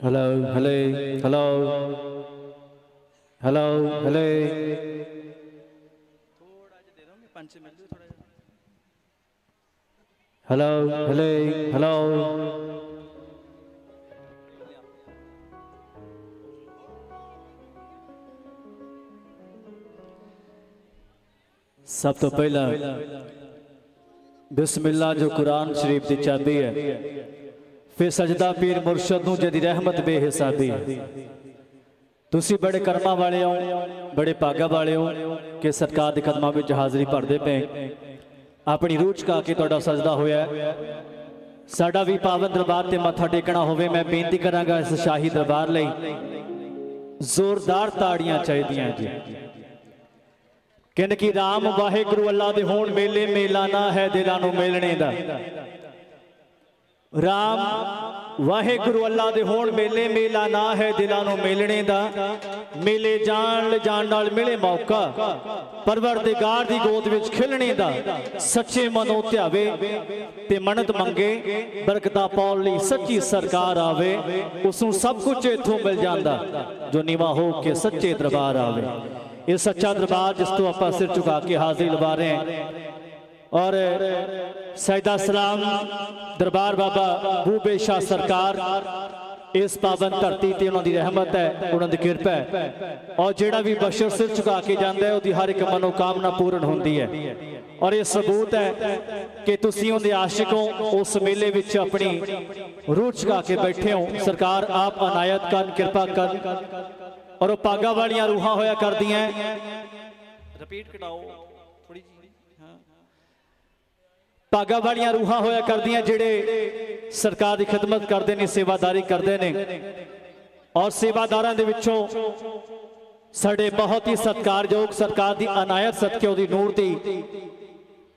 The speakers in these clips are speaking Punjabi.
hello, hello, hello, hello, hello. ਥੋੜਾ ਜਿਹਾ ਦੇ ਦੋਗੇ ਪੰਜ ਮਿਲ ਜੂ ਥੋੜਾ ਜਿਹਾ Hello, hello, hello. ਸਭ ਤੋਂ ਪਹਿਲਾਂ ਬਿਸਮਿਲ੍ਲਾ ਜੋ ਕੁਰਾਨ ਸ਼ਰੀਫ ਦੀ ਚਾਬੀ ਹੈ ਫਿਰ ਸਜਦਾ ਪੀਰ ਮੁਰਸ਼ਦ ਨੂੰ ਜਿਹਦੀ ਰਹਿਮਤ ਬੇਹਿਸਾਬੀ ਹੈ। ਤੁਸੀਂ ਬੜੇ ਕਰਮਾਂ ਵਾਲੇ ਹੋ, ਬੜੇ ਭਾਗਾ ਵਾਲੇ ਹੋ ਕਿ ਸਰਕਾਰ ਦੇ ਕਦਮਾਂ ਵਿੱਚ ਹਾਜ਼ਰੀ ਭਰਦੇ ਪਏ। ਆਪਣੀ ਰੂਹ ਚਕਾ ਕੇ ਤੁਹਾਡਾ ਸਜਦਾ ਹੋਇਆ ਸਾਡਾ ਵੀ ਪਾਵਨ ਦਰਬਾਰ ਤੇ ਮੱਥਾ ਟੇਕਣਾ ਹੋਵੇ, ਮੈਂ ਬੇਨਤੀ ਕਰਾਂਗਾ ਇਸ ਸ਼ਾਹੀ ਦਰਬਾਰ ਲਈ। ਜ਼ੋਰਦਾਰ ਤਾੜੀਆਂ ਚਾਹੀਦੀਆਂ ਜੀ। ਕਹਿੰਦੇ ਕਿ ਰਾਮ ਵਾਹਿਗੁਰੂ ਅੱਲਾ ਦੇ ਹੋਣ ਮੇਲੇ ਮੇਲਾ ਨਾ ਹੈ ਦਿਲਾਂ ਨੂੰ ਮਿਲਣੇ ਦਾ। ਰਾਮ ਵਾਹਿਗੁਰੂ ਅੱਲਾ ਦੇ ਹੋਣ ਮੇਲੇ, ਮੇਲਾ ਨਾ ਹੈ ਦਿਲਾਂ ਨੂੰ ਮਿਲਣੇ ਦਾ। ਮੇਲੇ ਜਾਣ ਲਿਜਾਣ ਨਾਲ ਮਿਲੇ ਮੌਕਾ। ਪਰਵਰਦਿਗਾਰ ਦੀ ਗੋਦ ਵਿੱਚ ਖਿਲਣੇ ਦਾ। ਸੱਚੇ ਮਨੋਂ ਧਿਆਵੇ ਤੇ ਮੰਨਤ ਮੰਗੇ। ਬਰਕਤਾਂ ਪਾਉਣ ਲਈ ਸੱਚੀ ਸਰਕਾਰ ਆਵੇ। ਉਸ ਨੂੰ ਸਭ ਕੁਝ ਇੱਥੋਂ ਮਿਲ ਜਾਂਦਾ, ਜੋ ਨਿਵਾ ਹੋ ਕੇ ਸੱਚੇ ਦਰਬਾਰ ਆਵੇ। ਇਹ ਸੱਚਾ ਦਰਬਾਰ ਜਿਸ ਤੋਂ ਆਪਾਂ ਸਿਰ ਝੁਕਾ ਕੇ ਹਾਜ਼ਰੀ ਲਵਾ ਰਹੇ ਹਾਂ। ਔਰ ਸੈਦਾ ਸਲਾਮ ਦਰਬਾਰ ਬਾਬਾ ਬੂਬੇ ਸ਼ਾਹ ਸਰਕਾਰ, ਇਸ ਪਾਵਨ ਧਰਤੀ ਤੇ ਉਹਨਾਂ ਦੀ ਰਹਿਮਤ ਹੈ, ਉਹਨਾਂ ਦੀ ਕਿਰਪਾ ਹੈ। ਔਰ ਜਿਹੜਾ ਵੀ ਬਸ਼ਰ ਸਿਰ ਝੁਕਾ ਕੇ ਜਾਂਦਾ ਹੈ, ਉਹਦੀ ਹਰ ਇੱਕ ਮਨੋਕਾਮਨਾ ਪੂਰਨ ਹੁੰਦੀ ਹੈ। ਔਰ ਇਹ ਸਬੂਤ ਹੈ ਕਿ ਤੁਸੀਂ ਉਹਦੇ ਆਸ਼ਿਕ ਹੋ, ਉਸ ਮੇਲੇ ਵਿੱਚ ਆਪਣੀ ਰੂਹ ਝੁਕਾ ਕੇ ਬੈਠੇ ਹੋ। ਸਰਕਾਰ ਆਪ ਅਨਾਇਤ ਕਰਨ, ਕਿਰਪਾ ਕਰਨ। ਔਰ ਉਹ ਪਾਗਾ ਵਾਲੀਆਂ ਰੂਹਾਂ ਹੋਇਆ ਕਰਦੀਆਂ ਰਿਪੀਟ ਕਟਾਓ ਥੋੜੀ ਜੀ ਹਾਂ ਭਾਗਾ ਵਾਲੀਆਂ ਰੂਹਾਂ ਹੋਇਆ ਕਰਦੀਆਂ ਜਿਹੜੇ ਸਰਕਾਰ ਦੀ ਖਿਦਮਤ ਕਰਦੇ ਨੇ, ਸੇਵਾਦਾਰੀ ਕਰਦੇ ਨੇ। ਔਰ ਸੇਵਾਦਾਰਾਂ ਦੇ ਵਿੱਚੋਂ ਸਾਡੇ ਬਹੁਤ ਹੀ ਸਤਿਕਾਰਯੋਗ ਸਰਕਾਰ ਦੀ ਅਨਾਇਤ ਸਦਕੇ ਉਹਦੀ ਨੂਰ ਦੀ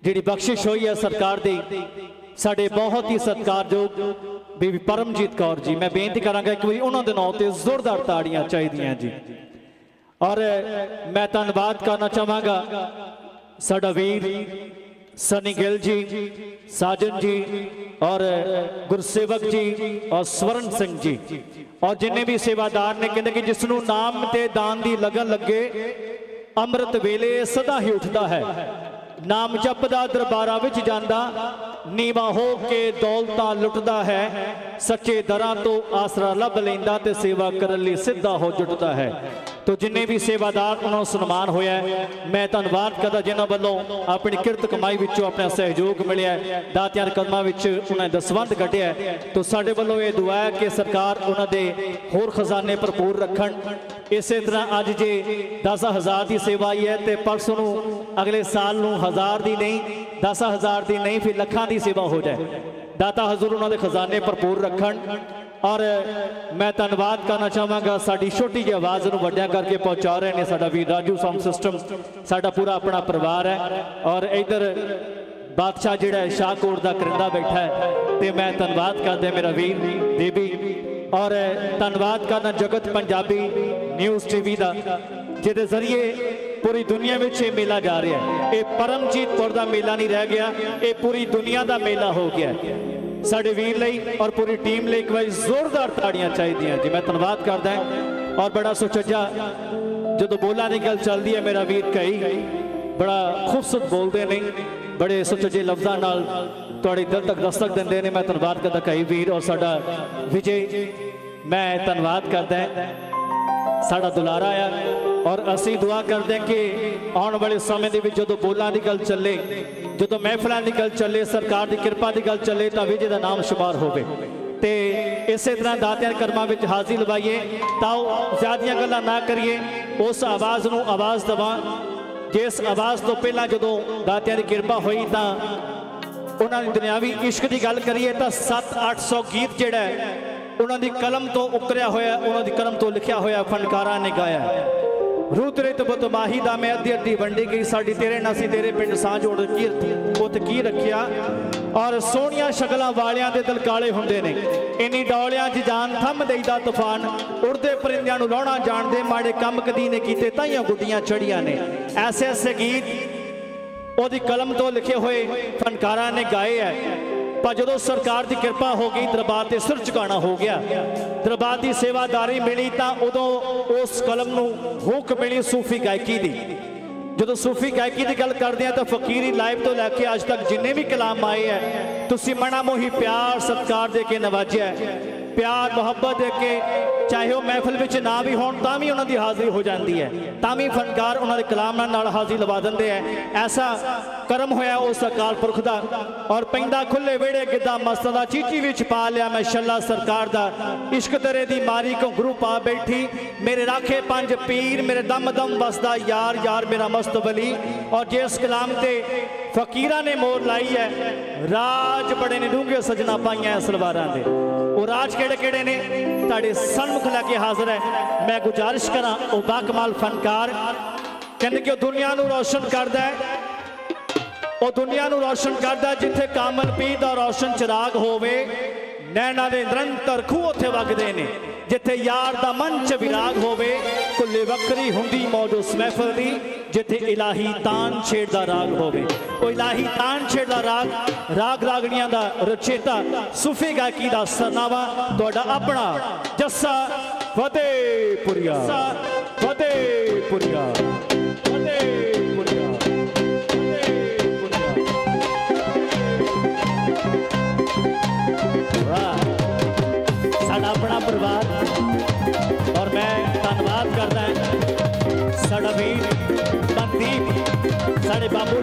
ਜਿਹੜੀ ਬਖਸ਼ਿਸ਼ ਹੋਈ ਹੈ ਸਰਕਾਰ ਦੀ, ਸਾਡੇ ਬਹੁਤ ਹੀ ਸਤਿਕਾਰਯੋਗ ਬੀਬੀ ਪਰਮਜੀਤ ਕੌਰ ਜੀ। ਮੈਂ ਬੇਨਤੀ ਕਰਾਂਗਾ ਕਿ ਉਹਨਾਂ ਦੇ ਨਾਂ ਤੇ ਜ਼ੋਰਦਾਰ ਤਾੜੀਆਂ ਚਾਹੀਦੀਆਂ ਜੀ। ਔਰ ਮੈਂ ਧੰਨਵਾਦ ਕਰਨਾ ਚਾਹਾਂਗਾ ਸਾਡਾ ਵੀਰ ਸਨੀ ਗਿੱਲ ਜੀ, ਸਾਜਨ ਜੀ ਔਰ ਗੁਰਸੇਵਕ ਜੀ ਔਰ ਸਵਰਨ ਸਿੰਘ ਜੀ। ਔਰ ਜਿੰਨੇ ਵੀ ਸੇਵਾਦਾਰ ਨੇ, ਕਹਿੰਦੇ ਕਿ ਜਿਸ ਨੂੰ ਨਾਮ ਤੇ ਦਾਨ ਦੀ ਲਗਨ ਲੱਗੇ, ਅੰਮ੍ਰਿਤ ਵੇਲੇ ਸਦਾ ਹੀ ਉੱਠਦਾ ਹੈ। ਨਾਮ ਜਪਦਾ, ਦਰਬਾਰਾਂ ਵਿੱਚ ਜਾਂਦਾ, ਨੀਵਾ ਹੋ ਕੇ ਦੌਲਤਾਂ ਲੁੱਟਦਾ ਹੈ, ਸੱਚੇ ਦਰਾਂ ਤੋਂ ਆਸਰਾ ਲੱਭ ਲੈਂਦਾ ਤੇ ਸੇਵਾ ਕਰਨ ਲਈ ਸਿੱਧਾ ਹੋ ਜੁਟਦਾ ਹੈ। ਤੋ ਜਿੰਨੇ ਵੀ ਸੇਵਾਦਾਰ ਉਹਨਾਂ ਨੂੰ ਸਨਮਾਨ ਹੋਇਆ ਮੈਂ ਧੰਨਵਾਦ ਕਰਦਾ ਜਿਨ੍ਹਾਂ ਵੱਲੋਂ ਆਪਣੀ ਕਿਰਤ ਕਮਾਈ ਵਿੱਚੋਂ ਆਪਣਾ ਸਹਿਯੋਗ ਮਿਲਿਆ ਹੈ, ਦਾਤਿਆਂ ਦੇ ਕਦਮਾਂ ਵਿੱਚ ਉਹਨਾਂ ਨੇ ਦਸਵੰਧ ਕੱਢਿਆ ਹੈ। ਸਾਡੇ ਵੱਲੋਂ ਇਹ ਦੁਆ ਹੈ ਕਿ ਸਰਕਾਰ ਉਹਨਾਂ ਦੇ ਹੋਰ ਖਜ਼ਾਨੇ ਭਰਪੂਰ ਰੱਖਣ। ਇਸੇ ਤਰ੍ਹਾਂ ਅੱਜ ਜੇ 10000 ਦੀ ਸੇਵਾ ਆਈ ਹੈ ਤੇ ਪਰਸੋਂ ਨੂੰ ਅਗਲੇ ਸਾਲ ਨੂੰ ਹਜ਼ਾਰ ਦੀ ਨਹੀਂ 10000 ਦੀ ਨਹੀਂ ਫਿਰ ਲੱਖਾਂ ਦੀ ਸੇਵਾ ਹੋ ਜਾਏ। ਦਾਤਾ ਹਜ਼ੂਰ ਉਹਨਾਂ ਦੇ ਖਜ਼ਾਨੇ ਭਰਪੂਰ ਰੱਖਣ। ਔਰ ਮੈਂ ਧੰਨਵਾਦ ਕਰਨਾ ਚਾਹਾਂਗਾ, ਸਾਡੀ ਛੋਟੀ ਜਿਹੀ ਆਵਾਜ਼ ਨੂੰ ਵੱਡਿਆਂ ਕਰਕੇ ਪਹੁੰਚਾ ਰਹੇ ਨੇ ਸਾਡਾ ਵੀਰ ਰਾਜੂ ਸਾਊਂਡ ਸਿਸਟਮ। ਸਾਡਾ ਪੂਰਾ ਆਪਣਾ ਪਰਿਵਾਰ ਹੈ ਔਰ ਇਧਰ ਬਾਦਸ਼ਾਹ ਜਿਹੜਾ ਸ਼ਾਹਕੋਟ ਦਾ ਕਰਿੰਦਾ ਬੈਠਾ ਹੈ ਤੇ ਮੈਂ ਧੰਨਵਾਦ ਕਰਦਾ ਮੇਰਾ ਵੀਰ ਦੇਵੀ। ਔਰ ਧੰਨਵਾਦ ਕਰਨਾ ਜਗਤ ਪੰਜਾਬੀ ਨਿਊਜ਼ ਟੀਵੀ ਦਾ, ਜਿਹਦੇ ਜ਼ਰੀਏ ਪੂਰੀ ਦੁਨੀਆ ਵਿੱਚ ਇਹ ਮੇਲਾ ਜਾ ਰਿਹਾ ਹੈ। ਇਹ ਪਰਮਜੀਤਪੁਰ ਦਾ ਮੇਲਾ ਨਹੀਂ ਰਹਿ ਗਿਆ, ਇਹ ਪੂਰੀ ਦੁਨੀਆ ਦਾ ਮੇਲਾ ਹੋ ਗਿਆ ਸਾਡੇ ਵੀਰ ਲਈ ਔਰ ਪੂਰੀ ਟੀਮ ਲਈ ਇੱਕ ਵਾਰੀ ਜ਼ੋਰਦਾਰ ਤਾੜੀਆਂ ਚਾਹੀਦੀਆਂ। ਜੀ, ਮੈਂ ਧੰਨਵਾਦ ਕਰਦਾ ਔਰ ਬੜਾ ਸੁਚੱਜਾ, ਜਦੋਂ ਬੋਲਾਂ ਦੀ ਗੱਲ ਚੱਲਦੀ ਹੈ, ਮੇਰਾ ਵੀਰ ਕਈ ਬੜਾ ਖੂਬਸੂਰਤ ਬੋਲਦੇ ਨੇ, ਬੜੇ ਸੁਚੱਜੇ ਲਫ਼ਜ਼ਾਂ ਨਾਲ ਤੁਹਾਡੇ ਦਿਲ ਤੱਕ ਦਸਤਕ ਦਿੰਦੇ ਨੇ। ਮੈਂ ਧੰਨਵਾਦ ਕਰਦਾ ਕਈ ਵੀਰ ਔਰ ਸਾਡਾ ਵਿਜੇ। ਮੈਂ ਧੰਨਵਾਦ ਕਰਦਾ ਸਾਡਾ ਦੁਲਾਰਾ ਆ ਔਰ ਅਸੀਂ ਦੁਆ ਕਰਦੇ ਹਾਂ ਕਿ ਆਉਣ ਵਾਲੇ ਸਮੇਂ ਦੇ ਵਿੱਚ ਜਦੋਂ ਬੋਲਾਂ ਦੀ ਗੱਲ ਚੱਲੇ, ਜਦੋਂ ਮਹਿਫਲਾਂ ਦੀ ਗੱਲ ਚੱਲੇ, ਸਰਕਾਰ ਦੀ ਕਿਰਪਾ ਦੀ ਗੱਲ ਚੱਲੇ, ਤਾਂ ਵਿਜੇ ਦਾ ਨਾਮ ਸ਼ੁਮਾਰ ਹੋਵੇ। ਤੇ ਇਸੇ ਤਰ੍ਹਾਂ ਦਾਤਿਆਂ ਕਰਮਾਂ ਵਿੱਚ ਹਾਜ਼ਰੀ ਲਵਾਈਏ, ਤਾਂ ਜ਼ਿਆਦੀਆਂ ਗੱਲਾਂ ਨਾ ਕਰੀਏ, ਉਸ ਆਵਾਜ਼ ਨੂੰ ਆਵਾਜ਼ ਦਵਾਂ। ਜਿਸ ਆਵਾਜ਼ ਤੋਂ ਪਹਿਲਾਂ ਜਦੋਂ ਦਾਤਿਆਂ ਦੀ ਕਿਰਪਾ ਹੋਈ, ਤਾਂ ਉਹਨਾਂ ਦੀ ਦੁਨਿਆਵੀ ਇਸ਼ਕ ਦੀ ਗੱਲ ਕਰੀਏ, ਤਾਂ 7-800 ਗੀਤ ਜਿਹੜਾ ਉਹਨਾਂ ਦੀ ਕਲਮ ਤੋਂ ਉਕਰਿਆ ਹੋਇਆ, ਉਹਨਾਂ ਦੀ ਕਲਮ ਤੋਂ ਲਿਖਿਆ ਹੋਇਆ ਫਨਕਾਰਾਂ ਨੇ ਗਾਇਆ ਰੂਹ ਤੇਰੇ ਤੇ ਦਾ ਮੈਂ ਅੱਧੀ ਅੱਧੀ ਵੰਡੀ ਗਈ। ਸਾਡੀ ਤੇਰੇ ਨਾਲ ਸੀ ਤੇਰੇ ਪਿੰਡ ਸਾਂਝ ਉੜ ਕੀ ਪੁੱਤ ਕੀ ਰੱਖਿਆ? ਔਰ ਸੋਹਣੀਆਂ ਸ਼ਕਲਾਂ ਵਾਲਿਆਂ ਦੇ ਦਿਲ ਕਾਲੇ ਹੁੰਦੇ ਨੇ। ਇੰਨੀ ਡੌਲਿਆਂ 'ਚ ਜਾਨ ਥੰਮ ਦੇਈਦਾ ਤੂਫਾਨ। ਉੜਦੇ ਪਰਿੰਦਿਆਂ ਨੂੰ ਲਾਉਣਾ ਜਾਣਦੇ, ਮਾੜੇ ਕੰਮ ਕਦੀ ਨੇ ਕੀਤੇ, ਤਾਈਆਂ ਗੁੱਡੀਆਂ ਚੜੀਆਂ ਨੇ। ਐਸੇ ਐਸੇ ਗੀਤ ਉਹਦੀ ਕਲਮ ਤੋਂ ਲਿਖੇ ਹੋਏ ਫਨਕਾਰਾਂ ਨੇ ਗਾਏ ਐ। ਪਰ ਜਦੋਂ ਸਰਕਾਰ ਦੀ ਕਿਰਪਾ ਹੋ ਗਈ, ਦਰਬਾਰ ਤੇ ਸਿਰ ਝੁਕਾਣਾ ਹੋ ਗਿਆ। ਦਰਬਾਰ ਦੀ ਸੇਵਾਦਾਰੀ ਮਿਲੀ ਤਾਂ ਉਦੋਂ ਉਸ ਕਲਮ ਨੂੰ ਹੁਕ ਮਿਲੀ ਸੂਫੀ ਗਾਇਕੀ ਦੀ। ਜਦੋਂ ਸੂਫੀ ਗਾਇਕੀ ਦੀ ਗੱਲ ਕਰਦੇ ਆ ਤਾਂ ਫਕੀਰੀ ਲਾਈਵ ਤੋਂ ਲੈ ਕੇ ਅੱਜ ਤੱਕ ਜਿੰਨੇ ਵੀ ਕਲਾਮ ਆਏ ਹੈ, ਤੁਸੀਂ ਮਣਾ ਮੋਹੀ ਪਿਆਰ ਸਤਿਕਾਰ ਦੇ ਕੇ ਨਵਾਜਿਆ ਪਿਆਰ, ਮੁਹੱਬਤ ਦੇ ਕੇ ਚਾਹੇ ਉਹ ਮਹਿਫਲ ਵਿੱਚ ਨਾ ਵੀ ਹੋਣ, ਤਾਂ ਵੀ ਉਹਨਾਂ ਦੀ ਹਾਜ਼ਰੀ ਹੋ ਜਾਂਦੀ ਹੈ। ਤਾਂ ਵੀ ਫਨਕਾਰ ਉਹਨਾਂ ਦੇ ਕਲਾਮ ਨਾਲ- ਹਾਜ਼ਰੀ ਲਵਾ ਦਿੰਦੇ ਐ ਐਸਾ ਕਰਮ ਹੋਇਆ ਉਸ ਅਕਾਲ ਪੁਰਖ ਦਾ। ਔਰ ਪੈਂਦਾ ਖੁੱਲੇ ਵਿਹੜੇ ਗਿੱਧਾ ਮਸਤਾਂ ਦਾ, ਚੀਚੀ ਵਿੱਚ ਪਾ ਲਿਆ ਮੈਂ ਛੱਲਾ ਸਰਕਾਰ ਦਾ। ਇਸ਼ਕ ਤੇਰੇ ਦੀ ਮਾਰੀ ਘੁੰਗਰੂ ਪਾ ਬੈਠੀ? ਮੇਰੇ ਰਾਖੇ ਪੰਜ ਪੀਰ, ਮੇਰੇ ਦਮ ਦਮ ਵਸਦਾ। ਯਾਰ ਯਾਰ ਮੇਰਾ ਮਸਤ ਵਲੀ। ਔਰ ਜਿਸ ਕਲਾਮ ਤੇ ਫਕੀਰਾਂ ਨੇ ਮੋਰ ਲਾਈ ਹੈ। ਰਾਜ ਬੜੇ ਨੇ ਡੂੰਘੇ ਸਜਣਾ ਪਾਈਆਂ ਸਲਵਾਰਾਂ ਦੇ। ਉਹ ਰਾਜ ਕਿਹੜੇ ਕਿਹੜੇ ਨੇ? ਤੁਹਾਡੇ ਸਨਮੁਖ ਲੈ ਕੇ ਹਾਜ਼ਰ ਹੈ। ਮੈਂ ਗੁਜ਼ਾਰਿਸ਼ ਕਰਾਂ, ਉਹ ਬਾਕਮਾਲ ਫਨਕਾਰ। ਕਹਿੰਦੇ ਕਿ ਉਹ ਦੁਨੀਆ ਨੂੰ ਰੌਸ਼ਨ ਕਰਦਾ ਹੈ। ਉਹ ਦੁਨੀਆ ਨੂੰ ਰੌਸ਼ਨ ਕਰਦਾ ਜਿੱਥੇ ਕਾਮਲ ਪੀਰ ਦਾ ਰੌਸ਼ਨ ਚਿਰਾਗ ਹੋਵੇ। ਨੈਣਾ ਦੇ ਨਿਰੰਤਰ ਖੂਹ ਉੱਥੇ ਵਗਦੇ ਨੇ। ਜਿੱਥੇ ਯਾਰ ਦਾ ਮਨ ਚ ਵਿਰਾਗ ਹੋਵੇ ਕੁੱਲੇ ਵੱਖਰੀ ਹੁੰਦੀ ਮੌਜ ਉਸ ਮਹਿਫਲ ਦੀ ਜਿੱਥੇ ਇਲਾਹੀ ਤਾਨ ਛੇੜਦਾ ਰਾਗ ਹੋਵੇ। ਉਹ ਇਲਾਹੀ ਤਾਨ ਛੇੜਦਾ ਰਾਗ ਰਾਗ ਰਾਗਣੀਆਂ ਦਾ ਰਚੇਤਾ ਸੂਫੀ ਗਾਇਕੀ ਦਾ ਸਰਨਾਵਾ ਤੁਹਾਡਾ ਆਪਣਾ ਜੱਸਾ ਫਤਿਹਪੁਰੀਆ। ਫਤਿਹਪੁਰੀਆ। ਫਤਿਹਪੁਰੀਆ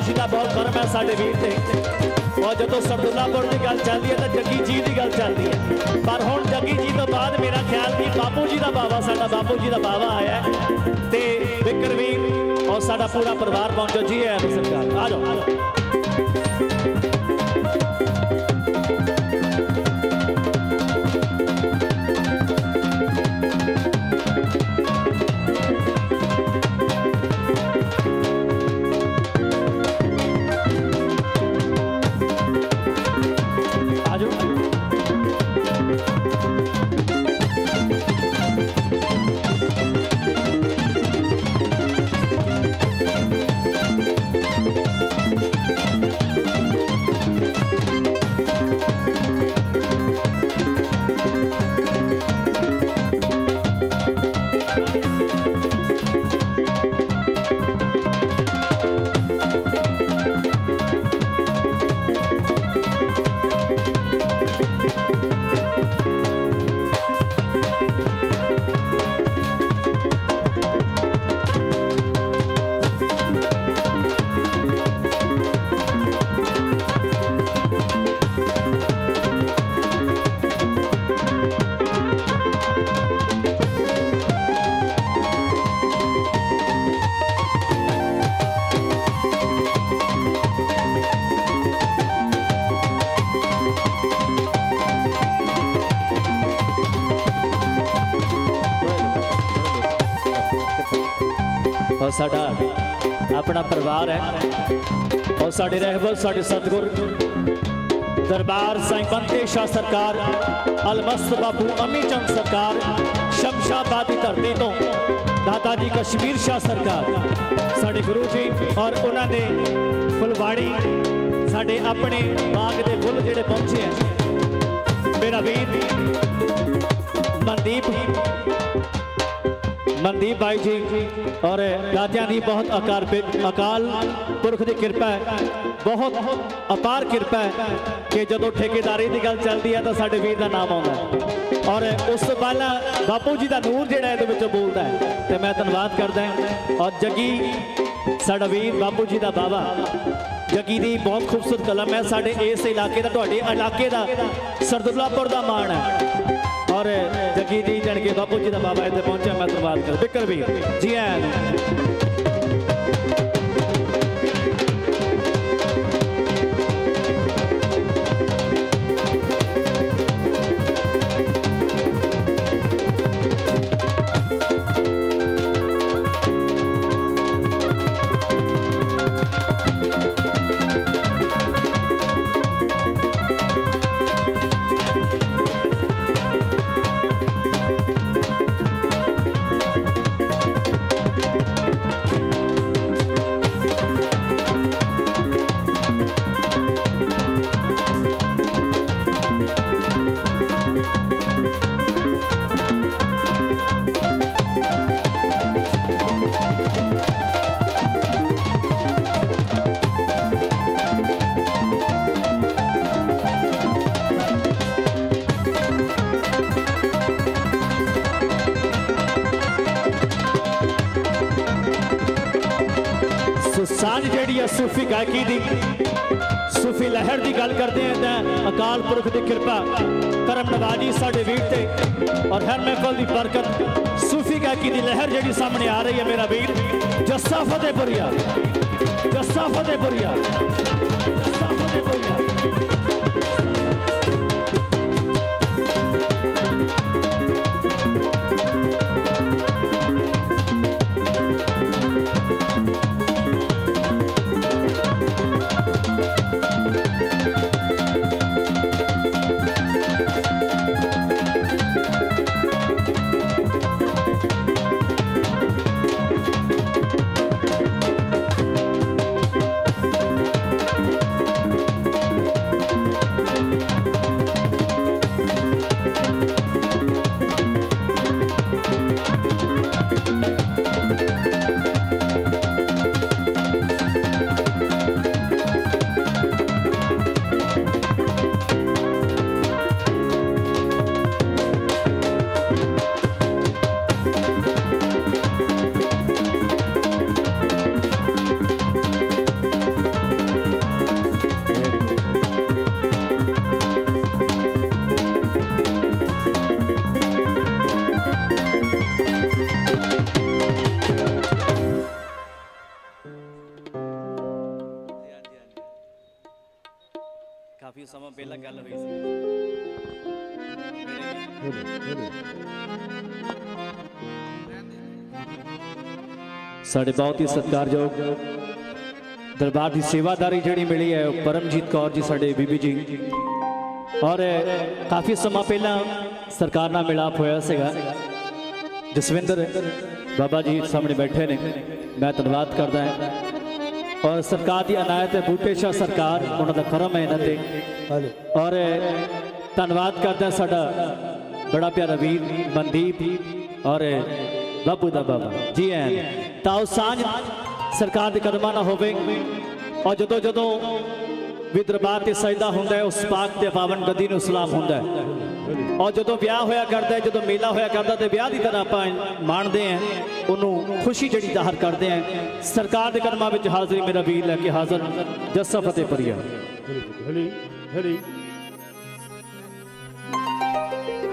ਸਾਡੇ ਦਾ ਬਹੁਤ ਕਰਮ ਹੈ ਸਾਡੇ ਵੀਰ ਤੇ। ਔਰ ਜਦੋਂ ਸਰਦੁੱਲਾਪੁਰ ਦੀ ਗੱਲ ਚੱਲਦੀ ਹੈ ਤਾਂ ਜੱਗੀ ਜੀ ਦੀ ਗੱਲ ਚੱਲਦੀ ਹੈ। ਪਰ ਹੁਣ ਜੱਗੀ ਜੀ ਤੋਂ ਬਾਅਦ ਮੇਰਾ ਖਿਆਲ ਵੀ ਬਾਪੂ ਜੀ ਦਾ ਬਾਵਾ, ਸਾਡਾ ਬਾਪੂ ਜੀ ਦਾ ਬਾਵਾ ਆਇਆ ਹੈ। ਤੇ ਵਿਕਰਵੀਰ ਔਰ ਸਾਡਾ ਪੂਰਾ ਪਰਿਵਾਰ ਪਹੁੰਚੋ। ਜੀ ਹੈ ਸਰਕਾਰ, ਆ ਜਾਓ। ਪਰਿਵਾਰ ਹੈ। ਔਰ ਸਾਡੇ ਰਹਿਬਰ ਸਾਡੇ ਸਤਿਗੁਰ, ਦਰਬਾਰ ਸਾਈਂ ਬੰਤੇ ਸ਼ਾਹ ਸਰਕਾਰ, ਅਲਮਸਤ ਬਾਬੂ ਅਮੀ ਚੰਦ ਸਰਕਾਰ, ਸ਼ਮਸ਼ਾਬਾਦ ਦੀ ਧਰਤੀ ਤੋਂ ਦਾਦਾ ਜੀ ਕਸ਼ਮੀਰ ਸ਼ਾਹ ਸਰਕਾਰ, ਸਾਡੇ ਗੁਰੂ ਜੀ ਔਰ ਉਹਨਾਂ ਦੇ ਫੁਲਵਾੜੀ, ਸਾਡੇ ਆਪਣੇ ਬਾਗ ਦੇ ਫੁੱਲ ਜਿਹੜੇ ਪਹੁੰਚੇ ਆ ਮੇਰਾ ਵੀਰ ਮਨਦੀਪ ਮਨਦੀਪ ਬਾਈ ਜੀ ਔਰ ਦਾਤਿਆਂ ਦੀ ਬਹੁਤ ਅਕਾਰ ਅਕਾਲ ਪੁਰਖ ਦੀ ਕਿਰਪਾ ਹੈ। ਬਹੁਤ ਅਪਾਰ ਕਿਰਪਾ ਹੈ ਕਿ ਜਦੋਂ ਠੇਕੇਦਾਰੀ ਦੀ ਗੱਲ ਚੱਲਦੀ ਹੈ ਤਾਂ ਸਾਡੇ ਵੀਰ ਦਾ ਨਾਮ ਆਉਂਦਾ ਔਰ ਉਸ ਤੋਂ ਪਹਿਲਾਂ ਬਾਪੂ ਜੀ ਦਾ ਨੂਰ ਜਿਹੜਾ ਇਹਦੇ ਵਿੱਚੋਂ ਬੋਲਦਾ ਹੈ। ਤੇ ਮੈਂ ਧੰਨਵਾਦ ਕਰਦਾ ਔਰ ਜੱਗੀ, ਸਾਡਾ ਵੀਰ ਬਾਪੂ ਜੀ ਦਾ ਬਾਬਾ। ਜੱਗੀ ਦੀ ਬਹੁਤ ਖੂਬਸੂਰਤ ਕਲਮ ਹੈ। ਸਾਡੇ ਇਸ ਇਲਾਕੇ ਦਾ, ਤੁਹਾਡੇ ਇਲਾਕੇ ਦਾ ਸਰਦੁੱਲਾਪੁਰ ਦਾ ਮਾਣ ਹੈ। ਔਰ ਜੱਗੀ ਜੀ ਜਣ ਕੇ ਬਾਪੂ ਜੀ ਦਾ ਬਾਬਾ ਇੱਥੇ ਪਹੁੰਚਿਆ, ਮੈਂ ਧੰਨਵਾਦ ਕਰ ਬਿਕਰ ਵੀ ਜੀ ਆਇਆਂ ਨੂੰ। ਹਰ ਮਹਿਫਲ ਦੀ ਬਰਕਤ ਸੂਫੀ ਗਾਇਕੀ ਦੀ ਲਹਿਰ ਜਿਹੜੀ ਸਾਹਮਣੇ ਆ ਰਹੀ ਹੈ ਮੇਰਾ ਵੀਰ। ਜੱਸਾ ਫਤਿਹਪੁਰੀਆ। ਜੱਸਾ ਸਾਡੇ ਬਹੁਤ ਹੀ ਸਤਿਕਾਰਯੋਗ ਦਰਬਾਰ ਦੀ ਸੇਵਾਦਾਰੀ ਜਿਹੜੀ ਮਿਲੀ ਹੈ ਉਹ ਪਰਮਜੀਤ ਕੌਰ ਜੀ ਸਾਡੇ ਬੀਬੀ ਜੀ। ਔਰ ਕਾਫੀ ਸਮਾਂ ਪਹਿਲਾਂ ਸਰਕਾਰ ਨਾਲ ਮਿਲਾਪ ਹੋਇਆ ਸੀਗਾ। ਜਸਵਿੰਦਰ ਬਾਬਾ ਜੀ ਸਾਹਮਣੇ ਬੈਠੇ ਨੇ। ਮੈਂ ਧੰਨਵਾਦ ਕਰਦਾ ਹਾਂ। ਔਰ ਸਰਕਾਰ ਦੀ ਅਨਾਇਤ ਹੈ ਬੂਟੇ ਸ਼ਾਹ ਸਰਕਾਰ ਉਹਨਾਂ ਦਾ ਕਰਮ ਹੈ ਇਹਨਾਂ ਤੇ। ਔਰ ਧੰਨਵਾਦ ਕਰਦਾ ਸਾਡਾ ਬੜਾ ਪਿਆਰਾ ਵੀਰ ਮਨਦੀਪ ਔਰ ਬਾਬੂ ਦਾ ਬਾਬਾ। ਜੀ ਐਨ ਤਾਂ ਉਹ ਸਾਂਝ ਸਰਕਾਰ ਦੇ ਕਦਮਾਂ ਨਾਲ ਹੋਵੇ ਔਰ ਜਦੋਂ ਜਦੋਂ ਵੀ ਦਰਬਾਰ ਤੇ ਸਜਦਾ ਹੁੰਦਾ ਉਸ ਪਾਕ ਤੇ ਪਾਵਨ ਗਦੀ ਨੂੰ ਸਲਾਮ ਹੁੰਦਾ ਔਰ ਜਦੋਂ ਵਿਆਹ ਹੋਇਆ ਕਰਦਾ ਜਦੋਂ ਮੇਲਾ ਹੋਇਆ ਕਰਦਾ ਤੇ ਵਿਆਹ ਦੀ ਤਰ੍ਹਾਂ ਆਪਾਂ ਮਾਣਦੇ ਆਂ ਉਹਨੂੰ ਖੁਸ਼ੀ ਜਿਹੜੀ ਜ਼ਾਹਰ ਕਰਦੇ ਆਂ ਸਰਕਾਰ ਦੇ ਕਦਮਾਂ ਵਿੱਚ ਹਾਜ਼ਰੀ ਮੇਰਾ ਵੀਰ ਲੈ ਕੇ ਹਾਜ਼ਰ, ਜੱਸਾ ਫਤਿਹਪੁਰੀਆ ਹਲੀ ਹਲੀ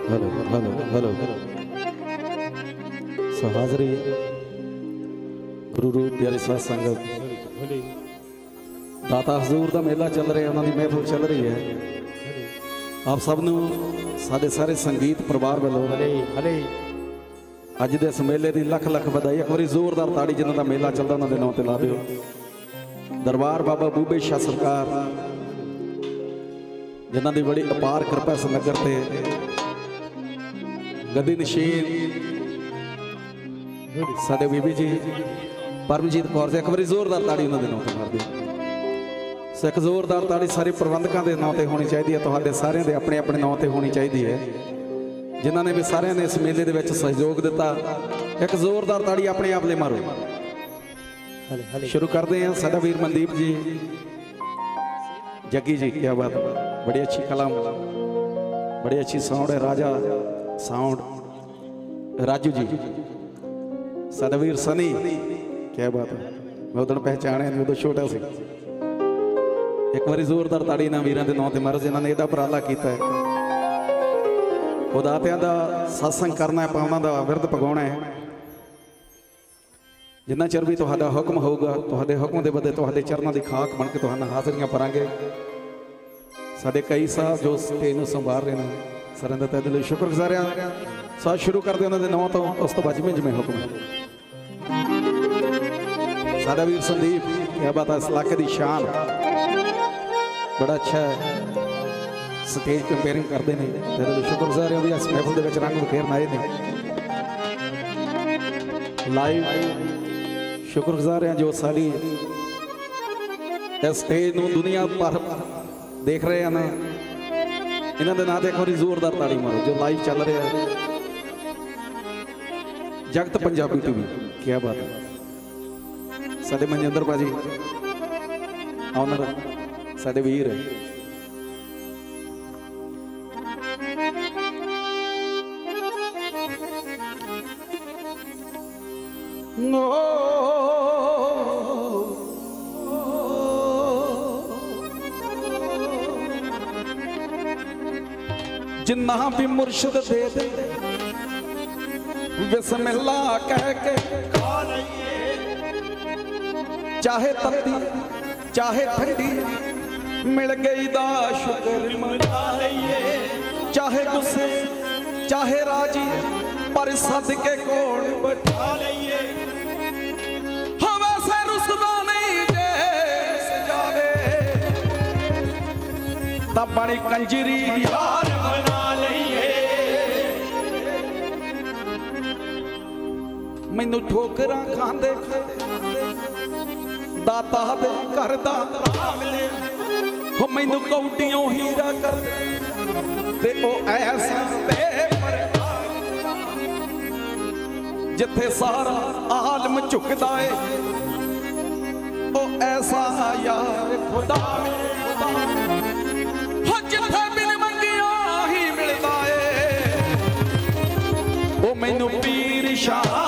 ਹਲੋ ਹਲੋ ਹਲੋ। ਸੋ ਹਾਜ਼ਰੀ ਗੁਰੂ ਰੂਪ ਪਿਆਰੇ ਸਾਧ ਸੰਗਤ ਦਾਤਾ ਹਜ਼ੂਰ ਦਾ ਮੇਲਾ ਚੱਲ ਰਿਹਾ, ਉਹਨਾਂ ਦੀ ਮਹਿਫਲ ਚੱਲ ਰਹੀ ਹੈ। ਆਪ ਸਭ ਨੂੰ ਸਾਡੇ ਸਾਰੇ ਸੰਗੀਤ ਪਰਿਵਾਰ ਵੱਲੋਂ ਹਲੀ ਹਲੀ ਅੱਜ ਦੇ ਇਸ ਮੇਲੇ ਦੀ ਲੱਖ ਲੱਖ ਵਧਾਈ। ਇੱਕ ਵਾਰੀ ਜ਼ੋਰਦਾਰ ਤਾੜੀ ਜਿਨ੍ਹਾਂ ਦਾ ਮੇਲਾ ਚੱਲਦਾ, ਉਹਨਾਂ ਦੇ ਨਾਂ ਤੇ ਲਾ ਦਿਓ। ਦਰਬਾਰ ਬਾਬਾ ਬੂਬੇ ਸ਼ਾਹ ਸਰਕਾਰ, ਜਿਨ੍ਹਾਂ ਦੀ ਬੜੀ ਅਪਾਰ ਕਿਰਪਾ ਇਸ ਨਗਰ ਤੇ। ਗਦੀ ਨਸ਼ੀਨ, ਸਾਡੇ ਬੀਬੀ ਜੀ ਪਰਮਜੀਤ ਕੌਰ ਜੀ ਇੱਕ ਵਾਰੀ ਜ਼ੋਰਦਾਰ ਤਾੜੀ ਉਹਨਾਂ ਦੇ ਨਾਂ ਤੇ ਮਾਰ ਸੋ ਇੱਕ ਜ਼ੋਰਦਾਰ ਤਾੜੀ ਸਾਰੇ ਪ੍ਰਬੰਧਕਾਂ ਦੇ ਨਾਂ ਤੇ ਹੋਣੀ ਚਾਹੀਦੀ ਹੈ, ਤੁਹਾਡੇ ਸਾਰਿਆਂ ਦੇ ਆਪਣੇ ਆਪਣੇ ਨਾਂ ਤੇ ਹੋਣੀ ਚਾਹੀਦੀ ਹੈ। ਜਿਨ੍ਹਾਂ ਨੇ ਵੀ ਸਾਰਿਆਂ ਨੇ ਇਸ ਮੇਲੇ ਦੇ ਵਿੱਚ ਸਹਿਯੋਗ ਦਿੱਤਾ, ਇੱਕ ਜ਼ੋਰਦਾਰ ਤਾੜੀ ਆਪਣੇ ਆਪ ਲਈ ਮਾਰੋ। ਹਲੀ ਹਲੀ ਸ਼ੁਰੂ ਕਰਦੇ ਹਾਂ ਸਾਡਾ ਵੀਰ ਮਨਦੀਪ ਜੀ। ਜੱਗੀ ਜੀ ਕੀ ਬਾਤ। ਬੜੀ ਅੱਛੀ ਕਲਮ। ਬੜੀ ਅੱਛੀ ਸਾਊਂਡ ਹੈ, ਰਾਜਾ ਸਾਊਂਡ ਰਾਜੂ ਜੀ। ਸਾਡਾ ਵੀਰ ਸਨੀ। ਕੀ ਬਾਤ ਹੈ। ਮੈਂ ਉਦੋਂ ਪਹਿਚਾਣਿਆ ਨਹੀਂ, ਉਦੋਂ ਛੋਟਾ ਸੀ। ਇੱਕ ਵਾਰੀ ਜ਼ੋਰਦਾਰ ਤਾੜੀ ਨਾਲ ਵੀਰਾਂ ਦੇ ਨਾਂ ਤੇ ਮਾਰੋ ਜਿਨ੍ਹਾਂ ਨੇ ਇਹਦਾ ਉਪਰਾਲਾ ਕੀਤਾ ਹੈ। ਖੁਦਾਤਿਆਂ ਦਾ satsang ਕਰਨਾ ਹੈ ਪਾਵਨਾਂ ਦਾ ਵਿਰਧ ਪਗਾਉਣਾ ਹੈ। ਜਿੰਨਾ ਚਿਰ ਵੀ ਤੁਹਾਡਾ ਹੁਕਮ ਹੋਊਗਾ, ਤੁਹਾਡੇ ਹੁਕਮ ਦੇ ਬਦੇ ਤੁਹਾਡੇ ਚਰਨਾਂ ਦੀ ਖਾਕ ਬਣ ਕੇ ਤੁਹਾਨੂੰ ਹਾਜ਼ਰੀਆਂ ਭਰਾਂਗੇ। ਸਾਡੇ ਕਈ ਸਾਹਿਬ ਜੋ ਸਟੇਜ ਨੂੰ ਸੰਭਾਲ ਰਹੇ ਨੇ, ਸਾਰਿਆਂ ਦਾ ਤਹਿ ਦਿਲੋਂ ਸ਼ੁਕਰਗੁਜ਼ਾਰ ਹਾਂ। ਸਾਥ ਸ਼ੁਰੂ ਕਰਦੇ ਉਹਨਾਂ ਦੇ ਨਾਮ ਤੋਂ, ਉਸ ਤੋਂ ਬਾਅਦ ਜਿਵੇਂ ਜਿਵੇਂ ਹੁਕਮ ਹੈ ਸਾਡਾ ਵੀਰ ਸੰਦੀਪ ਕੀ ਬਾਤ ਹੈ, ਇਸ ਇਲਾਕੇ ਦੀ ਸ਼ਾਨ। ਬੜਾ ਅੱਛਾ ਸਟੇਜ ਕੰਪੇਅਰਿੰਗ ਕਰਦੇ ਨੇ। ਤਹਿ ਦਿਲੋਂ ਸ਼ੁਕਰਗੁਜ਼ਾਰ ਹਾਂ ਵੀ ਇਸ ਮਹਿਫਲ ਦੇ ਵਿੱਚ ਰੰਗ ਬਖੇਰਨ ਆਏ ਨੇ। ਲਾਈਵ ਸ਼ੁਕਰਗੁਜ਼ਾਰ ਹਾਂ, ਜੋ ਸਾਡੀ ਇਸ ਸਟੇਜ ਨੂੰ ਦੁਨੀਆ ਭਰ ਦੇਖ ਰਹੇ ਹਨ ਇਹਨਾਂ ਦੇ ਨਾਂ ਤੇ ਇੱਕ ਵਾਰੀ ਜ਼ੋਰਦਾਰ ਤਾੜੀ ਮਾਰੋ, ਜੋ ਲਾਈਵ ਚੱਲ ਰਿਹਾ ਹੈ। ਜਗਤ ਪੰਜਾਬੀ ਟੀਵੀ ਕੀ ਬਾਤ ਹੈ। ਸਾਡੇ ਮਨਜਿੰਦਰ ਭਾਜੀ। ਆਨਰ ਸਾਡੇ ਵੀਰ। ਜਿੰਨਾ ਵੀ ਮੁਰਸ਼ਿਦ ਦੇ ਦੇ ਬਿਸਮਿਲ੍ਲਾ ਕਹਿ ਕੇ ਖਾ ਲਈਏ। ਚਾਹੇ ਤੱਤੀ ਚਾਹੇ ਠੰਡੀ, ਮਿਲ ਗਈ ਦਾ ਸ਼ੁਕਰ ਮਨਾ ਲਈਏ ਚਾਹੇ ਗੁੱਸੇ, ਚਾਹੇ ਰਾਜੀ, ਪਰ ਸਦਕੇ ਕੋਲ ਬਿਠਾ ਲਈਏ। ਹਵਾ ਸੇ ਰੁਸਦਾ ਨਹੀਂ ਜੇ ਸਜਾਵੇ। ਤਾਂ ਬਣੀ ਕੰਜਰੀ ਯਾਰ ਬਣਾ ਲਈਏ। ਮੈਨੂੰ ਠੋਕਰਾਂ ਖਾਂਦੇ ਖਾਂਦੇ ਦਾਤਾ ਦੇ ਘਰ ਦਾ ਮਿਲੇ ਹੋ ਮੈਨੂੰ ਕੌਡੀਆਂ ਹੀਰਾ ਕਰਦੇ ਤੇ ਉਹ ਐਸਾ ਪੇਪਰ ਜਿੱਥੇ ਸਾਰਾ ਆਲਮ ਝੁਕਦਾ ਏ, ਉਹ ਐਸਾ ਯਾਰ ਖੁਦਾ ਹੋ ਜਿੱਥੇ ਬਿਨ ਮੰਗਿਆ ਹੀ ਮਿਲਦਾ ਏ। ਉਹ ਮੈਨੂੰ ਪੀਰ ਸ਼ਾਹ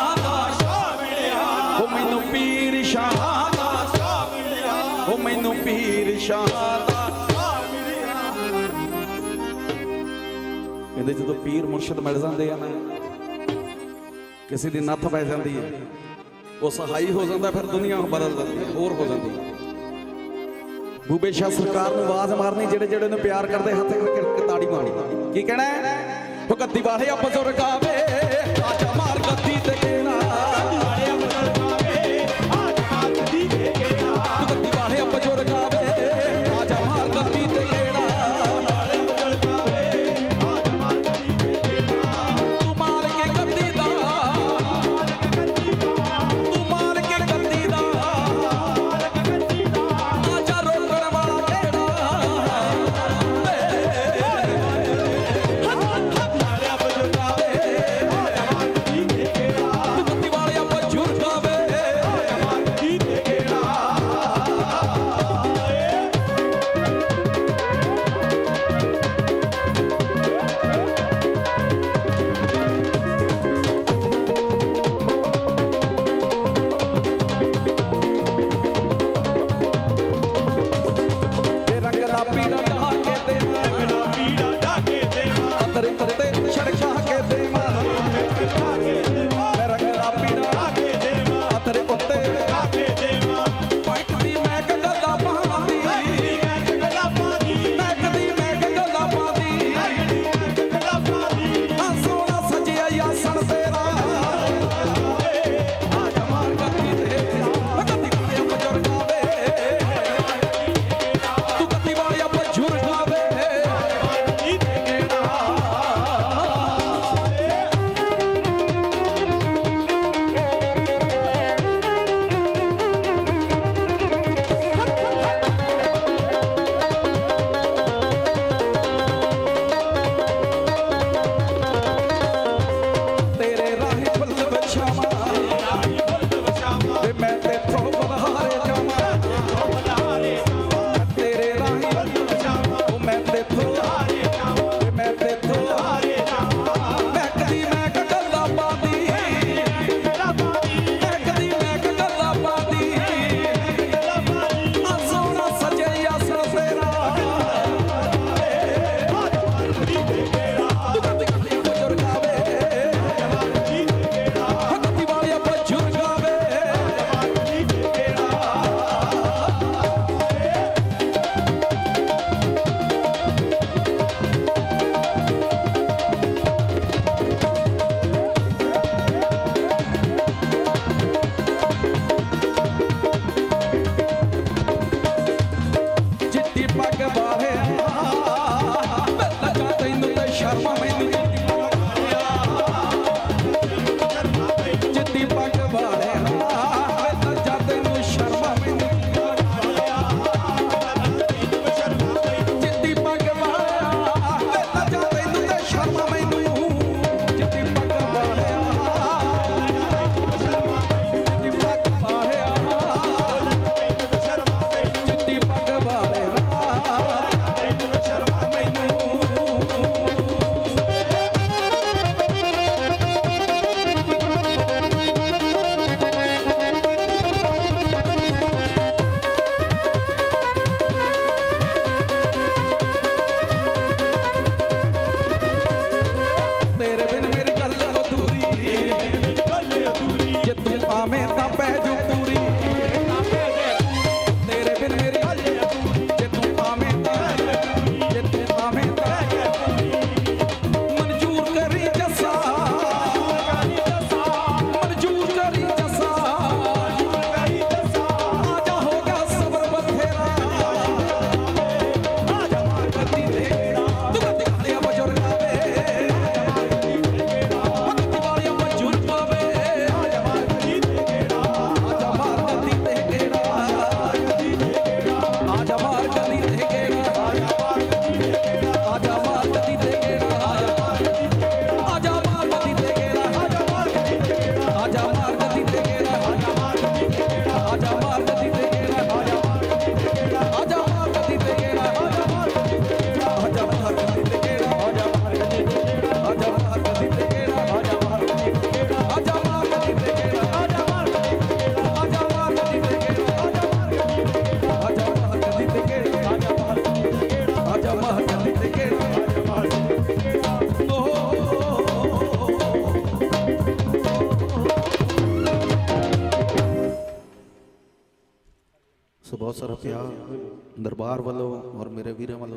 ਜਦੋਂ ਪੀਰ ਮੁਰਸ਼ਿਦ ਮਿਲ ਜਾਂਦੇ ਆ ਨਾ, ਕਿਸੇ ਦੀ ਨੱਥ ਪੈ ਜਾਂਦੀ ਹੈ ਉਹ ਸਹਾਈ ਹੋ ਜਾਂਦਾ, ਫਿਰ ਦੁਨੀਆ ਬਦਲ ਜਾਂਦੀ ਹੈ ਹੋਰ ਹੋ ਜਾਂਦੀ ਹੈ ਬੂਬੇ ਸ਼ਾਹ ਸਰਕਾਰ ਨੂੰ ਆਵਾਜ਼ ਮਾਰਨੀ, ਜਿਹੜੇ ਜਿਹੜੇ ਨੂੰ ਪਿਆਰ ਕਰਦੇ, ਹੱਥ ਕਰਕੇ ਤਾੜੀ ਮਾਰਨੀ। ਕੀ ਕਹਿਣਾ ਹੈ? ਉਹ ਗੱਦੀ ਵਾਲੇ ਬਜ਼ੁਰਗ ਆਵੇ।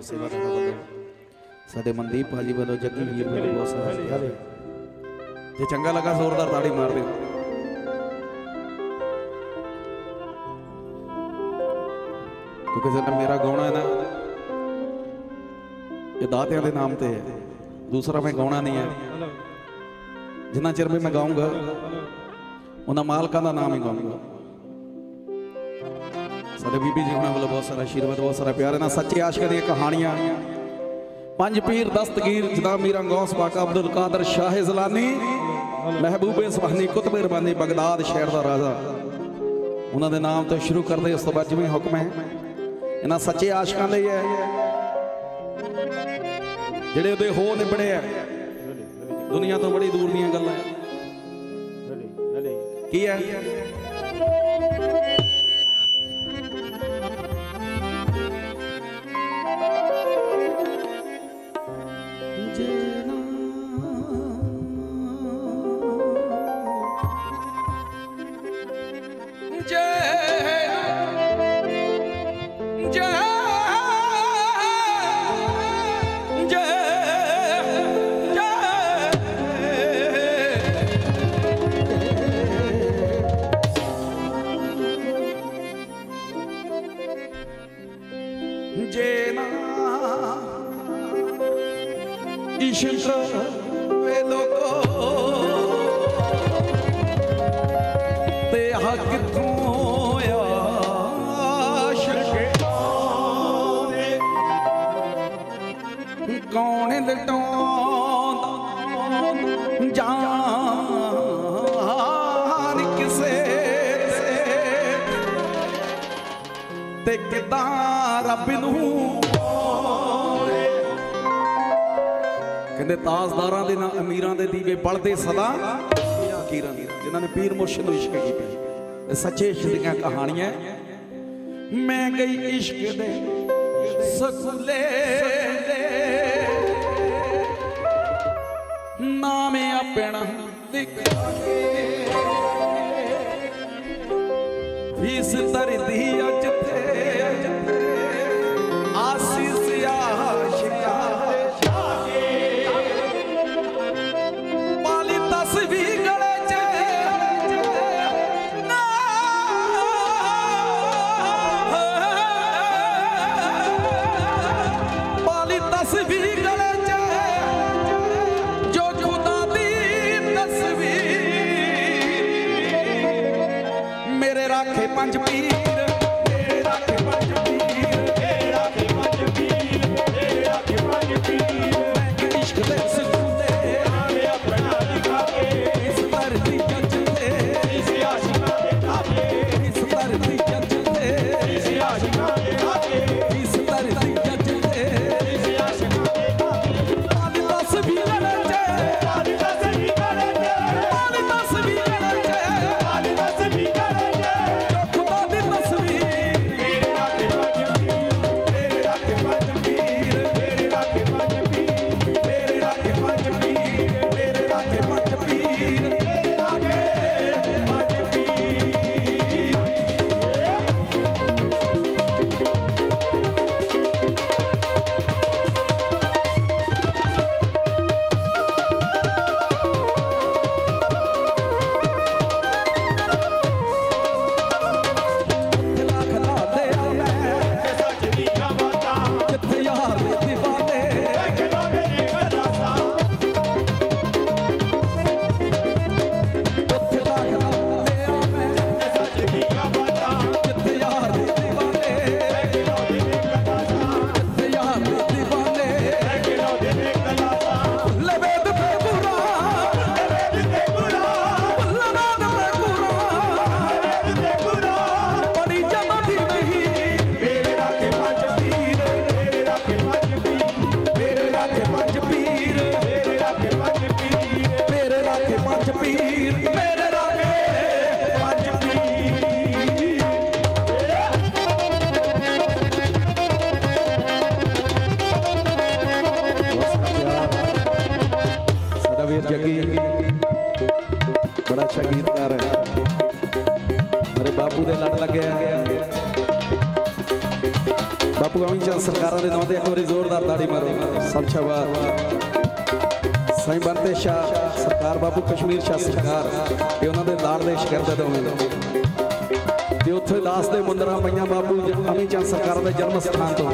ਵੱਲੋਂ ਸੇਵਾਦਾਰਾਂ ਵੱਲੋਂ ਸਾਡੇ ਮਨਦੀਪ ਭਾਜੀ ਵੱਲੋਂ ਜੱਗੀ ਵੀਰ ਵੱਲੋਂ ਬਹੁਤ ਸਾਰਾ ਪਿਆਰ ਹੈ ਜੇ ਚੰਗਾ ਲੱਗਾ ਜ਼ੋਰਦਾਰ ਤਾੜੀ ਮਾਰ ਦਿਓ। ਕਿਉਂਕਿ ਜਿਹੜਾ ਮੇਰਾ ਗਾਉਣਾ ਹੈ ਨਾ ਇਹ ਦਾਤਿਆਂ ਦੇ ਨਾਮ ਤੇ ਹੈ। ਦੂਸਰਾ ਮੈਂ ਗਾਉਣਾ ਨਹੀਂ ਹੈ। ਜਿੰਨਾ ਚਿਰ ਵੀ ਮੈਂ ਗਾਉਂਗਾ ਉਹਨਾਂ ਮਾਲਕਾਂ ਦਾ ਨਾਮ ਹੀ ਗਾਉਂਗਾ ਸਾਡੇ ਬੀਬੀ ਜੀ ਉਹਨਾਂ ਵੱਲੋਂ ਬਹੁਤ ਸਾਰਾ ਆਸ਼ੀਰਵਾਦ, ਬਹੁਤ ਸਾਰਾ ਪਿਆਰ, ਇਹਨਾਂ ਸੱਚੇ ਆਸ਼ਕਾਂ ਦੀਆਂ ਕਹਾਣੀਆਂ। ਪੰਜ ਪੀਰ ਦਸਤਗੀਰ ਜਦਾ ਮੀਰਾਂ ਗੌਸ ਪਾਕ ਅਬਦੁਲ ਕਾਦਰ, ਸ਼ਾਹ ਜ਼ਲਾਨੀ, ਮਹਿਬੂਬੇ ਸੁਭਾਨੀ ਕੁਤਬ ਰਬਾਨੀ ਬਗਦਾਦ ਸ਼ਹਿਰ ਦਾ ਰਾਜਾ। ਉਹਨਾਂ ਦੇ ਨਾਮ ਤੋਂ ਸ਼ੁਰੂ ਕਰਦੇ ਉਸ ਤੋਂ ਬਾਅਦ ਜਿਵੇਂ ਹੁਕਮ ਹੈ। ਇਹਨਾਂ ਸੱਚੇ ਆਸ਼ਕਾਂ ਲਈ ਹੈ। ਜਿਹੜੇ ਉਹਦੇ ਹੋ ਨਿਬੜੇ ਆ ਦੁਨੀਆ ਤੋਂ ਬੜੀ ਦੂਰ ਦੀਆਂ ਗੱਲਾਂ ਹੈ। ਕੀ ਹੈ? ਅਮੀਰਾਂ ਸਦਾ ਫਕੀਰਾਂ ਜਿਨ੍ਹਾਂ ਨੇ ਪੀਰ ਮੁਰਸ਼ਿਦ ਨੂੰ ਇਸ਼ਕ ਕੀਤਾ। ਇਹ ਸੱਚੇ ਇਸ਼ਕ ਦੀਆਂ ਕਹਾਣੀਆਂ ਮੈਂ ਗਈ ਇਸ਼ਕ ਦੇ ਸਕੂਲੇ। ਨਾਮੇ ਆਪਣਾ ਲਿਖਾ ਕੇ। ਫੀਸ ਤਰਦੀ ਅੱਜ 24 ਸਰਕਾਰਾਂ ਦੇ ਨਾਂ ਤੇ ਇੱਕ ਵਾਰੀ ਜ਼ੋਰਦਾਰ ਤਾੜੀ ਮਾਰੋ। ਸਭ ਸਾਈਂ ਬੰਤੇ ਸ਼ਾ ਸਰਕਾਰ ਬਾਬੂ ਕਸ਼ਮੀਰ ਸ਼ਾ ਸਰਕਾਰ ਤੇ ਉਹਨਾਂ ਦੇ ਲਾੜ ਦੇ ਸ਼ਗਿਰਦ ਹੋਏ ਤੇ ਉੱਥੇ ਦਾਸ ਦੇ ਮੁੰਦਰਾ ਪਈਆਂ ਬਾਬੂ ਅਮੀ ਚੰਦ ਸਰਕਾਰ ਦੇ ਜਨਮ ਸਥਾਨ ਤੋਂ।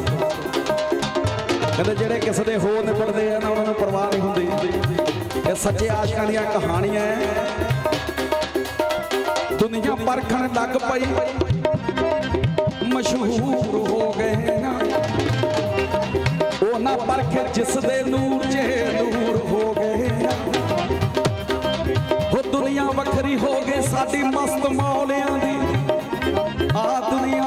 ਕਹਿੰਦੇ ਜਿਹੜੇ ਕਿਸੇ ਦੇ ਹੋਰ ਨਿਬੜਦੇ ਆ ਨਾ ਉਹਨਾਂ ਨੂੰ ਪਰਵਾਹ ਨਹੀਂ ਹੁੰਦੀ। ਇਹ ਸੱਚੇ ਆਸ਼ਕਾਂ ਦੀਆਂ ਕਹਾਣੀਆਂ ਦੁਨੀਆ ਪਰਖਣ ਲੱਗ ਪਈ। ਮਸ਼ਹੂਰ ਵਰਖ ਨੂਰ 'ਚ ਨੂਰ ਹੋ ਗਏ। ਹੋ ਦੁਨੀਆ ਵੱਖਰੀ ਹੋ ਗਏ ਸਾਡੀ ਮਸਤ ਮੌਲਿਆਂ ਦੀ। ਆ ਦੁਨੀਆ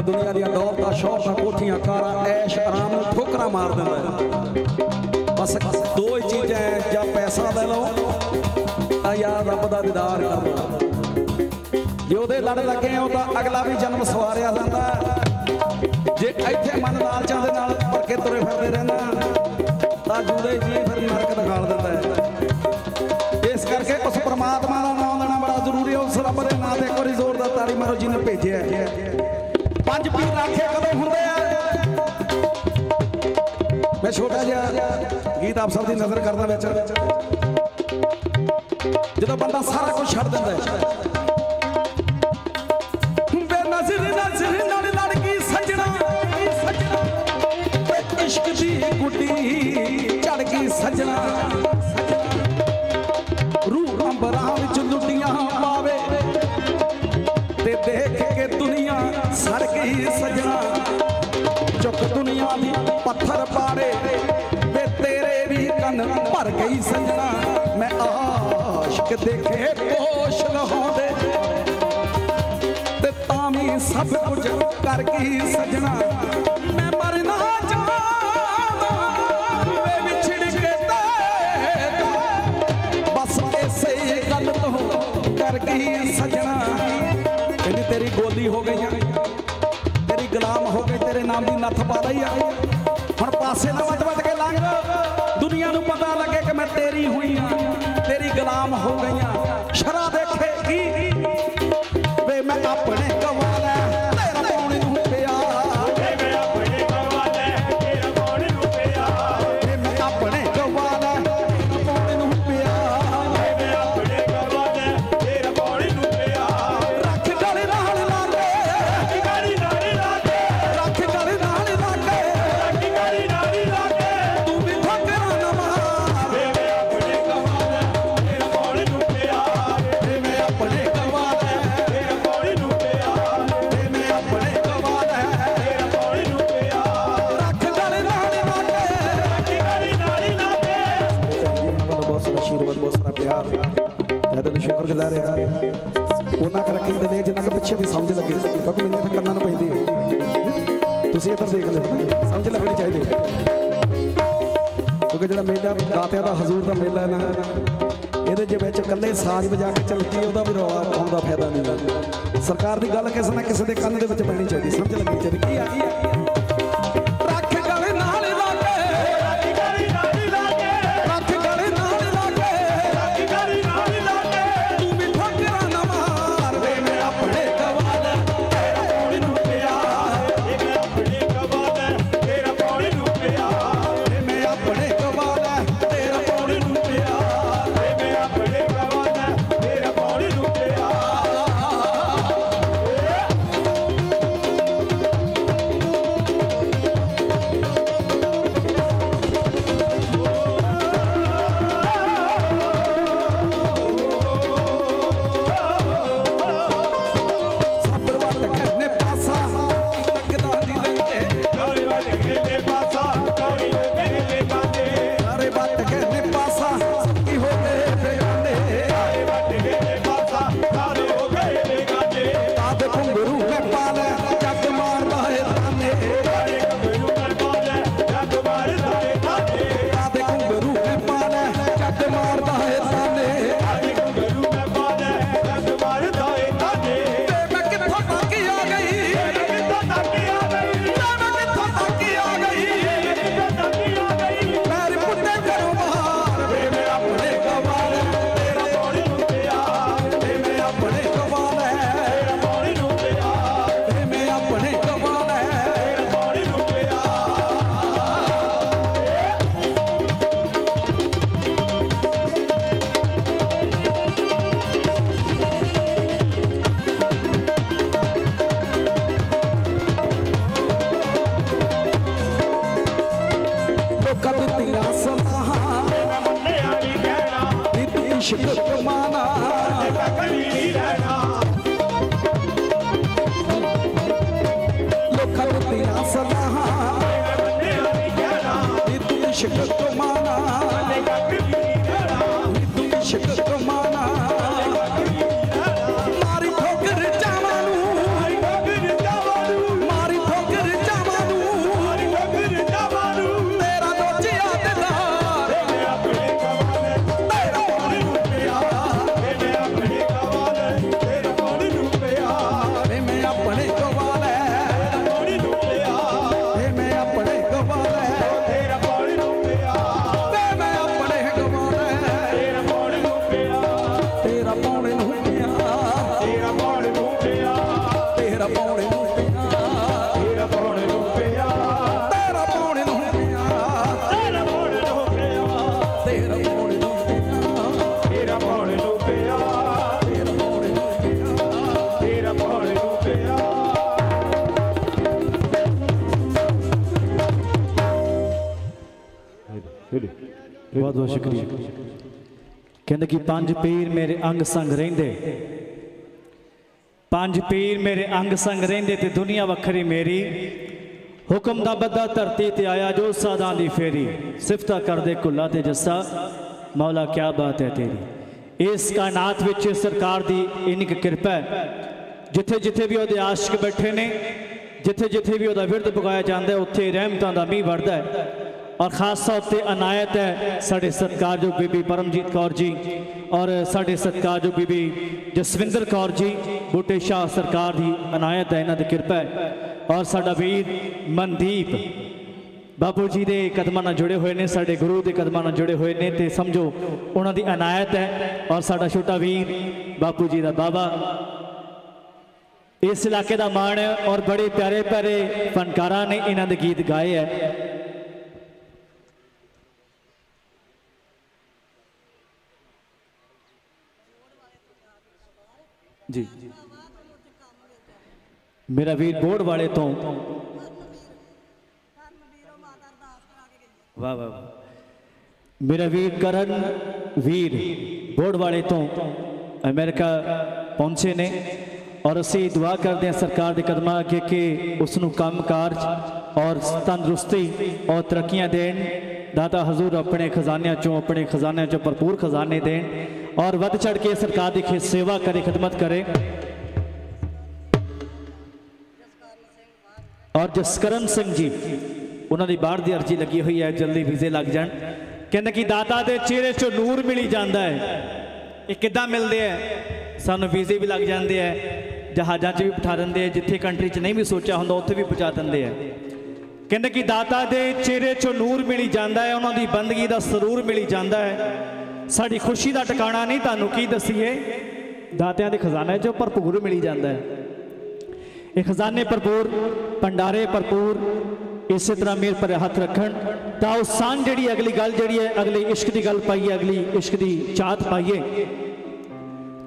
ਜਦੋਂ ਦੁਨੀਆ ਦੀਆਂ ਦੌਲਤਾਂ ਸ਼ੌਹਰਤਾਂ ਕੋਠੀਆਂ ਕਾਰਾਂ ਐਸ਼ ਆਰਾਮ ਨੂੰ ਠੋਕਰਾਂ ਮਾਰ ਦਿੰਦਾ ਬਸ ਦੋ ਹੀ ਚੀਜ਼ਾਂ ਹੈ, ਜਾਂ ਪੈਸਾ ਲੈ ਲਓ ਆ ਯਾਰ ਰੱਬ ਦਾ ਦੀਦਾਰ ਕਰ ਲਓ। ਜੇ ਉਹਦੇ ਲੜ ਲੱਗੇ ਹੋ ਤਾਂ ਅਗਲਾ ਵੀ ਜਨਮ ਸਵਾਰਿਆ ਜਾਂਦਾ। ਜੇ ਇੱਥੇ ਮਨ ਲਾਲਚਾਂ ਦੇ ਨਾਲ ਭਰ ਤੁਰੇ ਫਿਰਦੇ ਰਹਿੰਦਾ ਤਾਂ ਜੂਦੇ ਜੀ ਫਿਰ ਨਰਕ ਦਿਖਾਲ ਦਿੰਦਾ ਹੈ। ਇਸ ਕਰਕੇ ਉਸ ਪਰਮਾਤਮਾ ਦਾ ਨਾਮ ਲੈਣਾ ਬੜਾ ਜ਼ਰੂਰੀ ਹੈ। ਉਸ ਰੱਬ ਦੇ ਨਾਂ ਤੇ ਇੱਕ ਵਾਰੀ ਜ਼ੋਰਦਾਰ ਤਾੜੀ ਮਾਰੋ ਜਿਹਨੇ ਭੇਜਿਆ ਮੈਂ ਛੋਟਾ ਜਿਹਾ ਗੀਤ ਆਪ ਸਭ ਦੀ ਨਜ਼ਰ ਕਰਦਾ ਵਿੱਚ। ਜਦੋਂ ਬੰਦਾ ਸਾਰਾ ਕੁਝ ਛੱਡ ਦਿੰਦਾ ਹੈ। ਬੇਨਜ਼ਰ, ਨਜ਼ਰ, ਨਾਲ ਲੜ ਸੱਜਣਾ ਸੱਜਣਾ। ਇਸ਼ਕ ਦੀ ਗੁੱਡੀ ਝੜ ਗਈ ਸੱਜਣਾ। ਬੋਲੀ ਹੋ ਗਈ ਆ। ਤੇਰੀ ਗੁਲਾਮ ਹੋ ਗਈ, ਤੇਰੇ ਨਾਮ ਦੀ ਨੱਥ ਪਾ ਲਈ ਆ। ਹੁਣ ਪਾਸੇ ਨਾ ਵੱਟ ਵੱਟ ਕੇ ਲੰਘ। ਦੁਨੀਆ ਨੂੰ ਪਤਾ ਲੱਗੇ ਕਿ ਮੈਂ ਤੇਰੀ ਹੋਈ ਆ। ਤੇਰੀ ਗੁਲਾਮ ਹੋ ਗਈ ਗਈਆਂ ਸ਼ਰਾ ਦੇਖੇਗੀ ਵੇ ਮੇਲਾ ਦਾ ਹਜ਼ੂਰ ਦਾ ਮੇਲਾ ਨਾ। ਇਹਦੇ ਜੇ ਵਿੱਚ ਇਕੱਲੇ ਸਾਜ਼ ਵਜਾ ਕੇ ਚੱਲਦੀ ਉਹਦਾ ਵੀ ਰੌਲਾ ਪਾਉਣ ਦਾ ਫਾਇਦਾ ਨਹੀਂ। ਲੱਗਦਾ ਸਰਕਾਰ ਦੀ ਗੱਲ ਕਿਸੇ ਨਾ ਕਿਸੇ ਦੇ ਕੰਨ ਦੇ ਵਿੱਚ ਪੈਣੀ ਚਾਹੀਦੀ, ਸਮਝ ਲੱਗਣੀ ਚਾਹੀਦੀ ਕੀ ਆ ਕੀ ਬਹੁਤ ਬਹੁਤ ਸ਼ੁਕਰੀਆ। ਕਹਿੰਦੇ ਕਿ ਪੰਜ ਪੀਰ ਮੇਰੇ ਅੰਗ ਸੰਗ ਰਹਿੰਦੇ। ਪੰਜ ਪੀਰ ਮੇਰੇ ਅੰਗ ਸੰਗ ਰਹਿੰਦੇ ਤੇ ਦੁਨੀਆ ਵੱਖਰੀ ਮੇਰੀ। ਹੁਕਮ ਦਾ ਬੱਦਾ ਧਰਤੀ ਤੇ ਆਇਆ, ਜੋ ਸਾਦਾਂ ਦੀ ਫੇਰੀ। ਸਿਫਤਾ ਕਰਦੇ ਕੁੱਲਾ ਤੇ ਜੱਸਾ। ਮੌਲਾ, ਕਿਆ ਬਾਤ ਹੈ ਤੇਰੀ। ਇਸ ਕਾਇਨਾਤ ਵਿੱਚ ਸਰਕਾਰ ਦੀ ਇੰਨੀ ਕੁ ਕਿਰਪਾ ਹੈ। ਜਿੱਥੇ ਜਿੱਥੇ ਵੀ ਉਹਦੇ ਆਸ਼ਿਕ ਬੈਠੇ ਨੇ, ਜਿੱਥੇ ਜਿੱਥੇ ਵੀ ਉਹਦਾ ਵਿਰਦ ਪਕਾਇਆ ਜਾਂਦਾ ਉੱਥੇ ਰਹਿਮਤਾਂ ਦਾ ਮੀਂਹ ਵਰਦਾ ਹੈ। ਔਰ ਖਾਸ ਤੌਰ ਤੇ ਅਨਾਇਤ ਹੈ ਸਾਡੇ ਸਤਿਕਾਰਯੋਗ ਬੀਬੀ ਪਰਮਜੀਤ ਕੌਰ ਜੀ ਔਰ ਸਾਡੇ ਸਤਿਕਾਰਯੋਗ ਬੀਬੀ ਜਸਵਿੰਦਰ ਕੌਰ ਜੀ, ਬੂਟੇ ਸ਼ਾਹ ਸਰਕਾਰ ਦੀ ਅਨਾਇਤ ਹੈ, ਇਹਨਾਂ ਦੀ ਕਿਰਪਾ ਹੈ। ਔਰ ਸਾਡਾ ਵੀਰ ਮਨਦੀਪ ਬਾਪੂ ਜੀ ਦੇ ਕਦਮਾਂ ਨਾਲ ਜੁੜੇ ਹੋਏ ਨੇ, ਸਾਡੇ ਗੁਰੂ ਦੇ ਕਦਮਾਂ ਨਾਲ ਜੁੜੇ ਹੋਏ ਨੇ ਤੇ ਸਮਝੋ ਉਹਨਾਂ ਦੀ ਅਨਾਇਤ ਹੈ। ਔਰ ਸਾਡਾ ਛੋਟਾ ਵੀਰ ਬਾਪੂ ਜੀ ਦਾ ਬਾਬਾ ਇਸ ਇਲਾਕੇ ਦਾ ਮਾਣ ਹੈ ਔਰ ਬੜੇ ਪਿਆਰੇ ਪਿਆਰੇ ਫਨਕਾਰਾਂ ਨੇ ਇਹਨਾਂ ਦੇ ਗੀਤ ਗਾਏ ਹੈ। ਜੀ। ਮੇਰਾ ਵੀਰ ਬੋੜ ਵਾਲੇ ਤੋਂ। ਵਾਹ ਵਾਹ ਵਾਹ। ਮੇਰਾ ਵੀਰ ਕਰਨ ਵੀਰ ਬੋੜ ਵਾਲੇ ਤੋਂ ਅਮਰੀਕਾ ਪਹੁੰਚੇ ਨੇ ਔਰ ਅਸੀਂ ਦੁਆ ਕਰਦੇ ਹਾਂ ਸਰਕਾਰ ਦੇ ਕਦਮਾਂ ਅੱਗੇ ਕਿ ਉਸ ਨੂੰ ਕੰਮ ਕਾਰਜ ਔਰ ਤੰਦਰੁਸਤੀ ਔਰ ਤਰੱਕੀਆਂ ਦੇਣ, ਦਾਤਾ ਹਜ਼ੂਰ ਆਪਣੇ ਖਜ਼ਾਨਿਆਂ ਚੋਂ, ਆਪਣੇ ਖਜ਼ਾਨਿਆਂ ਚੋਂ ਭਰਪੂਰ ਖਜ਼ਾਨੇ ਦੇਣ। ਔਰ ਵੱਧ ਚੜ ਕੇ ਸਰਕਾਰ ਦੀ ਖੇ- ਸੇਵਾ ਕਰੇ ਖਿਦਮਤ ਕਰੇ ਔਰ ਜਸਕਰਨ ਸਿੰਘ ਜੀ ਉਹਨਾਂ ਦੀ ਬਾਹਰ ਦੀ ਅਰਜ਼ੀ ਲੱਗੀ ਹੋਈ ਹੈ ਜਲਦੀ ਵੀਜ਼ੇ ਲੱਗ ਜਾਣ ਕਹਿੰਦੇ ਕਿ ਦਾਤਾ ਦੇ ਚਿਹਰੇ 'ਚੋਂ ਨੂਰ ਮਿਲੀ ਜਾਂਦਾ ਹੈ ਇਹ ਕਿੱਦਾਂ ਮਿਲਦੇ ਆ ਸਾਨੂੰ ਵੀਜ਼ੇ ਵੀ ਲੱਗ ਜਾਂਦੇ ਆ ਜਹਾਜ਼ਾਂ 'ਚ ਵੀ ਬਿਠਾ ਦਿੰਦੇ ਆ ਜਿੱਥੇ ਕੰਟਰੀ 'ਚ ਨਹੀਂ ਵੀ ਸੋਚਿਆ ਹੁੰਦਾ ਉੱਥੇ ਵੀ ਪਹੁੰਚਾ ਦਿੰਦੇ ਆ ਕਹਿੰਦੇ ਕਿ ਦਾਤਾ ਦੇ ਚਿਹਰੇ 'ਚੋਂ ਨੂਰ ਮਿਲੀ ਜਾਂਦਾ ਹੈ ਉਹਨਾਂ ਦੀ ਬੰਦਗੀ ਦਾ ਸਰੂਰ ਮਿਲੀ ਜਾਂਦਾ ਹੈ ਸਾਡੀ ਖੁਸ਼ੀ ਦਾ ਟਿਕਾਣਾ ਨਹੀਂ, ਤੁਹਾਨੂੰ ਕੀ ਦਸੀਏ? ਦਾਤਿਆਂ ਦੇ ਖਜ਼ਾਨੇ 'ਚੋਂ ਭਰਪੂਰ ਮਿਲੀ ਜਾਂਦਾ ਹੈ। ਇਹ ਖਜ਼ਾਨੇ ਭਰਪੂਰ, ਭੰਡਾਰੇ ਭਰਪੂਰ, ਇਸੇ ਤਰ੍ਹਾਂ ਮੇਰ ਪਰ ਹੱਥ ਰੱਖਣ। ਤਾਂ ਉਹ ਸਾਂਝ ਜਿਹੜੀ ਅਗਲੀ ਗੱਲ ਜਿਹੜੀ ਹੈ, ਅਗਲੀ ਇਸ਼ਕ ਦੀ ਗੱਲ ਪਾਈਏ, ਅਗਲੀ ਇਸ਼ਕ ਦੀ ਚਾਹਤ ਪਾਈਏ।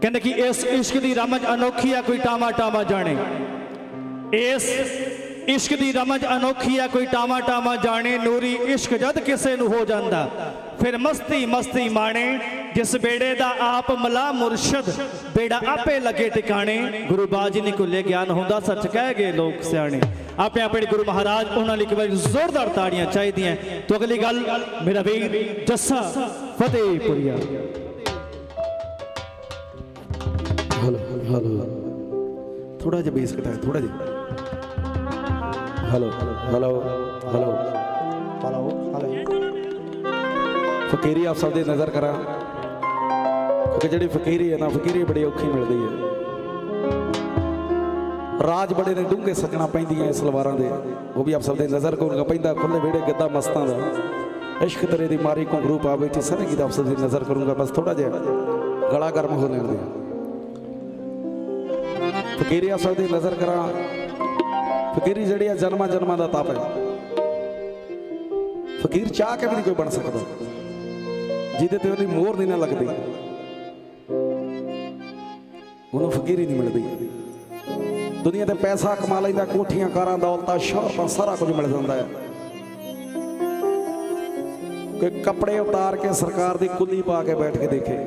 ਕਹਿੰਦੇ ਕਿ ਇਸ ਇਸ਼ਕ ਦੀ ਰਮਜ ਅਨੋਖੀ ਆ, ਕੋਈ ਟਾਮਾ ਟਾਮਾ ਜਾਣੇ। ਇਸ ਇਸ਼ਕ ਦੀ ਰਮਜ ਅਨੋਖੀ ਆ, ਕੋਈ ਟਾਮਾ ਟਾਮਾ ਜਾਣੇ। ਨੂਰੀ ਇਸ਼ਕ ਜਦ ਕਿਸੇ ਨੂੰ ਹੋ ਜਾਂਦਾ। ਫਿਰ ਮਸਤੀ ਮਸਤੀ ਮਾਣੇ ਜਿਸ ਬੇੜੇ ਦਾ ਆਪ ਮਲਾ ਮੁਰਸ਼ਦ ਬੇੜਾ ਆਪੇ ਲੱਗੇ ਟਿਕਾਣੇ। ਗੁਰੂ ਬਾਜੀ ਨੇ ਕੁੱਲੇ ਗਿਆਨ ਹੁੰਦਾ ਸੱਚ ਕਹਿ ਗਏ ਲੋਕ ਸਿਆਣੇ। ਆਪੇ ਆਪਣੇ ਗੁਰੂ ਮਹਾਰਾਜ ਉਹਨਾਂ ਲਈ ਇੱਕ ਵਾਰੀ ਜ਼ੋਰਦਾਰ ਤਾੜੀਆਂ ਚਾਹੀਦੀਆਂ। ਤੋਂ ਅਗਲੀ ਗੱਲ ਮੇਰਾ ਵੀਰ ਜੱਸਾ ਫਤਿਹਪੁਰੀਆ। Hello hello. ਥੋੜਾ ਜਿਹਾ ਬੇਸ ਘਟਾਇਆ ਥੋੜਾ ਜਿਹਾ। Hello hello hello hello. Hello. ਫਕੀਰੀ ਆਪ ਸਭ ਦੇ ਨਜ਼ਰ ਕਰਾਂ। ਕਿਉਂਕਿ ਜਿਹੜੀ ਫਕੀਰੀ ਹੈ ਨਾ, ਫਕੀਰੀ ਬੜੀ ਔਖੀ ਮਿਲਦੀ ਹੈ। ਰਾਜ ਬੜੇ ਨੇ, ਡੂੰਘੇ ਸੱਜਣਾ ਪੈਂਦੀਆਂ ਇਸ ਸਲਵਾਰਾਂ ਦੇ। ਉਹ ਵੀ ਆਪ ਸਭ ਦੇ ਨਜ਼ਰ ਕੋਲ ਪੈਂਦਾ ਖੁੱਲੇ ਵਿਹੜੇ, ਗਿੱਧਾ ਮਸਤਾਂ ਦਾ। ਇਸ਼ਕ ਤੇਰੇ ਦੀ ਮਾਰੀ ਘੁੰਗਰੂ ਪਾ ਬੈਠੀ ਸਾਰੇ ਗੀਤ ਆਪ ਸਭ ਦੀ ਨਜ਼ਰ ਕਰੂੰਗਾ, ਬਸ ਥੋੜਾ ਜਿਹਾ ਗਲਾ ਗਰਮ ਹੋ ਲੈਂਦੇ ਫਕੀਰੀ ਆਪ ਸਭ ਦੀ ਨਜ਼ਰ ਕਰਾਂ। ਫਕੀਰੀ ਜਿਹੜੀ ਆ ਜਨਮਾਂ ਜਨਮਾਂ ਦਾ ਤਾਪ ਹੈ। ਫਕੀਰ ਚਾਹ ਕੇ ਵੀ ਕੋਈ ਬਣ ਸਕਦਾ। ਜਿਹਦੇ ਤੇ ਉਹਦੀ ਮੋਹਰ ਨਹੀਂ ਨਾ ਲੱਗਦੀ। ਉਹਨੂੰ ਫਕੀਰੀ ਨਹੀਂ ਮਿਲਦੀ। ਦੁਨੀਆ ਤੇ ਪੈਸਾ ਕਮਾ ਲੈਂਦਾ, ਕੋਠੀਆਂ, ਕਾਰਾਂ, ਦੌਲਤਾਂ ਸ਼ੌਹਰਤਾਂ ਸਾਰਾ ਕੁਝ ਮਿਲ ਜਾਂਦਾ ਹੈ। ਕਿ ਕੱਪੜੇ ਉਤਾਰ ਕੇ ਸਰਕਾਰ ਦੀ ਕੁੱਲੀ ਪਾ ਕੇ ਬੈਠ ਕੇ ਦੇਖੇ।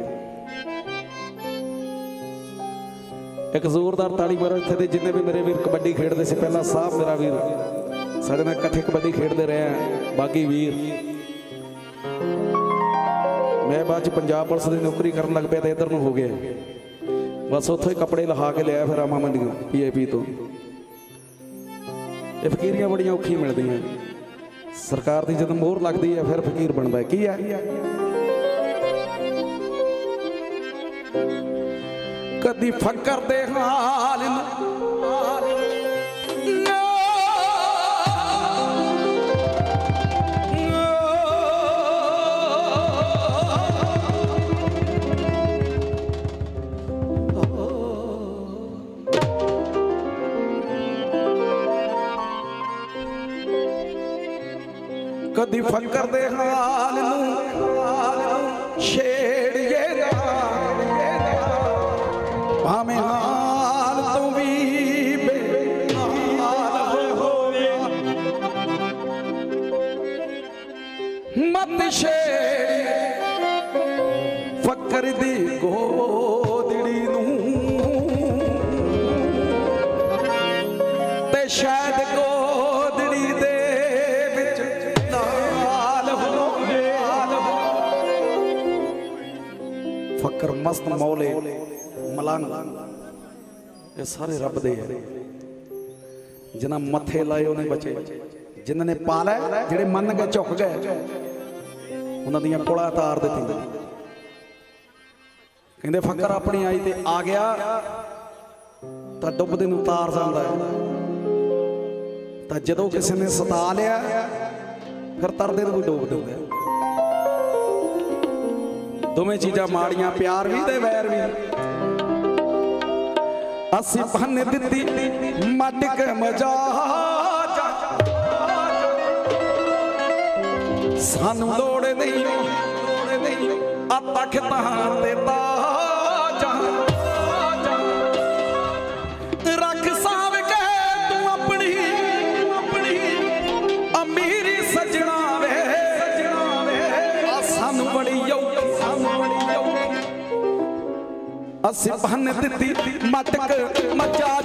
ਇੱਕ ਜ਼ੋਰਦਾਰ ਤਾੜੀ ਮਾਰੋ ਇੱਥੇ ਦੇ, ਜਿੰਨੇ ਵੀ ਮੇਰੇ ਵੀਰ ਕਬੱਡੀ ਖੇਡਦੇ ਸੀ, ਪਹਿਲਾਂ ਸਾਹਿਬ ਮੇਰਾ ਵੀਰ। ਸਾਡੇ ਨਾਲ ਇਕੱਠੇ ਕਬੱਡੀ ਖੇਡਦੇ ਰਹੇ ਆ, ਬਾਗੀ ਵੀਰ। ਮੈਂ ਬਾਅਦ ਚ ਪੰਜਾਬ ਪੁਲਿਸ ਦੀ ਨੌਕਰੀ ਕਰਨ ਲੱਗ ਪਿਆ ਤੇ ਇੱਧਰ ਨੂੰ ਹੋ ਗਿਆ। ਬਸ ਉੱਥੋਂ ਹੀ ਕੱਪੜੇ ਲਹਾ ਕੇ ਲਿਆ ਫਿਰ ਆਮਾ ਮੰਡੀਆਂ ਪੀਏਪੀ ਤੋਂ। ਇਹ ਫਕੀਰੀਆਂ ਬੜੀਆਂ ਔਖੀ ਮਿਲਦੀਆਂ। ਸਰਕਾਰ ਦੀ ਜਦੋਂ ਮੋਹਰ ਲੱਗਦੀ ਹੈ, ਫਿਰ ਫਕੀਰ ਬਣਦਾ ਕੀ ਹੈ? ਕਦੀ ਫਕਰ ਦੇ ਹਾਲ ਕਦੀ ਫਕਰ ਦੇ ਹਾਲ ਨੂੰ ਛੇੜੀਏ ਨਾ। ਭਾਵੇਂ ਹਾਲ ਤੋਂ ਵੀ ਬੇਹਾਲ ਹੋਵੇ। ਮਤ ਛੇੜੀ ਫਕਰ ਦੀ ਫਕਰ ਮਸਤ ਮੌਲੇ ਮਲੰਗ ਇਹ ਸਾਰੇ ਰੱਬ ਦੇ ਹੈ ਜਿਨ੍ਹਾਂ ਮੱਥੇ ਲਾਏ ਉਹਨੇ ਬਚੇ, ਜਿਨ੍ਹਾਂ ਨੇ ਪਾ ਲਏ ਜਿਹੜੇ ਮੰਨ ਕੇ ਝੁਕ ਗਏ, ਉਹਨਾਂ ਦੀਆਂ ਪੁਲਾ ਤਾਰ ਦਿੱਤੀ ਕਹਿੰਦੇ, ਫੱਕਰ ਆਪਣੀ ਆਈ ਤੇ ਆ ਗਿਆ, ਤਾਂ ਡੁੱਬਦੇ ਨੂੰ ਤਾਰ ਜਾਂਦਾ ਹੈ। ਤਾਂ ਜਦੋਂ ਕਿਸੇ ਨੇ ਸਤਾ ਲਿਆ, ਫਿਰ ਤਰਦੇ ਨੂੰ ਵੀ ਡੋਬ ਦਿੰਦਾ ਦੋਵੇਂ ਚੀਜ਼ਾਂ ਮਾੜੀਆਂ ਪਿਆਰ ਵੀ ਤੇ ਵੈਰ ਵੀ। ਅਸੀਂ ਭੰਨ ਦਿੱਤੀ ਮਟਕ ਮਜਾ ਸਾਨੂੰ ਲੋੜ ਨਹੀਂ ਲੋੜ ਨਹੀਂ ਆ ਤਖਤਾਂ ਤੇ ਤਾਜਾਂ ਅਸੀਂ ਬੰਨ ਦਿੱਤੀ ਮਟਕ ਮੱਚਾ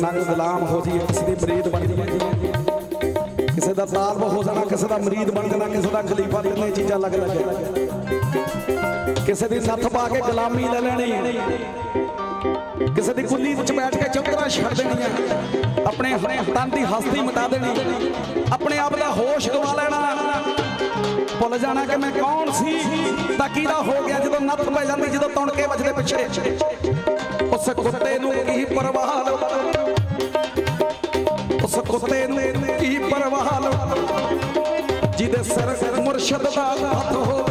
ਜਦੋਂ ਗੁਲਾਮ ਹੋ ਜਾਈਏ, ਕਿਸੇ ਦੀ ਮਰੀਦ ਬਣ ਜਾਈਏ। ਕਿਸੇ ਦਾ ਤਾਲਬ ਹੋ ਜਾਣਾ, ਕਿਸੇ ਦਾ ਮਰੀਦ ਬਣ ਜਾਣਾ, ਕਿਸੇ ਦਾ ਖਲੀਫਾ ਤਿੰਨੇ ਚੀਜ਼ਾਂ ਲੱਗ ਲੱਗ ਕਿਸੇ ਦੀ ਨੱਥ ਪਾ ਕੇ ਗੁਲਾਮੀ ਲੈ ਲੈਣੀ ਕਿਸੇ ਦੀ ਕੁੱਲੀ ਵਿੱਚ ਬੈਠ ਕੇ ਚੌਧਰਾ ਛੱਡ ਦੇਣੀਆਂ। ਆਪਣੇ ਤਨ ਦੀ ਹਸਤੀ ਮਿਟਾ ਦੇਣੀ। ਆਪਣੇ ਆਪ ਦਾ ਹੋਸ਼ ਗਵਾ ਲੈਣਾ। ਭੁੱਲ ਜਾਣਾ ਕਿ ਮੈਂ ਕੌਣ ਸੀ, ਤਾਂ ਕਿਹਦਾ ਹੋ ਗਿਆ ਜਦੋਂ ਨੱਥ ਪੈ ਜਾਂਦੀ, ਜਦੋਂ ਤਣਕੇ ਵੱਜਦੇ ਪਿੱਛੇ। ਉਸ ਕੁੱਤੇ ਨੂੰ ਕੀ ਪਰਵਾਹ ਕੁੱਤੇ ਨੂੰ ਕੀ ਪਰਵਾਹ ਜਿਹਦੇ ਸਿਰ ਮੁਰਸ਼ਦ ਦਾ ਹੱਥ ਹੋਵੇ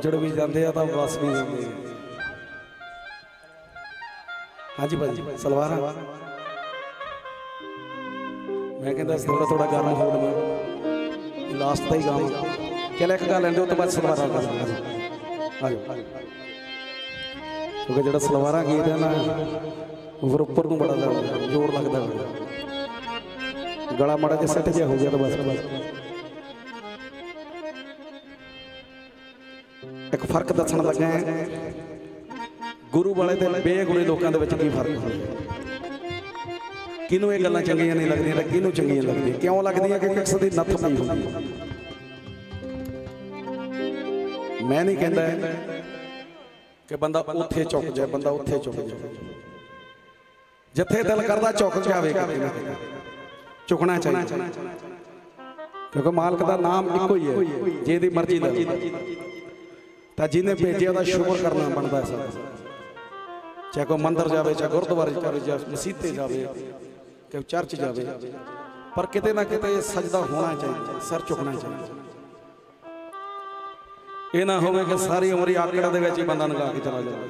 ਉਜੜ ਵੀ ਜਾਂਦੇ ਆ ਤਾਂ ਵਸ ਵੀ ਜਾਂਦੇ ਆ। ਹਾਂਜੀ ਭਾਜੀ, ਸਲਵਾਰਾਂ। ਮੈਂ ਕਹਿੰਦਾ ਥੋੜਾ ਥੋੜਾ ਗਰਮ ਹੋ ਲਵਾਂ ਲਾਸਟ ਦਾ ਹੀ ਗਾਵਾਂ ਚੱਲ ਇੱਕ ਗਾ ਲੈਂਦੇ, ਉਹ ਤੋਂ ਬਾਅਦ ਸਲਵਾਰਾਂ ਕਰ ਲਾਂਗੇ। ਕਿਉਂਕਿ ਜਿਹੜਾ ਸਲਵਾਰਾਂ ਗੀਤ ਹੈ ਨਾ ਉਹ ਉੱਪਰ ਨੂੰ ਬੜਾ ਲੱਗਦਾ ਜ਼ੋਰ ਲੱਗਦਾ। ਗਲਾ ਮਾੜਾ ਜਿਹਾ ਸੈੱਟ ਜਿਹਾ ਹੋ ਗਿਆ ਤਾਂ ਬਸ। ਇੱਕ ਦੱਸਣ ਲੱਗਾ ਗੁਰੂ ਵਾਲੇ ਤੇ ਬੇਗੁਣੇ ਲੋਕਾਂ ਦੇ ਵਿੱਚ ਕੀ ਫ਼ਰਕ ਹੁੰਦਾ? ਕਿਹਨੂੰ ਇਹ ਗੱਲਾਂ ਚੰਗੀਆਂ ਨਹੀਂ ਲੱਗਦੀਆਂ ਤੇ ਕਿਹਨੂੰ ਚੰਗੀਆਂ ਲੱਗਦੀਆਂ? ਕਿਉਂ ਲੱਗਦੀਆਂ? ਕਿ ਕਿਸ ਦੀ ਨੱਥ ਪਈ ਹੁੰਦੀ ਮੈਂ ਨਹੀਂ ਕਹਿੰਦਾ ਕਿ ਬੰਦਾ ਉੱਥੇ ਝੁਕ ਜਾਏ, ਬੰਦਾ ਉੱਥੇ ਝੁਕ ਜਾਏ। ਜਿੱਥੇ ਦਿਲ ਕਰਦਾ ਝੁਕ ਜਾਵੇ ਕਿਤੇ ਨਾ ਕਿਤੇ ਝੁਕਣਾ ਚਾਹੀਦਾ। ਕਿਉਂਕਿ ਮਾਲਕ ਦਾ ਨਾਮ ਇੱਕੋ ਹੀ ਹੈ ਜੇ ਮਰਜ਼ੀ ਦਾ ਤਾਂ ਜਿਹਨੇ ਭੇਜਿਆ ਉਹਦਾ ਸ਼ੁਕਰ ਕਰਨਾ ਬਣਦਾ ਹੈ ਸਭ ਚਾਹੇ ਕੋਈ ਮੰਦਰ ਜਾਵੇ ਚਾਹੇ ਗੁਰਦੁਆਰੇ ਜਾਵੇ ਜਾਂ ਮਸੀਤੇ ਜਾਵੇ ਕਿ ਚਰਚ ਜਾਵੇ। ਪਰ ਕਿਤੇ ਨਾ ਕਿਤੇ ਸਜਦਾ ਹੋਣਾ ਚਾਹੀਦਾ ਸਰ ਝੁਕਣਾ ਚਾਹੀਦਾ। ਇਹ ਨਾ ਹੋਵੇ ਕਿ ਸਾਰੀ ਉਮਰ ਹੀ ਆਕੜ ਦੇ ਵਿੱਚ ਹੀ ਬੰਦਾ ਲਗਾ ਕੇ ਚਲਾ ਜਾਵੇ।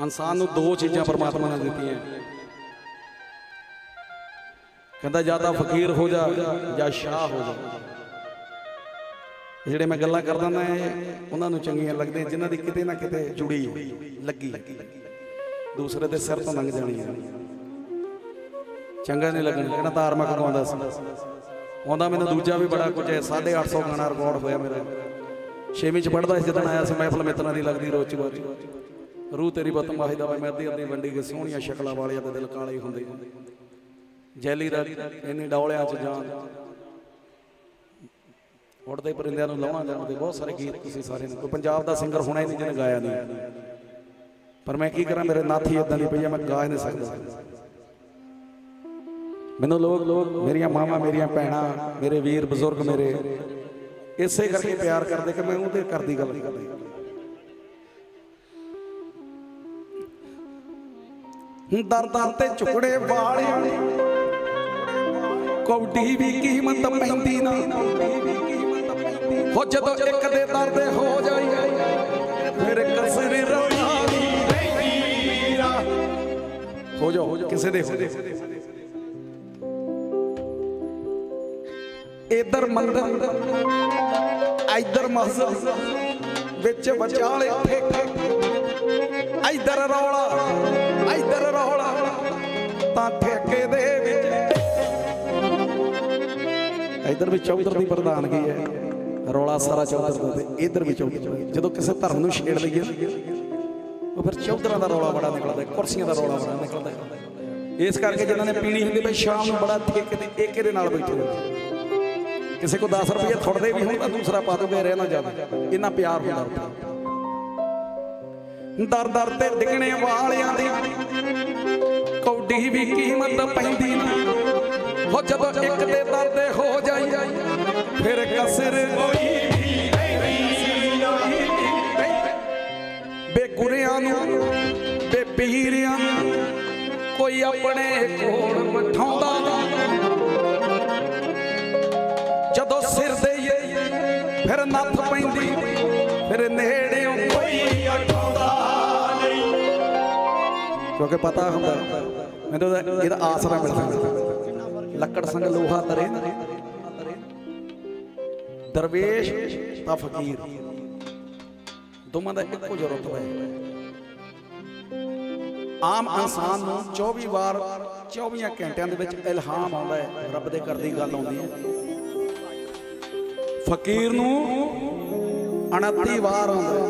ਇਨਸਾਨ ਨੂੰ ਦੋ ਚੀਜ਼ਾਂ ਪਰਮਾਤਮਾ ਨੇ ਦਿੱਤੀਆਂ। ਕਹਿੰਦਾ ਜਾਂ ਤਾਂ ਫਕੀਰ ਹੋ ਜਾ ਜਾਂ ਸ਼ਾਹ ਹੋ ਜਾ। ਜਿਹੜੇ ਮੈਂ ਗੱਲਾਂ ਕਰਦਾ ਨਾ ਉਹਨਾਂ ਨੂੰ ਚੰਗੀਆਂ ਲੱਗਦੀਆਂ, ਜਿਨ੍ਹਾਂ ਦੀ ਕਿਤੇ ਨਾ ਕਿਤੇ ਜੁੜੀ ਲੱਗੀ। ਦੂਸਰੇ ਦੇ ਸਿਰ ਤੋਂ ਲੰਘ ਜਾਣੀ ਹੈ ਚੰਗਾ ਨਹੀਂ ਲੱਗਣਾ ਕਿਹੜਾ ਧਾਰਮਿਕ ਗਾਉਂਦਾ ਸੀ। ਆਉਂਦਾ ਮੈਨੂੰ ਦੂਜਾ ਵੀ ਬੜਾ ਕੁਝ ਹੈ 850 ਗਾਣਾ ਰਿਕਾਰਡ ਹੋਇਆ ਮੇਰਾ। ਛੇਵੀਂ ਚ ਪੜਦਾ ਸੀ, ਜਦੋਂ ਆਇਆ ਸੀ ਮਹਿਫਲ ਮਿੱਤਰਾਂ ਦੀ ਲੱਗਦੀ ਰੋਜ਼ ਰੋਚ ਰੂਹ ਤੇਰੀ ਬਤ ਮਾਹਿਦਾ ਵਾ ਮੈਂ ਅੱਧੀ ਅੱਧੀ ਵੰਡੀ ਕੇ ਸੋਹਣੀਆਂ ਸ਼ਕਲਾਂ ਵਾਲਿਆਂ ਦੇ ਦਿਲ ਕਾਲੇ ਹੁੰਦੇ। ਜੈਲੀ ਦਾ ਇੰਨੀ ਡੌਲਿਆਂ ਚ ਜਾਨ ਉੜਦੇ ਪਰਿੰਦਿਆਂ ਨੂੰ ਲਾਉਣਾ ਜਾਣਦੇ ਬਹੁਤ ਸਾਰੇ ਗੀਤ ਤੁਸੀਂ ਸਾਰੇ ਨੇ। ਕੋਈ ਪੰਜਾਬ ਦਾ ਸਿੰਗਰ ਹੋਣਾ ਹੀ ਨਹੀਂ ਜਿਹਨੇ ਗਾਇਆ ਨਹੀਂ। ਪਰ ਮੈਂ ਕੀ ਕਰਾਂ, ਮੇਰੇ ਨਾਥੀ ਇਦਾਂ ਦੀ ਪਈ ਆ, ਮੈਂ ਗਾ ਨਹੀਂ ਸਕਦਾ। ਮੈਨੂੰ ਲੋਕ ਲੋਕ ਮੇਰੀਆਂ ਮਾਵਾਂ, ਮੇਰੀਆਂ ਭੈਣਾਂ, ਮੇਰੇ ਵੀਰ ਬਜ਼ੁਰਗ ਮੇਰੇ, ਇਸੇ ਕਰਕੇ ਪਿਆਰ ਕਰਦੇ ਕਿ ਮੈਂ ਉਹਦੇ ਕਰਦੀ ਗੱਲ। ਨਹੀਂ ਕਰਦਾ ਦਰ ਦਰ ਤੇ ਚੁਕੜੇ ਵਾਲਿਆਂ ਕੌਡੀ ਵੀ ਕੀਮਤ ਪੈਂਦੀ ਨਾ। ਹੋ ਜਦੋਂ ਇੱਕ ਦੇ ਦਰ ਦੇ ਹੋ ਜਾਈ ਫਿਰ ਕਸਰ ਰਵਾਨੀ ਹੋ ਜਾ ਕਿਸੇ ਦੇ ਹੋ ਜਾ ਇਧਰ ਮੰਦਰ ਇਧਰ ਮਸਜਿਦ ਵਿੱਚ ਵਿਚਾਲੇ ਠੇਕੇ ਇਧਰ ਰੌਲਾ ਇਧਰ ਰੌਲਾ ਤਾਂ ਠੇਕੇ ਦੇ ਵਿੱਚ। ਇਧਰ ਵੀ ਚੌਧਰ ਦੀ ਪ੍ਰਧਾਨਗੀ ਹੈ। ਰੌਲਾ ਸਾਰਾ ਚੌਧਰ ਦਾ ਤੇ ਇਧਰ ਵੀ ਚੌਧਰ ਜਦੋਂ ਕਿਸੇ ਧਰਮ ਨੂੰ ਛੇੜ ਲਈਏ ਉਹ ਫਿਰ ਚੌਧਰਾਂ ਦਾ ਰੌਲਾ ਬੜਾ ਨਿਕਲਦਾ, ਕੁਰਸੀਆਂ ਦਾ ਰੌਲਾ ਬੜਾ ਨਿਕਲਦਾ। ਇਸ ਕਰਕੇ ਜਿਨ੍ਹਾਂ ਨੇ ਪੀਣੀ ਹੁੰਦੀ, ਬਈ ਸ਼ਾਮ ਨੂੰ ਬੜਾ ਠੇਕੇ ਤੇ ਏਕੇ ਦੇ ਨਾਲ ਬੈਠੇ ਹੁੰਦੇ। ਕਿਸੇ ਕੋ 10 ਰੁਪਏ ਥੁੜਦੇ ਵੀ ਹੋਣ ਦੂਸਰਾ ਪਾ ਦੋਗੇ ਰਹਿ ਨਾ ਜਾਵੇ ਇੰਨਾ ਪਿਆਰ ਹੁੰਦਾ ਦਰ ਦਰ ਤੇ ਡਿੱਗਣੇ ਵਾਲਿਆਂ ਦੀ ਕੌਡੀ ਵੀ ਕੀਮਤ ਪੈਂਦੀ ਨਾ। ਹੋ ਜਦੋਂ ਇੱਕ ਦੇ ਦਰ ਦੇ ਹੋ ਜਾਈ ਫਿਰ ਕਸਰ ਕੋਈ ਬੇਗੁਰਿਆਂ ਨੂੰ ਬੇਪੀਰਿਆਂ ਨੂੰ, ਕੋਈ ਆਪਣੇ ਕੋਲ ਬਿਠਾਉਂਦਾ ਜਦੋਂ ਸਿਰ ਦੇਈਏ ਫਿਰ ਨੱਥ ਪੈਂਦੀ, ਫਿਰ ਨੇੜਿਓਂ ਕੋਈ ਅਟਾਉਂਦਾ ਨਹੀਂ। ਕਿਉਂਕਿ ਪਤਾ ਹੁੰਦਾ, ਮੈਨੂੰ ਇਹਦਾ ਆਸਰਾ ਮਿਲ ਲੱਕੜ ਸੰਗ ਲੋਹਾ ਤਰੇ ਦਰਵੇਸ਼ ਤਾਂ ਫਕੀਰ। ਦੋਵਾਂ ਦਾ ਇੱਕੋ ਜਿਹਾ ਰਤਬਾ ਹੈ। ਆਮ ਇਨਸਾਨ ਨੂੰ 24 ਵਾਰ 24 ਘੰਟਿਆਂ ਦੇ ਵਿੱਚ ਇਲਹਾਮ ਆਉਂਦਾ ਹੈ ਰੱਬ ਦੇ ਘਰ ਦੀ ਗੱਲ ਆਉਂਦੀ ਹੈ। ਫਕੀਰ ਨੂੰ 29 ਵਾਰ ਆਉਂਦਾ ਹੈ।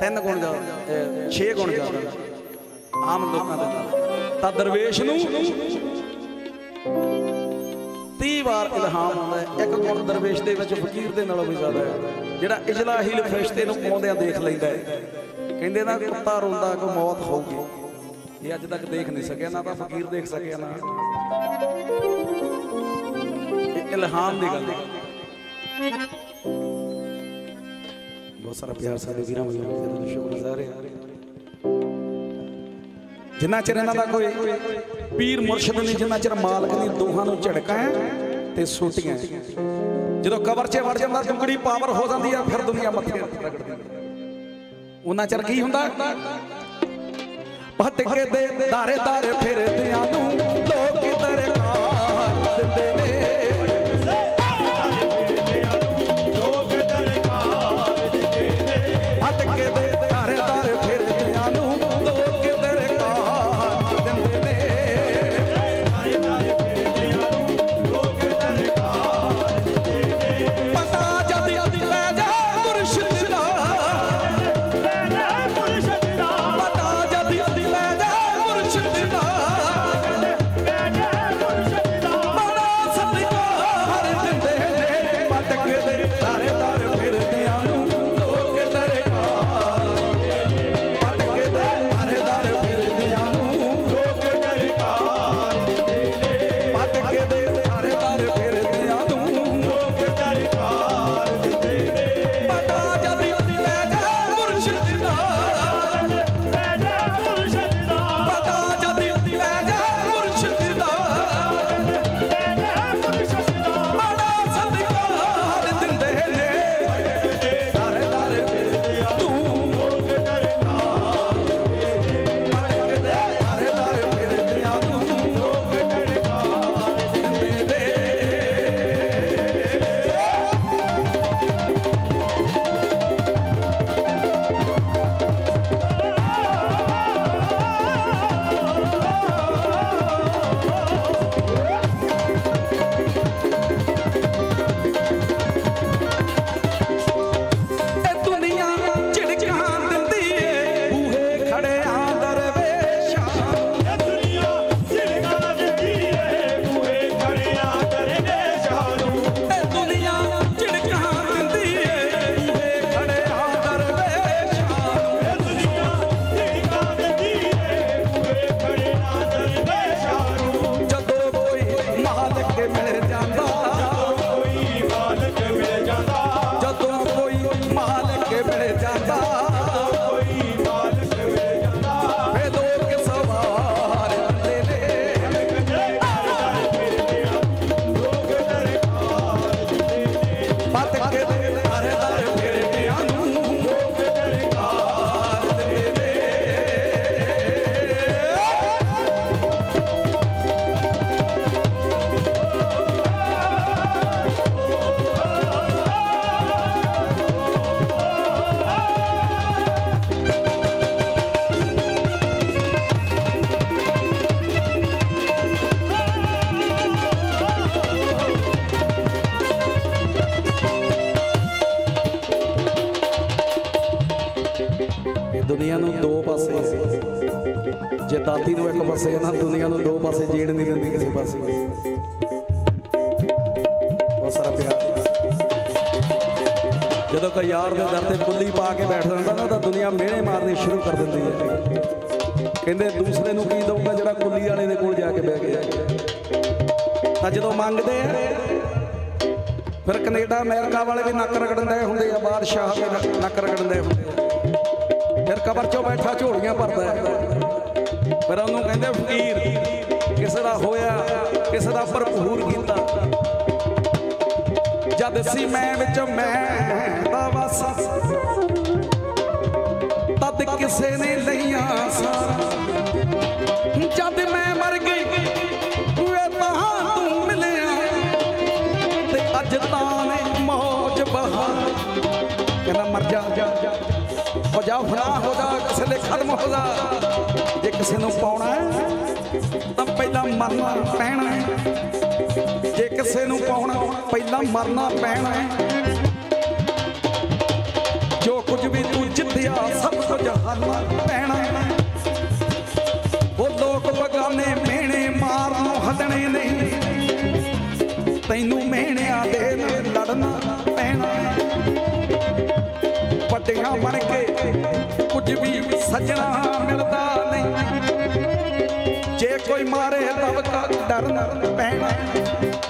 ਤਿੰਨ ਗੁਣ ਜ਼ਿਆਦਾ 6 ਗੁਣ ਜ਼ਿਆਦਾ। ਆਮ ਲੋਕਾਂ ਦੇ ਤਾਂ ਦਰਵੇਸ਼ ਨੂੰ 30 ਵਾਰ ਇਲਹਾਮ ਆਉਂਦਾ ਹੈ। ਇੱਕ ਗੁਣ ਦਰਵੇਸ਼ ਦੇ ਵਿੱਚ ਫਕੀਰ ਦੇ ਨਾਲੋਂ ਵੀ ਜ਼ਿਆਦਾ ਹੈ। ਜਿਹੜਾ ਇਜਲਾਹੀਲ ਫਰਿਸ਼ਤੇ ਨੂੰ ਆਉਂਦਿਆਂ ਦੇਖ ਲੈਂਦਾ ਹੈ। ਕਹਿੰਦੇ ਨਾ ਕੁੱਤਾ ਰੋਂਦਾ ਕਿ ਮੌਤ ਹੋਊਗੀ। ਇਹ ਅੱਜ ਤੱਕ ਦੇਖ ਨਹੀਂ ਸਕਿਆ ਨਾ ਤਾਂ ਫਕੀਰ ਦੇਖ ਸਕਿਆ ਨਾ। ਇਹ ਇਲਹਾਮ ਦੀ ਗੱਲ ਹੈ। ਬਹੁਤ ਸਾਰਾ ਪਿਆਰ ਸਾਡੇ ਵੀਰਾਂ ਵੱਲੋਂ। ਸ਼ੁਕਰਗੁਜ਼ਾਰ ਹਾਂ। ਜਿੰਨਾ ਚਿਰ ਇਹਨਾਂ ਦਾ ਕੋਈ ਪੀਰ ਮੁਰਸ਼ਿਦ ਨਹੀਂ, ਜਿੰਨਾ ਚਿਰ ਮਾਲਕ ਨਹੀਂ, ਦੋਹਾਂ ਨੂੰ ਝੜਕਾਂ ਤੇ ਸੋਟੀਆਂ ਜਦੋਂ ਕਬਰ 'ਚ ਵੜ ਜਾਂਦਾ ਦੁਗੜੀ ਪਾਵਰ ਹੋ ਜਾਂਦੀ ਆ, ਫਿਰ ਦੁਨੀਆ ਮੱਥੇ ਰਗੜਦੀ ਉਹਨਾਂ ਚਿਰ ਕੀ ਹੁੰਦਾ? ਭਟਕੇ ਦੇ ਦਾਰੇ ਦਾਰੇ ਫਿਰਦਿਆਂ ਨੂੰ ਪਾਸੇ ਨਾ ਦੁਨੀਆ ਨੂੰ, ਦੋ ਪਾਸੇ ਜੀਣ ਨਹੀਂ ਦਿੰਦੀ ਕਿਸੇ ਪਾਸੇ। ਬਹੁਤ ਸਾਰਾ ਪਿਆਰ। ਜਦੋਂ ਕੋਈ ਯਾਰ ਦੇ ਦਰ ਤੇ ਕੁੱਲੀ ਪਾ ਕੇ ਬੈਠ ਜਾਂਦਾ ਨਾ, ਤਾਂ ਦੁਨੀਆ ਮਿਹਣੇ ਮਾਰਨੀ ਸ਼ੁਰੂ ਕਰ ਦਿੰਦੀ ਹੈ। ਕਹਿੰਦੇ ਦੂਸਰੇ ਨੂੰ ਕੀ ਦਊਗਾ ਜਿਹੜਾ ਕੁੱਲੀ ਵਾਲੇ ਦੇ ਕੋਲ ਜਾ ਕੇ ਬਹਿ ਗਿਆ? ਤਾਂ ਜਦੋਂ ਮੰਗਦੇ ਆ, ਫਿਰ ਕੈਨੇਡਾ, ਅਮਰੀਕਾ ਵਾਲੇ ਵੀ ਨੱਕ ਰਗੜਨ ਦੇ ਹੁੰਦੇ ਆ, ਬਾਦਸ਼ਾਹ ਦੇ ਨੱਕ- ਨੱਕ ਰਗੜਨ ਦੇ ਹੁੰਦੇ ਆ। ਫਿਰ ਕਬਰ ਚੋਂ ਬੈਠਾ, ਝੋਲੀਆਂ ਭਰਦਾ ਹੈ। ਫਿਰ ਉਹਨੂੰ ਕਹਿੰਦੇ ਫਕੀਰ ਕਿਸੇ ਦਾ ਹੋਇਆ, ਕਿਸੇ ਦਾ ਭਰਪੂਰ ਕੀਤਾ। ਜਦ ਸੀ ਮੈਂ ਵਿੱਚ ਮੈਂ ਦਾ ਵਸ, ਤਦ ਕਿਸੇ ਨੇ ਲਈਆਂ ਸਾਰਾ ਜਦ ਮੈਂ ਮਰ ਗਈ ਵੇ ਤਾਂ ਤੂੰ ਮਿਲਿਆ। ਤੇ ਅੱਜ ਤਾਂ ਨੇ ਮੌਜ ਬਹਾ। ਕਹਿੰਦਾ ਮਰ ਜਾ, ਹੋ ਜਾ ਫਨਾ ਹੋ ਜਾ, ਕਿਸੇ ਖਤਮ ਹੋ ਜਾ। ਕਿਸੇ ਨੂੰ ਪਾਉਣਾ ਤਾਂ ਪਹਿਲਾਂ ਮਰਨਾ ਪੈਣਾ ਜੇ ਕਿਸੇ ਨੂੰ ਪਾਉਣਾ, ਪਹਿਲਾਂ ਮਰਨਾ ਪੈਣਾ ਜੋ ਕੁਝ ਵੀ ਤੂੰ ਜਿੱਤਿਆ, ਸਭ ਕੁਝ ਹਾਰਨਾ ਪੈਣਾ ਉਹ ਲੋਕ ਬਗਾਨੇ ਮਿਹਣੇ ਮਾਰਨੋਂ ਹਟਣੇ ਨਹੀਂ। ਤੈਨੂੰ ਮਿਹਣਿਆਂ ਦੇ ਨਾਲ ਲੜਨਾ ਪੈਣਾ ਹੈ। ਵੱਡਿਆਂ ਬਣ ਕੇ ਕੁਝ ਵੀ ਸੱਜਣਾ ਮਿਲਦਾ ਜੇ ਕੋਈ ਮਾਰੇ ਤਬਕਾ ਪੈਣਾ।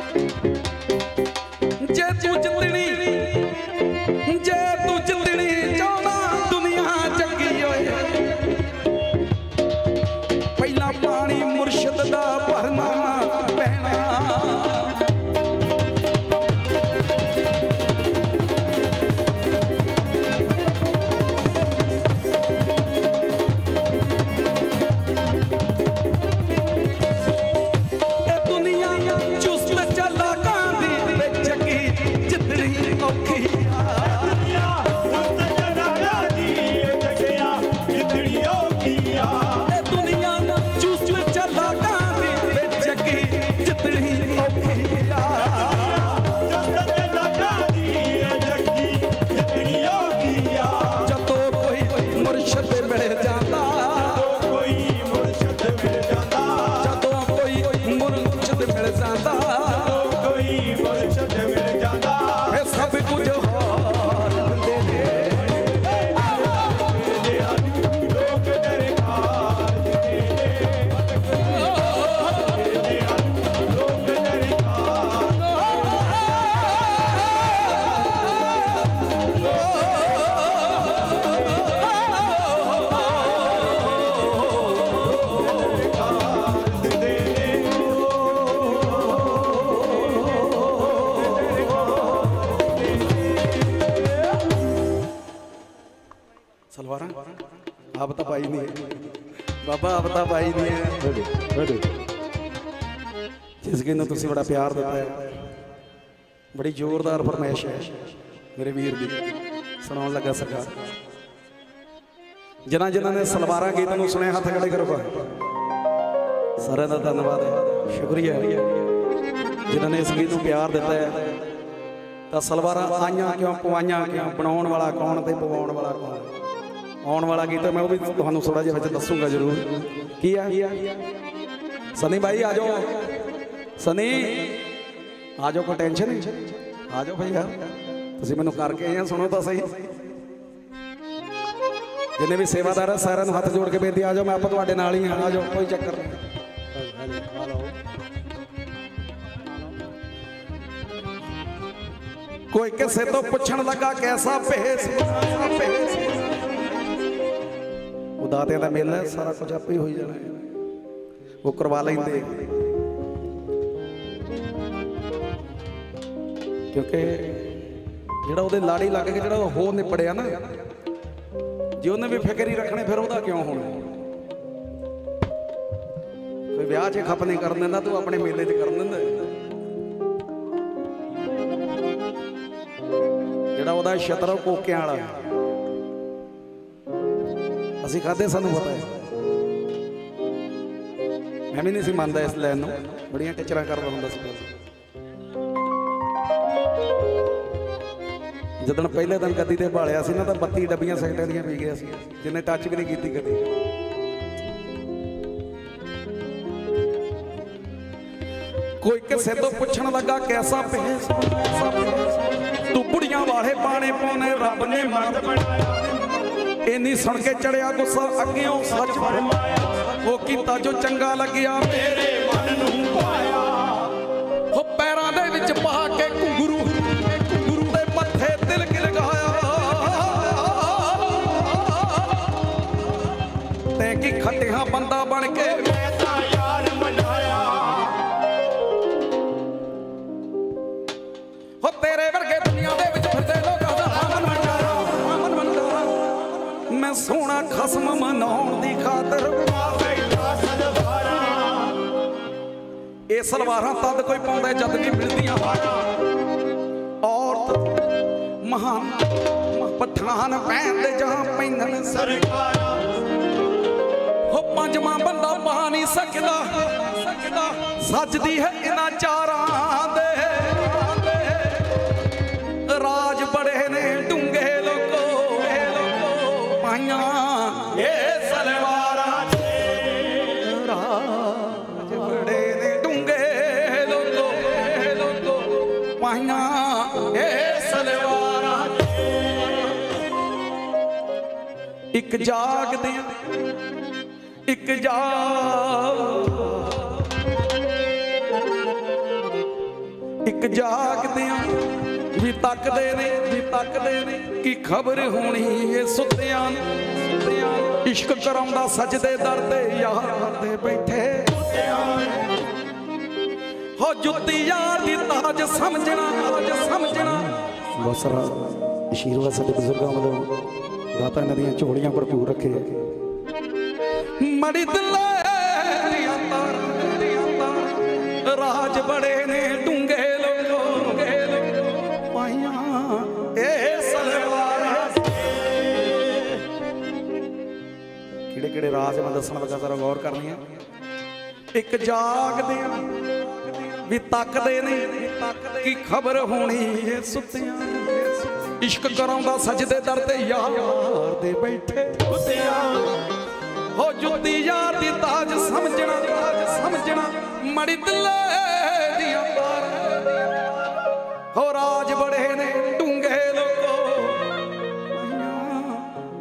ਪਿਆਰ ਦਿੱਤਾ ਹੈ। ਬੜੀ ਜ਼ੋਰਦਾਰ ਫਰਮਾਇਸ਼ ਹੈ ਮੇਰੇ ਵੀਰ ਦੀ। ਸੁਣਾਉਣ ਲੱਗਾ ਸਰਕਾਰ। ਜਿਨ੍ਹਾਂ ਜਿਨ੍ਹਾਂ ਨੇ ਸਲਵਾਰਾਂ ਗੀਤ ਨੂੰ ਸੁਣਿਆ, ਹੱਥ ਖੜੇ ਕਰੋ ਸਾਰਿਆਂ ਦਾ ਧੰਨਵਾਦ ਹੈ। ਸ਼ੁਕਰੀਆ। ਜਿਨ੍ਹਾਂ ਨੇ ਇਸ ਗੀਤ ਨੂੰ ਪਿਆਰ ਦਿੱਤਾ ਹੈ, ਤਾਂ ਸਲਵਾਰਾਂ ਆਈਆਂ ਕਿਉਂ, ਪਵਾਈਆਂ ਕਿਉਂ? ਬਣਾਉਣ ਵਾਲਾ ਕੌਣ ਤੇ ਪਵਾਉਣ ਵਾਲਾ ਕੌਣ? ਆਉਣ ਵਾਲਾ ਗੀਤ ਮੈਂ ਉਹ ਵੀ ਤੁਹਾਨੂੰ ਥੋੜਾ ਜਿਹਾ ਵਿੱਚ ਦੱਸੂਗਾ ਜ਼ਰੂਰ। ਕੀ ਆ? ਸਨੀ ਭਾਈ ਆ ਜਾਓ। ਸਨੀ, ਆ ਜਾਓ ਕੋਈ ਟੈਨਸ਼ਨ ਆ ਜਾਓ ਭਾਈ ਯਾਰ ਤੁਸੀਂ ਮੈਨੂੰ ਕਰਕੇ ਆਏ ਆ ਸੁਣੋ ਤਾਂ ਸਹੀ। ਜਿੰਨੇ ਵੀ ਸੇਵਾਦਾਰ ਆ, ਸਾਰਿਆਂ ਨੂੰ ਹੱਥ ਜੋੜ ਕੇ ਬੇਨਤੀ, ਆ ਜਾਓ, ਮੈਂ ਆਪਾਂ ਤੁਹਾਡੇ ਨਾਲ ਹੀ ਆ ਆ ਜਾਓ, ਕੋਈ ਚੱਕਰ ਨਹੀਂ। ਕੋਈ ਕਿਸੇ ਤੋਂ ਪੁੱਛਣ ਲੱਗਾ ਕੈਸਾ ਭੇਸ ਉਹ ਦਾਤਿਆਂ ਦਾ ਮੇਲਾ ਸਾਰਾ ਕੁਝ ਆਪੇ ਹੋਈ ਜਾਣਾ ਉਹ ਕਰਵਾ ਲੈਂਦੇ। ਕਿਉਂਕਿ ਜਿਹੜਾ ਉਹਦੇ ਲਾੜੀ ਲੱਗ ਕੇ ਜਿਹੜਾ ਉਹ ਹੋ ਨਿਪੜਿਆ ਨਾ, ਜੇ ਉਹਨੇ ਵੀ ਫਿਕਰ ਹੀ ਰੱਖਣੇ, ਫਿਰ ਉਹਦਾ ਕਿਉਂ ਹੋਣਾ? ਕੋਈ ਵਿਆਹ 'ਚ ਖੱਪ ਨਹੀਂ ਕਰਨ ਦਿੰਦਾ, ਤੂੰ ਆਪਣੇ ਮੇਲੇ 'ਚ ਕਰਨ ਦਿੰਦਾ। ਜਿਹੜਾ ਉਹਦਾ ਛਤਰ ਉਹ ਕੋਕਿਆਂ ਵਾਲਾ। ਅਸੀਂ ਖਾਦੇ ਸਾਨੂੰ ਪਤਾ ਹੈ। ਮੈਂ ਵੀ ਨਹੀਂ ਸੀ ਮੰਨਦਾ ਇਸ ਲੈਣ ਨੂੰ। ਬੜੀਆਂ ਟਿਚਰਾਂ ਕਰਦਾ ਹੁੰਦਾ ਸੀ ਜਦੋਂ ਪਹਿਲੇ ਦਿਨ ਗੱਦੀ ਤੇ ਭਾਲਿਆ ਸੀ ਨਾ, ਤਾਂ 32 ਡੱਬੀਆਂ ਸਿਗਰਟਾਂ ਦੀਆਂ ਪੀ ਗਿਆ ਸੀ, ਜਿੰਨੇ ਟੱਚ ਵੀ ਨਹੀਂ ਕੀਤੀ ਕਦੇ ਕੋਈ ਕਿਸੇ ਤੋਂ ਪੁੱਛਣ ਲੱਗਾ ਕੈਸਾ ਪਹਿਸ ਤੂੰ ਬੁੜੀਆਂ ਵਾਲੇ ਪਾਣੇ ਪਾਉਨੇ ਰੱਬ ਨੇ ਮਰਦ ਬਣਾਇਆ। ਇੰਨੀ ਸੁਣ ਕੇ ਚੜਿਆ ਗੁੱਸਾ, ਅੱਗਿਓਂ ਸੱਚ ਫਰਮਾਇਆ। ਉਹ ਕੀਤਾ ਜੋ ਚੰਗਾ ਲੱਗਿਆ ਮੇਰੇ ਨੂੰ ਪਾਇਆ। ਪੈਰਾਂ ਦੇ ਵਿੱਚ ਪਾ ਕੇ ਘੁੰਗਰੂ ਗੁਰੂ ਦੇ ਮੱਥੇ ਤਿਲਕ ਲਗਾਇਆ। ਤੇ ਕੀ ਖੱਟਿਆ ਬੰਦਾ ਬਣ ਕੇ? ਮੈਂ ਤਾਂ ਯਾਰ ਮਨਾਇਆ। ਹੋ ਤੇਰੇ ਵਰਗੇ ਦੁਨੀਆ ਦੇ ਵਿੱਚ ਫਿਰਦੇ ਲੋਕਾਂ ਦਾ ਅਮਨ ਵੰਡਾਰਾ ਅਮਨ ਵੰਡਾਰਾ ਮੈਂ ਸੋਹਣਾ ਖਸਮ ਮਨਾਉਣ ਦੀ ਖਾਤਰ ਇਹ ਸਲਵਾਰਾਂ ਤਦ ਕੋਈ ਪਾਉਂਦਾ ਜਦ ਵੀ ਮਿਲਦੀਆਂ ਔਰਤ ਮਹਾਨ ਪਠਾਨ ਪਹਿਨਦੇ ਜਾਂ ਪੈਂਦਣ ਸਰਕਾਰਾਂ ਹੋ ਪੰਜਵਾਂ ਬੰਦਾ ਪਾ ਨਹੀਂ ਸਕਦਾ। ਸਕਦਾ। ਸੱਜਦੀ ਹੈ ਇਹਨਾਂ ਚਾਰਾਂ। ਇੱਕ ਜਾਗਦੇ ਇੱਕ ਜਾਗ। ਇੱਕ ਜਾਗਦਿਆਂ ਵੀ ਤੱਕਦੇ ਨੇ, ਵੀ ਤੱਕਦੇ ਨੇ। ਕੀ ਖਬਰ ਹੋਣੀ ਏ ਸੁੱਤਿਆਂ ਨੂੰ? ਸੁੱਤਿਆਂ ਇਸ਼ਕ ਕਰਾਉਂਦਾ ਸਜਦੇ ਦਰ ਤੇ ਯਾਰ ਦੇ ਬੈਠੇ। ਹੋ ਜੁੱਤੀ ਯਾਰ ਦੀ ਤਾਜ ਸਮਝਣਾ ਤਾਜ ਸਮਝਣਾ। ਬਹੁਤ ਸਾਰਾ ਸਾਡੇ ਬਜ਼ੁਰਗਾਂ ਵੱਲੋਂ ਦਾਤਾ ਇਹਨਾਂ ਦੀਆਂ ਝੋਲੀਆਂ ਭਰਪੂਰ ਰੱਖੇ। ਮੜੀ ਦਿਲੇ ਦੀਆਂ ਤਾਰਾਂ ਦੀਆਂ ਤਾਰਾਂ ਰਾਜ ਬੜੇ ਨੇ ਡੂੰਗੇ ਲੋਕੋ ਡੂੰਘੇ ਲੋਕੋ। ਪਾਈਆਂ ਇਹ ਸਲਵਾਰਾਂ। ਕਿਹੜੇ ਕਿਹੜੇ ਰਾਜ ਮੈਂ ਦੱਸਣ ਲੱਗਾ ਜ਼ਰਾ ਗੌਰ ਕਰਨੀ ਆ। ਇੱਕ ਜਾਗਦੇ ਆ ਵੀ ਤੱਕਦੇ ਨੇ ਕੀ ਖਬਰ ਹੋਣੀ ਏ ਸੁੱਤਿਆਂ ਇਸ਼ਕ ਕਰਾਉਂਦਾ ਸਜਦੇ ਦਰ ਤੇ ਯਾਰ ਦੇ ਬੈਠੇ। ਹੋ ਜੁੱਤੀ ਯਾਰ ਦੀ ਤਾਜ ਸਮਝਣਾ ਤਾਜ ਸਮਝਣਾ, ਮੜੀ ਦਿਲੇ ਦੀਆਂ ਤਾਰਾਂ ਹੋ ਰਾਜ ਬੜੇ ਨੇ ਡੂੰਗੇ ਲੋਕੋ।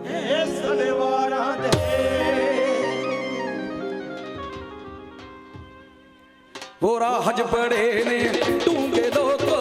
ਇਹ ਸਲਵਾਰਾਂ ਦੇ ਹੋ ਰਾਜ ਬੜੇ ਨੇ ਡੂੰਗੇ ਲੋਕੋ।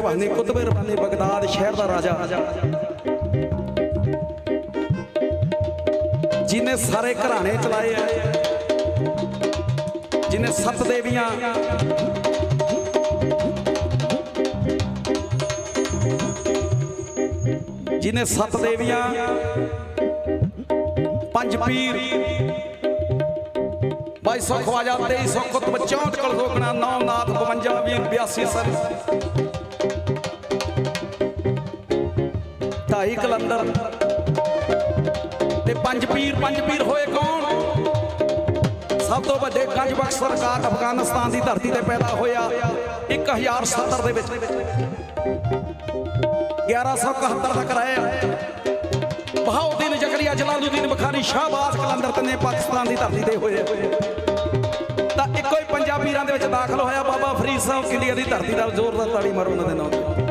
ਸੁਹਾਨੀ ਕੁਤਬੇ ਰਬਾਨੀ ਬਗਦਾਦ ਸ਼ਹਿਰ ਦਾ ਰਾਜਾ। ਜਿਨੇ ਸਾਰੇ ਘਰਾਣੇ ਚਲਾਏ ਆ, ਜਿਨੇ ਸੱਤ ਦੇਵੀਆਂ, ਜਿਨੇ ਸੱਤ ਦੇਵੀਆਂ, ਪੰਜ ਪੀਰ, ਬਾਈ ਸੌ ਖਵਾਜਾ 2300 ਕੁਤਬ 64 ਕਲ ਗੋਕਣਾ ਨੌ ਨਾਥ 52 ਵੀਰ 82 ਸਰ ਪੰਜ ਪੀਰ ਪੰਜ ਪੀਰ ਹੋਏ ਕੌਣ? ਸਭ ਤੋਂ ਵੱਡੇ ਗੰਜ ਬਖਸ਼ ਸਰਕਾਰ ਅਫਗਾਨਿਸਤਾਨ ਦੀ ਧਰਤੀ ਤੇ ਪੈਦਾ ਹੋਇਆ 1070 ਦੇ ਵਿੱਚ। 1171 ਤੱਕ ਰਹੇ ਬਹਾਉਦੀਨ, ਜ਼ਕਰੀਆ, ਜਲਾਲੂਦੀਨ ਬਖਾਰੀ ਸ਼ਾਹਬਾਜ਼, ਕਲੰਦਰ ਤਨੇ ਪਾਕਿਸਤਾਨ ਦੀ ਧਰਤੀ ਤੇ ਹੋਏ। ਤਾਂ ਇੱਕੋ ਹੀ ਪੰਜਾਬੀ ਵੀਰਾਂ ਦੇ ਵਿੱਚ ਦਾਖਲ ਹੋਇਆ ਬਾਬਾ ਫਰੀਦ ਸਾਹਿਬ ਇੰਡੀਆ ਦੀ ਧਰਤੀ ਦਾ ਜ਼ੋਰਦਾਰ ਤਾੜੀ ਮਾਰੋ ਉਹਨਾਂ ਦੇ ਨਾਮ ਤੇ।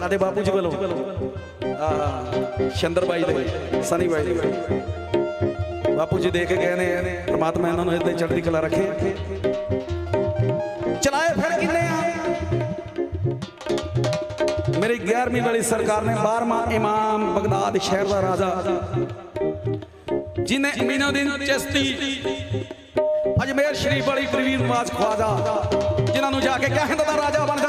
ਸਾਡੇ ਬਾਪੂ ਜੀ ਵੱਲੋਂ। ਆਹ ਸ਼ੰਦਰ ਬਾਈ ਦੇ, ਸਨੀ ਬਾਈ ਦੇ। ਬਾਪੂ ਜੀ ਦੇਖ ਕੇ ਗਏ ਨੇ, ਪ੍ਰਮਾਤਮਾ ਇਹਨਾਂ ਨੂੰ ਇਹਦੇ ਚੜ੍ਹਦੀ ਕਲਾ ਰੱਖੇ। ਚਲਾਏ ਫਿਰ ਕਿੰਨੇ ਆ? ਮੇਰੀ 11ਵੀਂ ਵਾਲੀ ਸਰਕਾਰ ਨੇ 12ਵਾਂ ਇਮਾਮ ਬਗਦਾਦ ਸ਼ਹਿਰ ਦਾ ਰਾਜਾ। ਜਿਨੇ ਅਮੀਨੁਦੀਨ ਚਿਸ਼ਤੀ, ਅਜਮੇਰ ਸ਼ਰੀਫ ਵਾਲੀ ਪ੍ਰਵੀਨ ਨਵਾਜ਼ ਖਵਾਜਾ, ਜਿਨ੍ਹਾਂ ਨੂੰ ਜਾ ਕੇ ਕਿਹਾ ਦਾ ਰਾਜਾ ਬਣ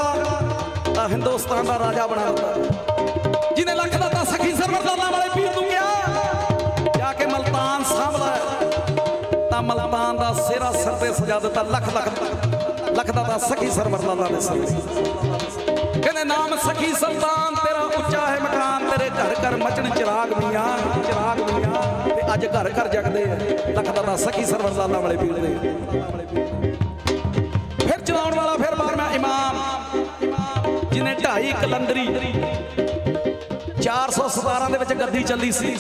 ਹਿੰਦੁਸਤਾਨ ਦਾ ਰਾਜਾ ਬਣਾ ਦਿੱਤਾ। ਜਿਨੇ ਲੱਖ ਦਾ ਤਾਂ ਸਖੀ ਸਰਵਰਦਾਨਾ ਵਾਲੇ ਪੀਰ ਨੂੰ ਕਿਹਾ, ਜਾ ਕੇ ਮਲਤਾਨ ਸਾਂਭਲਾ ਤਾਂ ਮਲਤਾਨ ਦਾ ਸਿਰਾ ਸਿਰ ਤੇ ਸਜਾ ਦਿੱਤਾ ਲੱਖ ਲੱਖ ਲੱਖ ਦਾ ਤਾਂ ਸਖੀ ਸਰਵਰਦਾਨਾ ਦੇ ਸਿਰ ਕਹਿੰਦੇ, ਨਾਮ ਸਖੀ ਸੁਲਤਾਨ, ਤੇਰਾ ਉੱਚਾ ਹੈ ਮਕਾਨ, ਤੇਰੇ ਘਰ ਘਰ ਮਚਣ ਚਿਰਾਗ ਮੀਆਂ ਚਿਰਾਗ ਮੀਆਂ। ਤੇ ਅੱਜ ਘਰ ਘਰ ਜਗਦੇ ਲੱਖ ਦਾ ਤਾਂ ਸਖੀ ਸਰਵਰ ਵਾਲੇ ਪੀਰ ਦੇ। ਢਾਈ ਕਲੰਦਰੀ। 417 ਦੇ ਵਿੱਚ ਗੱਦੀ ਚੱਲੀ ਸੀ।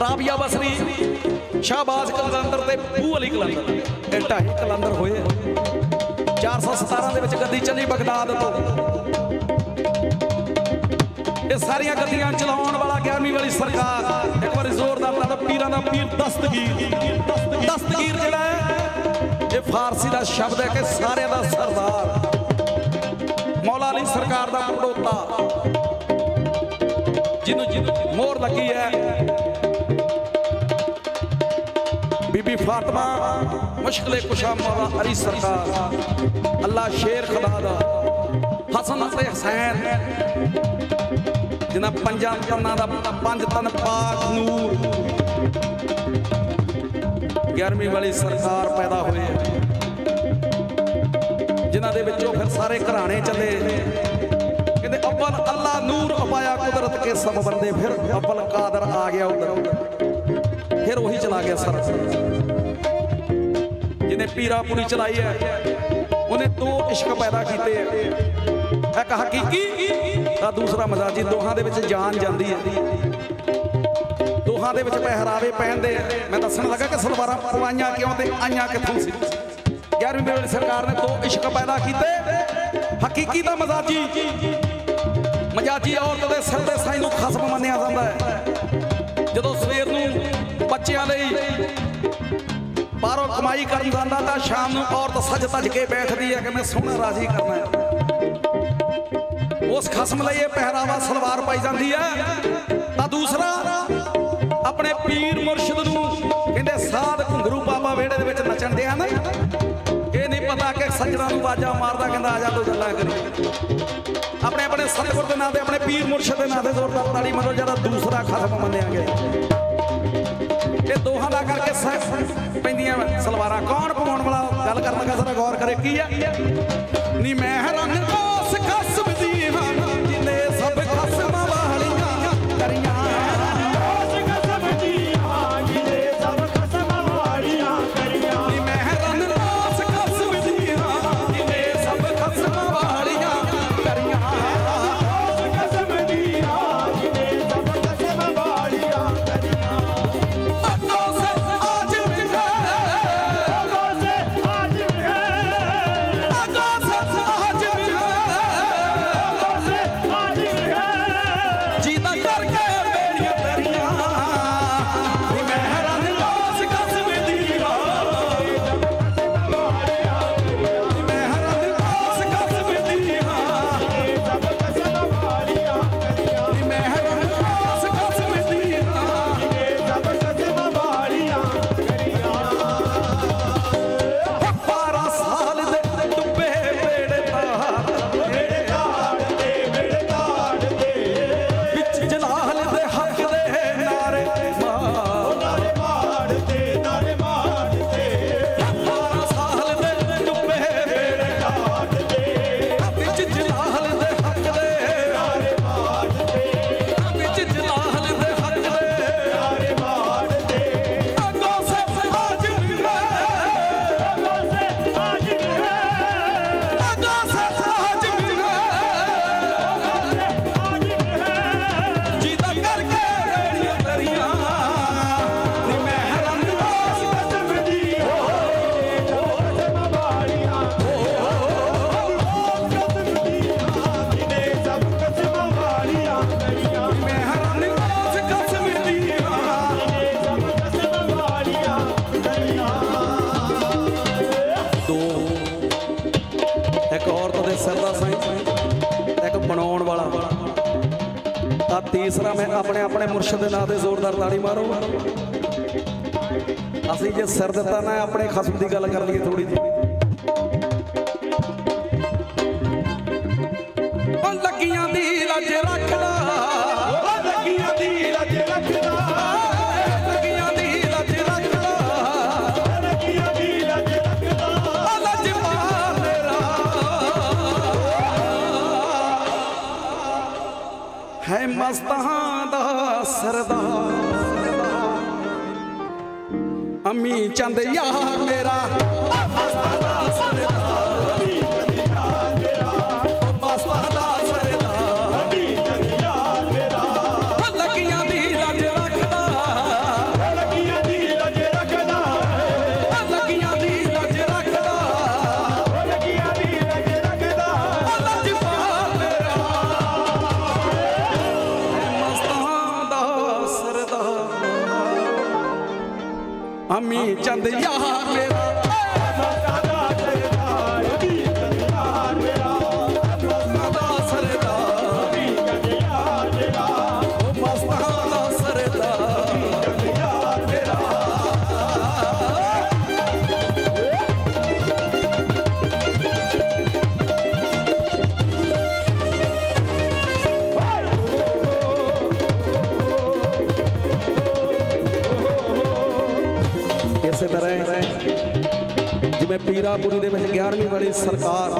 ਰਾਬੀਆ ਬਸਰੀ, ਸ਼ਾਹਬਾਜ਼ ਕਲੰਦਰ ਤੇ ਪੂ ਅਲੀ ਕਲੰਦਰ। ਇਹ ਢਾਈ ਕਲੰਦਰ ਹੋਏ। 417 ਦੇ ਵਿੱਚ ਗੱਦੀ ਚੱਲੀ ਬਗਦਾਦ ਤੋਂ। ਇਹ ਸਾਰੀਆਂ ਗੱਡੀਆਂ ਚਲਾਉਣ ਵਾਲਾ 11ਵੀਂ ਵਾਲੀ ਸਰਕਾਰ। ਇੱਕ ਵਾਰੀ ਜ਼ੋਰਦਾਰ ਲਾ ਪੀਰਾਂ ਦਾ ਪੀਰ ਦਸਤਗੀਰ। ਦਸਤਗੀਰ ਜਿਹੜਾ ਹੈ, ਇਹ ਫਾਰਸੀ ਦਾ ਸ਼ਬਦ ਹੈ ਕਿ ਸਾਰਿਆਂ ਦਾ ਸਰਦਾਰ। ਮੌਲਾ ਸਰਕਾਰ ਦਾ ਪੜੋਤਾ ਜਿਹਨੂੰ ਜਿਹਨੂੰ ਮੋਹਰ ਲੱਗੀ ਹੈ। ਬੀਬੀ ਫਾਤਮਾ, ਮੁਸ਼ਕਲੇ ਕੁਸ਼ਾ ਮੌਲਾ ਅਲੀ ਸਰਕਾਰ, ਅੱਲਾ ਸ਼ੇਰ ਖੁਦਾ ਦਾ, ਹਸਨ ਅਤੇ ਹਸੈਨ। ਜਿਨ੍ਹਾਂ ਪੰਜਾਂ ਤਨਾਂ ਦਾ ਪੰਜ ਤਨ ਪਾਕ ਨੂਰ। 11ਵੀਂ ਵਾਲੀ ਸਰਕਾਰ ਪੈਦਾ ਹੋਏ ਹੈ। ਜਿਨ੍ਹਾਂ ਦੇ ਵਿੱਚੋਂ ਫਿਰ ਸਾਰੇ ਘਰਾਣੇ ਚੱਲੇ। ਕਹਿੰਦੇ, ਅਵਲ ਅੱਲਾ ਨੂਰ ਉਪਾਇਆ ਕੁਦਰਤ ਕੇ ਸਭ ਬੰਦੇ, ਫਿਰ ਅਵਲ ਕਾਦਰ ਆ ਗਿਆ ਉਧਰ। ਫਿਰ ਉਹੀ ਚਲਾ ਗਿਆ ਸਰ ਜਿਹਨੇ ਪੀਰਾਪੁਰੀ ਚਲਾਈ ਹੈ, ਉਹਨੇ ਦੋ ਇਸ਼ਕ ਪੈਦਾ ਕੀਤੇ ਹੈ। ਇੱਕ ਹਕੀਕੀ? ਤਾਂ ਦੂਸਰਾ ਮਜ਼ਾਜੀ, ਦੋਹਾਂ ਦੇ ਵਿੱਚ ਜਾਨ ਜਾਂਦੀ ਹੈ। ਦੋਹਾਂ ਦੇ ਵਿੱਚ ਪਹਿਰਾਵੇ ਪਹਿਨਦੇ ਆ ਮੈਂ ਦੱਸਣ ਲੱਗਾ ਕਿ ਸਲਵਾਰਾਂ ਪਵਾਈਆਂ ਕਿਉਂ ਤੇ ਆਈਆਂ ਕਿੱਥੋਂ ਸੀ? 11ਵੀਂ ਵਾਲੀ ਸਰਕਾਰ ਨੇ ਦੋ ਇਸ਼ਕ ਪੈਦਾ ਕੀਤੇ। ਹਕੀਕੀ ਤਾਂ ਮਜ਼ਾਜੀ। ਮਜ਼ਾਜੀ ਔਰਤ ਦੇ ਸਿਰ ਦੇ ਸਾਈ ਨੂੰ ਖਸਮ ਮੰਨਿਆ ਜਾਂਦਾ ਹੈ। ਜਦੋਂ ਸਵੇਰ ਨੂੰ ਬੱਚਿਆਂ ਲਈ ਬਾਹਰੋਂ ਕਮਾਈ ਕਰਨ ਜਾਂਦਾ ਤਾਂ ਸ਼ਾਮ ਨੂੰ ਔਰਤ ਸੱਜ ਤੱਜ ਕੇ ਬੈਠਦੀ ਹੈ ਕਿ ਮੈਂ ਸੋਹਣਾ ਰਾਜੀ ਕਰਨਾ ਹੈ। ਉਸ ਖਸਮ ਲਈ ਇਹ ਪਹਿਰਾਵਾ ਸਲਵਾਰ ਪਾਈ ਜਾਂਦੀ ਹੈ। ਤਾਂ ਦੂਸਰਾ, ਆਪਣੇ ਪੀਰ ਮੁਰਸ਼ਿਦ ਨੂੰ ਕਿ ਨੂੰ ਬਾਜਾ ਮਾਰਦਾ ਕਹਿੰਦਾ ਆ ਜਾ ਤੂੰ ਗੱਲਾਂ ਕਰੀ। ਆਪਣੇ ਆਪਣੇ ਸਤਿਗੁਰ ਦੇ ਨਾਂ ਤੇ, ਆਪਣੇ ਪੀਰ ਮੁਰਸ਼ਿਦ ਦੇ ਨਾਂ ਤੇ ਜ਼ੋਰਦਾਰ ਤਾੜੀ ਮਾਰੋ, ਜਿਹੜਾ ਦੂਸਰਾ ਖਸਮ ਮੰਨਿਆ ਗਿਆ। ਇਹ ਦੋਹਾਂ ਦਾ ਕਰਕੇ ਪੈਂਦੀਆਂ ਸਲਵਾਰਾਂ। ਕੌਣ ਪਵਾਉਣ ਵਾਲਾ? ਗੱਲ ਕਰਨ ਲੱਗਾ, ਜ਼ਰਾ ਗੌਰ ਕਰੇ, ਕੀ ਆ? ਨੀ ਮੈਂ ਰੰਗ ਉਸ ਆਪਣੇ ਆਪਣੇ ਮੁਰਸ਼ਿਦ ਦੇ ਨਾਂ ਤੇ ਜ਼ੋਰਦਾਰ ਤਾੜੀ ਮਾਰੋ। ਅਸੀਂ ਜੇ ਸਿਰ ਦਿੱਤਾ ਨਾ ਆਪਣੇ ਖਸਮ ਦੀ ਗੱਲ ਕਰ ਲਈਏ ਥੋੜੀ ਜਿਹੀ। ਲੱਗੀਆਂ ਦੀ ਲੱਜ ਰੱਖਦਾ। ਲੱਗੀਆਂ ਦੀ ਲੱਜ ਰੱਖਦਾ। ਲੱਗੀਆਂ ਦੀ ਲੱਜ ਅਮੀ ਚੰਦ ਯਾਰ ਮੇਰਾ। ਜਿਵੇਂ ਦੇ ਵਿੱਚ 11ਵੀਂ ਵਾਲੀ ਸਰਕਾਰ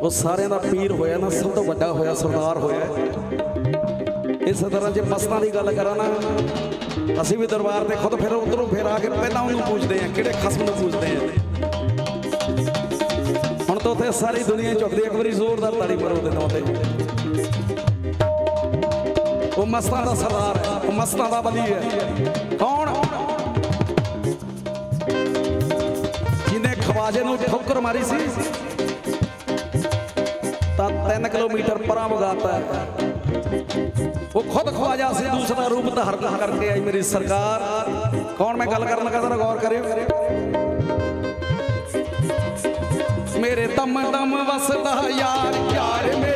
ਉਹ ਸਾਰਿਆਂ ਦਾ ਪੀਰ ਹੋਇਆ ਨਾ ਸਭ ਤੋਂ ਵੱਡਾ ਹੋਇਆ ਸਰਦਾਰ ਹੋਇਆ। ਇਸੇ ਤਰ੍ਹਾਂ ਜੇ ਮਸਤਾਂ ਦੀ ਗੱਲ ਕਰਾਂ ਨਾ ਅਸੀਂ ਵੀ ਦਰਬਾਰ ਤੇ ਖੁਦ ਫਿਰ ਉਧਰੋਂ ਫਿਰ ਆ ਕੇ ਪਹਿਲਾਂ ਉਹਨੂੰ ਪੁੱਛਦੇ ਆ ਕਿਹੜੇ ਖਸਮ ਨੂੰ ਪੁੱਛਦੇ ਆ ਹੁਣ ਤਾਂ ਉੱਥੇ ਸਾਰੀ ਦੁਨੀਆ ਝੁਕਦੀ ਹੈ, ਇੱਕ ਵਾਰੀ ਜ਼ੋਰਦਾਰ ਤਾੜੀ ਮਾਰੋ ਦੇ ਨਾਂ ਤੇ। ਉਹ ਮਸਤਾਂ ਦਾ ਸਰਦਾਰ ਹੈ ਉਹ ਮਸਤਾਂ ਦਾ ਬਲੀ ਹੈ। ਕੌਣ ਜਿਹਨੇ ਨੂੰ ਠੋਕਰ ਮਾਰੀ ਸੀ। ਤਾਂ 3 ਕਿਲੋਮੀਟਰ ਪਰਾਂ ਵਗਾਤਾ। ਉਹ ਖੁਦ ਖਵਾਜਾ ਸੀ, ਦੂਸਰਾ ਰੂਪ ਧਾਰਨ ਕਰਕੇ ਆਈ ਮੇਰੀ ਸਰਕਾਰ। ਕੌਣ ਮੈਂ ਗੱਲ ਕਰਨ ਲੱਗਾ, ਜ਼ਰਾ ਗੌਰ ਕਰਿਓ। ਮੇਰੇ ਦਮ ਦਮ ਵਸਦਾ ਯਾਰ ਯਾਰ ਮੇਰਾ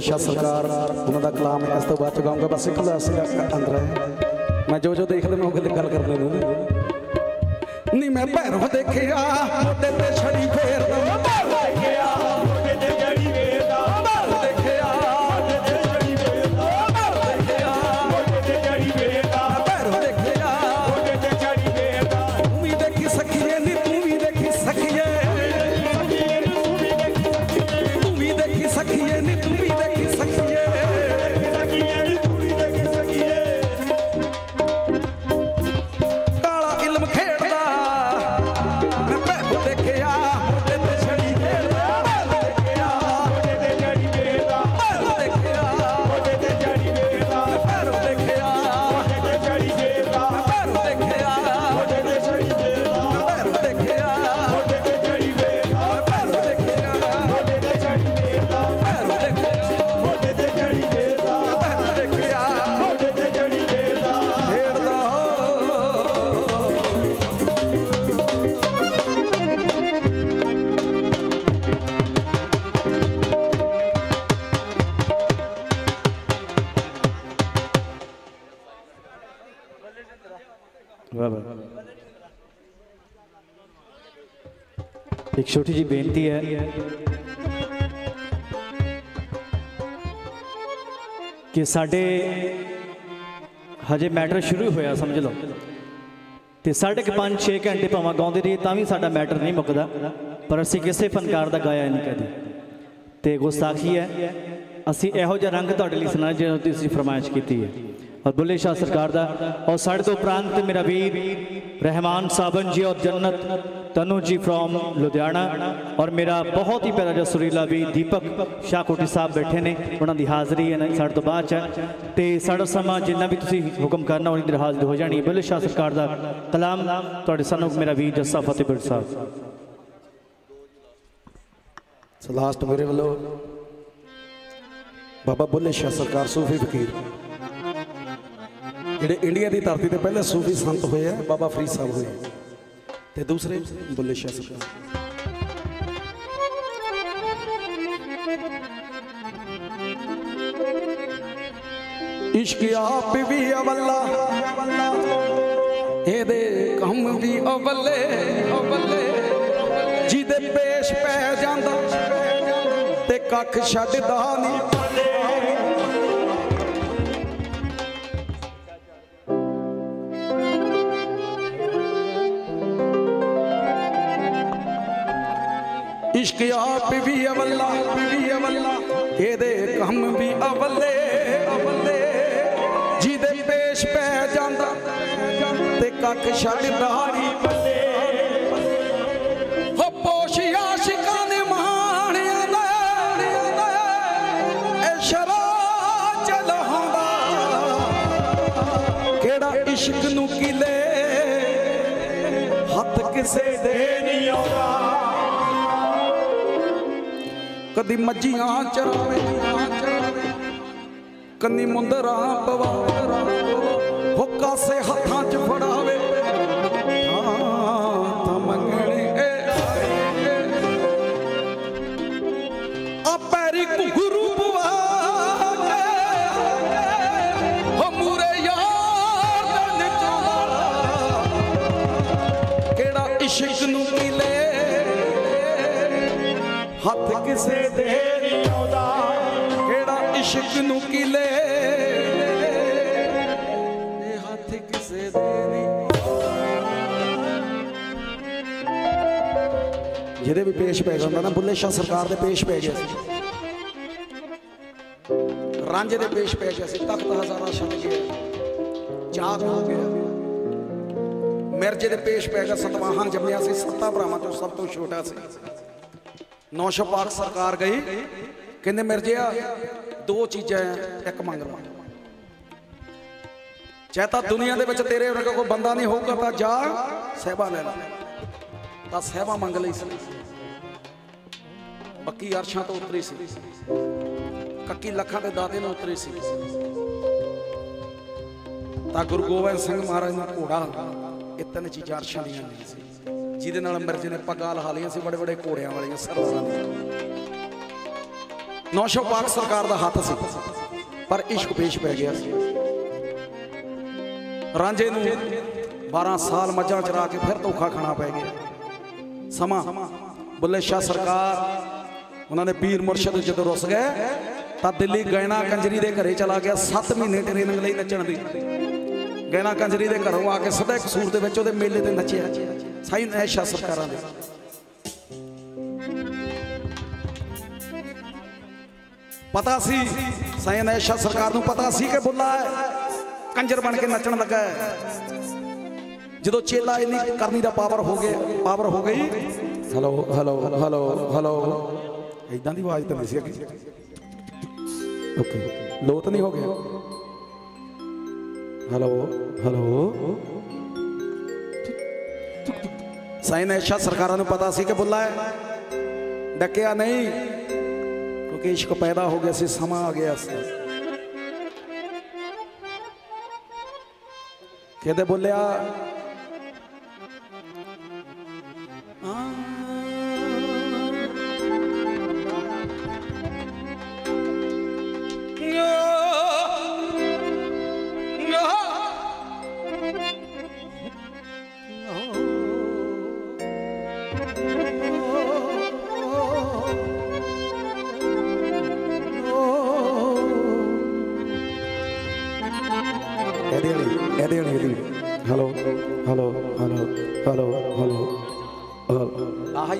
ਸ਼ਾਹ ਸਰਕਾਰ ਉਹਨਾਂ ਦਾ ਕਲਾਮ ਇਸ ਤੋਂ ਬਾਅਦ ਚ ਬਸ ਇੱਕ ਦਾ ਅੰਦਰ ਹੈ। ਮੈਂ ਜੋ ਜੋ ਦੇਖ ਮੈਂ ਉਹ ਗੱਲ ਕਰ ਲੈਂਦਾ। ਨੀ ਮੈਂ ਭੈਰੋ ਦੇਖਿਆ, ਮੋਢੇ ਤੇ ਛੜੀ ਛੋਟੀ ਜੀ ਬੇਨਤੀ ਹੈ। ਕਿ ਸਾਡੇ ਹਜੇ ਮੈਟਰ ਸ਼ੁਰੂ ਹੋਇਆ, ਸਮਝ ਲਓ। ਤੇ ਸਾਢੇ ਕੁ ਪੰਜ 6 ਘੰਟੇ ਭਾਵਾਂ ਗਾਉਂਦੇ ਰਹੀਏ, ਤਾਂ ਵੀ ਸਾਡਾ ਮੈਟਰ ਨਹੀਂ ਮੁੱਕਦਾ। ਪਰ ਅਸੀਂ ਕਿਸੇ ਫਨਕਾਰ ਦਾ ਗਾਇਆ ਨਹੀਂ ਕਦੇ। ਤੇ ਗੁਸਤਾਖੀ ਹੈ, ਅਸੀਂ ਇਹੋ ਜਿਹਾ ਰੰਗ ਤੁਹਾਡੇ ਲਈ ਸੁਣਾ ਜਿਹੜਾ ਤੁਸੀਂ ਫਰਮਾਇਸ਼ ਕੀਤੀ ਹੈ। ਔਰ ਬੁੱਲੇ ਸ਼ਾਹ ਸਰਕਾਰ ਦਾ, ਔਰ ਸਾਡੇ ਤੋਂ ਉਪਰੰਤ ਮੇਰਾ ਵੀਰ ਰਹਿਮਾਨ ਸਾਬਨ ਜੀ ਔਰ ਜੰਨਤ ਤਨੂ ਜੀ ਫਰੋਮ ਲੁਧਿਆਣਾ ਔਰ ਮੇਰਾ ਬਹੁਤ ਹੀ ਪਿਆਰਾ ਜਿਹਾ ਸੁਰੀਲਾ ਵੀ ਦੀਪਕ ਸ਼ਾਹਕੋਟੀ ਸਾਹਿਬ ਬੈਠੇ ਨੇ ਉਹਨਾਂ ਦੀ ਹਾਜ਼ਰੀ ਹੈ ਸਾਡੇ ਤੋਂ ਬਾਅਦ ਚ ਹੈ। ਤੇ ਸਾਡਾ ਸਮਾਂ ਜਿੰਨਾ ਵੀ ਤੁਸੀਂ ਹੁਕਮ ਕਰਨਾ ਉਹਨਾਂ ਦੀ ਹਾਜ਼ਰ ਹੋ ਜਾਣੀ ਹੈ ਬੁੱਲੇ ਸ਼ਾਹ ਸਰਕਾਰ ਦਾ ਕਲਾਮ ਤੁਹਾਡੇ ਸਾਨੂੰ ਮੇਰਾ ਵੀਰ ਜੱਸਾ ਫਤਿਹਪੁਰ ਸਾਹਿਬ ਸੋ ਲਾਸਟ ਮੇਰੇ ਵੱਲੋਂ ਬਾਬਾ ਬੁੱਲੇ ਸ਼ਾਹ ਸਰਕਾਰ ਸੂਫੀ ਫਕੀਰ ਜਿਹੜੇ ਇੰਡੀਆ ਦੀ ਧਰਤੀ ਤੇ ਪਹਿਲੇ ਸੂਫੀ ਸੰਤ ਹੋਏ ਆ ਬਾਬਾ ਫਰੀਦ ਸਾਹਿਬ ਹੋਏ ਤੇ ਦੂਸਰੇ ਬੁੱਲੇ ਸ਼ਾਹ ਸਰਕਾਰ ਇਸ਼ਕ ਆਪ ਵੀ ਅਵੱਲਾ, ਇਹਦੇ ਕੰਮ ਦੀ ਅਵੱਲੇ ਅਵੱਲੇ। ਜਿਹਦੇ ਪੇਸ਼ ਪੈ ਜਾਂਦਾ ਤੇ ਕੱਖ ਛੱਡਦਾ ਨਹੀਂ। ਇਸ਼ਕ ਆਪ ਵੀ ਅਵੱਲਾ ਵੀ ਅਵੱਲਾ, ਇਹਦੇ ਕੰਮ ਵੀ ਅਵੱਲੇ ਅਵੱਲੇ। ਜਿਹਦੇ ਪੇਸ਼ ਪੈ ਜਾਂਦਾ, ਤੇ ਕੱਖ ਛੱਡਦਾ ਨਹੀਂ ਬੱਲੇ। ਹੋ ਪੋਸ਼ ਆਸ਼ਿਕਾਂ ਨੇ ਮਾਣਿਆ ਦਾ ਇਹ ਸ਼ਰਾ ਚਲਾਉਂਦਾ ਕਿਹੜਾ ਇਸ਼ਕ ਨੂੰ ਕਿਲੇ, ਹੱਥ ਕਿਸੇ ਦੇ ਨਹੀਂ ਆਉਂਦਾ। ਕਦੀ ਮੱਝੀਆਂ ਚਰਾਵੇ, ਕੰਨੀ ਮੁੰਦਰਾਂ ਪਵਾਵੇ ਹੋ ਕਾਸੇ ਹੱਥਾਂ 'ਚ ਫੜਾਵੇ। ਹਾਂ, ਤਾਂ ਪੈਰੀ ਘੁੰਗਰੂ ਪਵਾ ਹੋ ਮੂਰੇ ਯਾਰ ਦਾ ਨਚਾਉਂਦਾ ਕਿਹੜਾ ਇਸ਼ਕ ਨੂੰ ਮਿਲੇ ਹੱਥ ਕਿਸੇ ਦੇ ਨਹੀਂ ਆਉਂਦਾ, ਕਿਹੜਾ ਇਸ਼ਕ ਨੂੰ ਕਿਲੇ? ਇਹ ਹੱਥ ਕਿਸੇ ਦੇ ਨਹੀਂ ਜਿਹਦੇ ਵੀ ਪੇਸ਼ ਪੈ ਜਾਂਦਾ ਨਾ, ਬੁੱਲੇ ਸ਼ਾਹ ਸਰਕਾਰ ਦੇ ਪੇਸ਼ ਪੈ ਗਿਆ ਸੀ। ਰਾਂਝੇ ਦੇ ਪੇਸ਼ ਪੈ ਗਿਆ ਸੀ, ਤਖਤ ਹਜ਼ਾਰਾਂ ਛੱਡ ਗਿਆ ਜਾਗ ਹੋ ਗਿਆ। ਮਿਰਜੇ ਦੇ ਪੇਸ਼ ਪੈ ਗਿਆ ਸਤਵਾਹਾਂ ਜੰਮਿਆ ਸੀ, ਸੱਤਾ ਭਰਾਵਾਂ ਚੋਂ ਸਭ ਤੋਂ ਛੋਟਾ ਸੀ। ਨੌਸ਼ਾ ਪਾਕ ਸਰਕਾਰ ਗਈ, ਕਹਿੰਦੇ ਮਿਰਜਿਆ ਦੋ ਚੀਜ਼ਾਂ ਇੱਕ ਮੰਗ ਲਵਾਂ ਚਾਹੇ ਤਾਂ ਦੁਨੀਆ ਦੇ ਵਿੱਚ ਤੇਰੇ ਵਰਗਾ ਕੋਈ ਬੰਦਾ ਨਹੀਂ ਹੋਊਗਾ ਤਾਂ ਜਾ, ਸਹਿਬਾ ਲੈ ਲੈ। ਤਾਂ ਸਹਿਬਾ ਮੰਗ ਲਈ ਸੀ। ਪੱਕੀ ਅਰਸ਼ਾਂ ਤੋਂ ਉਤਰੀ ਸੀ। ਕੱਕੀ ਲੱਖਾਂ ਦੇ ਦਾਦੇ ਨੂੰ ਉਤਰੀ ਸੀ। ਤਾਂ ਗੁਰੂ ਗੋਬਿੰਦ ਸਿੰਘ ਮਹਾਰਾਜ ਦਾ ਘੋੜਾ ਇਹ ਤਿੰਨ ਚੀਜ਼ਾਂ ਅਰਸ਼ਾਂ ਦੀਆਂ ਨਹੀਂ ਸੀ ਜਿਹਦੇ ਨਾਲ ਮਿਰਜ਼ੇ ਨੇ ਪੱਗਾਂ ਲਹਾ ਲਈਆਂ ਸੀ ਬੜੇ ਬੜੇ ਘੋੜਿਆਂ ਵਾਲੀਆਂ ਸਰਦਾਰਾਂ ਦੀਆਂ ਨੌਸ਼ੋ ਪਾਕ ਸਰਕਾਰ ਦਾ ਹੱਥ ਸੀ, ਪਰ ਇਸ਼ਕ ਪੇਸ਼ ਪੈ ਗਿਆ ਸੀ। ਰਾਂਝੇ ਨੂੰ 12 ਸਾਲ ਮੱਝਾਂ ਚਰਾ ਕੇ ਫਿਰ ਧੋਖਾ ਖਾਣਾ ਪੈ ਗਿਆ। ਸਮਾਂ, ਬੁੱਲੇ ਸ਼ਾਹ ਸਰਕਾਰ, ਉਹਨਾਂ ਨੇ ਪੀਰ ਮੁਰਸ਼ਿਦ ਜਦੋਂ ਰੁੱਸ ਗਏ, ਤਾਂ ਦਿੱਲੀ ਗੈਣਾ ਕੰਜਰੀ ਦੇ ਘਰੇ ਚਲਾ ਗਿਆ 7 ਮਹੀਨੇ ਟ੍ਰੇਨਿੰਗ ਲਈ ਨੱਚਣ ਦੀ। ਗੈਣਾ ਕੰਜਰੀ ਦੇ ਘਰੋਂ ਆ ਕੇ ਸਦਾ ਕਸੂਰ ਦੇ ਵਿੱਚ ਉਹਦੇ ਮੇਲੇ ਤੇ ਨੱਚਿਆ। ਸਾਈ ਐਸ਼ਾ ਸਰਕਾਰਾਂ ਦੇ। ਪਤਾ ਸੀ ਸਾਈ ਐਸ਼ਾ ਸਰਕਾਰ ਨੂੰ ਪਤਾ ਸੀ ਕਿ ਬੁੱਲਾ ਹੈ ਕੰਜਰ ਬਣ ਕੇ ਨੱਚਣ ਲੱਗਾ ਹੈ। ਜਦੋਂ ਚੇਲਾ ਇੰਨੀ ਕਰਨੀ ਦਾ ਪਾਵਰ ਹੋ ਗਿਆ ਪਾਵਰ ਹੋ ਗਈ। ਹਲੋ ਹਲੋ ਹਲੋ ਹਲੋ ਇਦਾਂ ਦੀ ਆਵਾਜ਼ ਤਾਂ ਨਹੀਂ ਸੀ ਅੱਗੇ ਓਕੇ ਲੋਤ ਨਹੀਂ ਹੋ ਗਿਆ। ਹਲੋ ਹਲੋ ਸਾਈਨ ਐਸ਼ਾ ਸਰਕਾਰਾਂ ਨੂੰ ਪਤਾ ਸੀ ਕਿ ਬੁੱਲਾ ਹੈ। ਡੱਕਿਆ ਨਹੀਂ, ਕਿਉਂਕਿ ਇਸ਼ਕ ਪੈਦਾ ਹੋ ਗਿਆ ਸੀ, ਸਮਾਂ ਆ ਗਿਆ ਸੀ। ਕਹਿੰਦੇ ਬੋਲਿਆ? ਇਹਦੇ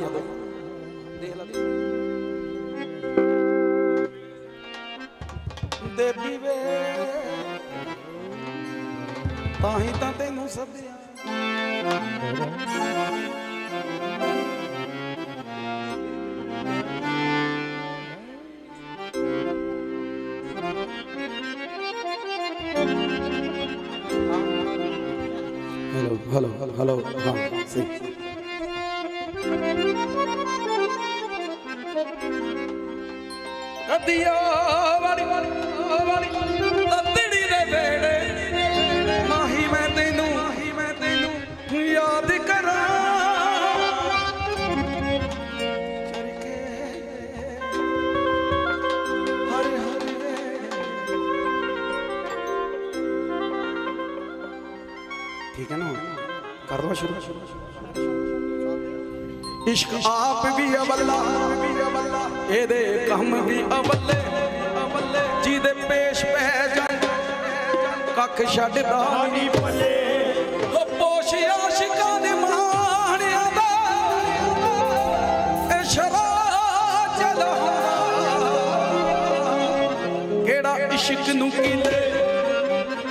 ਹੀ ਆ ਦੇਖ। ਲੈ ਦੇਵੀ ਵੇ ਤਾਂ ਹੀ ਤਾਂ ਤੈਨੂੰ ਸੱਦਿਆ। ਹੈਲੋ ਹੈਲੋ ਹੈਲੋ ਕਦੀਆ ਵਾਲੀ ਵਾਲੀ ਤੱਤੜੀ ਦੇ ਵੇੜੇ ਮਾਹੀ ਮੈਂ ਤੈਨੂੰ ਮਾਹੀ ਮੈਂ ਤੈਨੂੰ ਯਾਦ ਕਰਾਂ। ਠੀਕ ਹੈ ਨਾ ਕਰ ਲਓ ਸ਼ੁਰੂ? ਇਸ਼ਕ ਆਪ ਵੀ ਅਵੱਲਾ। ਇਹਦੇ ਕੰਮ ਵੀ ਅਵੱਲੇ ਅਵੱਲੇ ਜਿਹਦੇ ਪੇਸ਼ ਪੈ ਜਾਂ ਕੱਖ ਛੱਡਦਾ ਨਹੀਂ। ਪੱਲੇ ਕਿਹੜਾ ਇਸ਼ਕ ਨੂੰ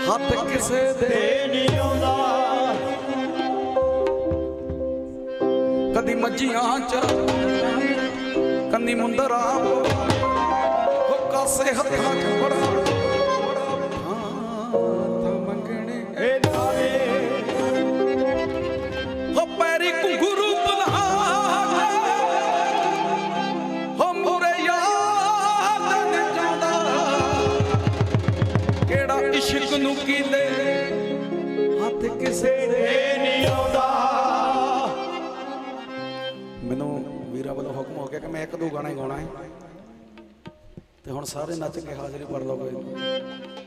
ਹੱਥ ਕਿਸੇ ਦੇ। ਨਹੀਂ ਆਉਂਦਾ ਕਦੀ ਮੱਝੀਆਂ ਚ ਨੀ ਮੁੰਦਰਾ ਹੋ ਕਾਸੇ ਹੱਥਾਂ ਚ ਬੜਾ ਹੁਣ ਸਾਰੇ ਨੱਚ ਕੇ ਹਾਜ਼ਰੀ ਭਰ ਲਓਗੇ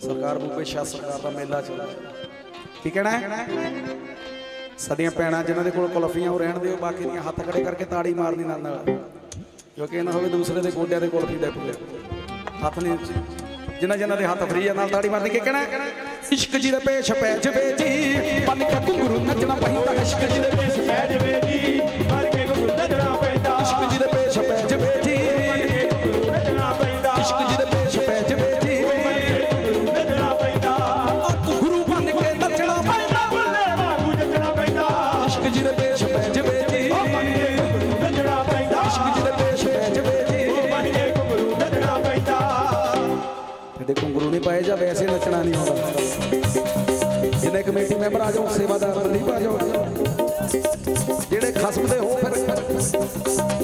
ਸਰਕਾਰ ਬੁੱਬੇ ਸ਼ਾਹ ਸਰਕਾਰ ਦਾ ਮੇਲਾ ਚੱਲਦਾ ਕੀ ਕਹਿਣਾ ਹੈ? ਸਾਡੀਆਂ ਜਿਨ੍ਹਾਂ ਦੇ ਕੋਲ ਕੁਲਫੀਆਂ ਉਹ ਰਹਿਣ ਦਿਓ, ਬਾਕੀ ਦੀਆਂ ਹੱਥ ਖੜੇ ਕਰਕੇ ਤਾੜੀ ਮਾਰਨੀ ਨਾਲ ਨਾਲ। ਕਿਉਂਕਿ ਇਹਨਾਂ ਹੋਵੇ ਦੂਸਰੇ ਦੇ ਗੋਡਿਆਂ ਦੇ ਕੁਲਫੀ ਦੇ ਪੁੱਲੇ ਹੱਥ ਨਹੀਂ ਜਿਨ੍ਹਾਂ ਜਿਨ੍ਹਾਂ ਦੇ ਹੱਥ ਫਰੀ ਆ, ਨਾਲ ਤਾੜੀ ਮਾਰਨੀ, ਕੀ ਕਹਿਣਾ ਇਸ਼ਕ ਜੀ ਦੇ ਪੇਸ਼ ਪੈ ਜਵੇ ਜੀ ਬਨ ਕੇ ਨੱਚਣਾ ਪੈਂਦਾ ਇਸ਼ਕ ਜੀ ਦੇ ਪੇਸ਼ ਪੈ ਜਵੇ ਜੀ ਕਮੇਟੀ ਮੈਂਬਰ ਆ ਜਾਓ ਸੇਵਾਦਾਰ ਮਨਦੀਪ ਆ ਜਾਓ। ਜਿਹੜੇ ਖਸਮ ਦੇ ਹੋ ਫਿਰ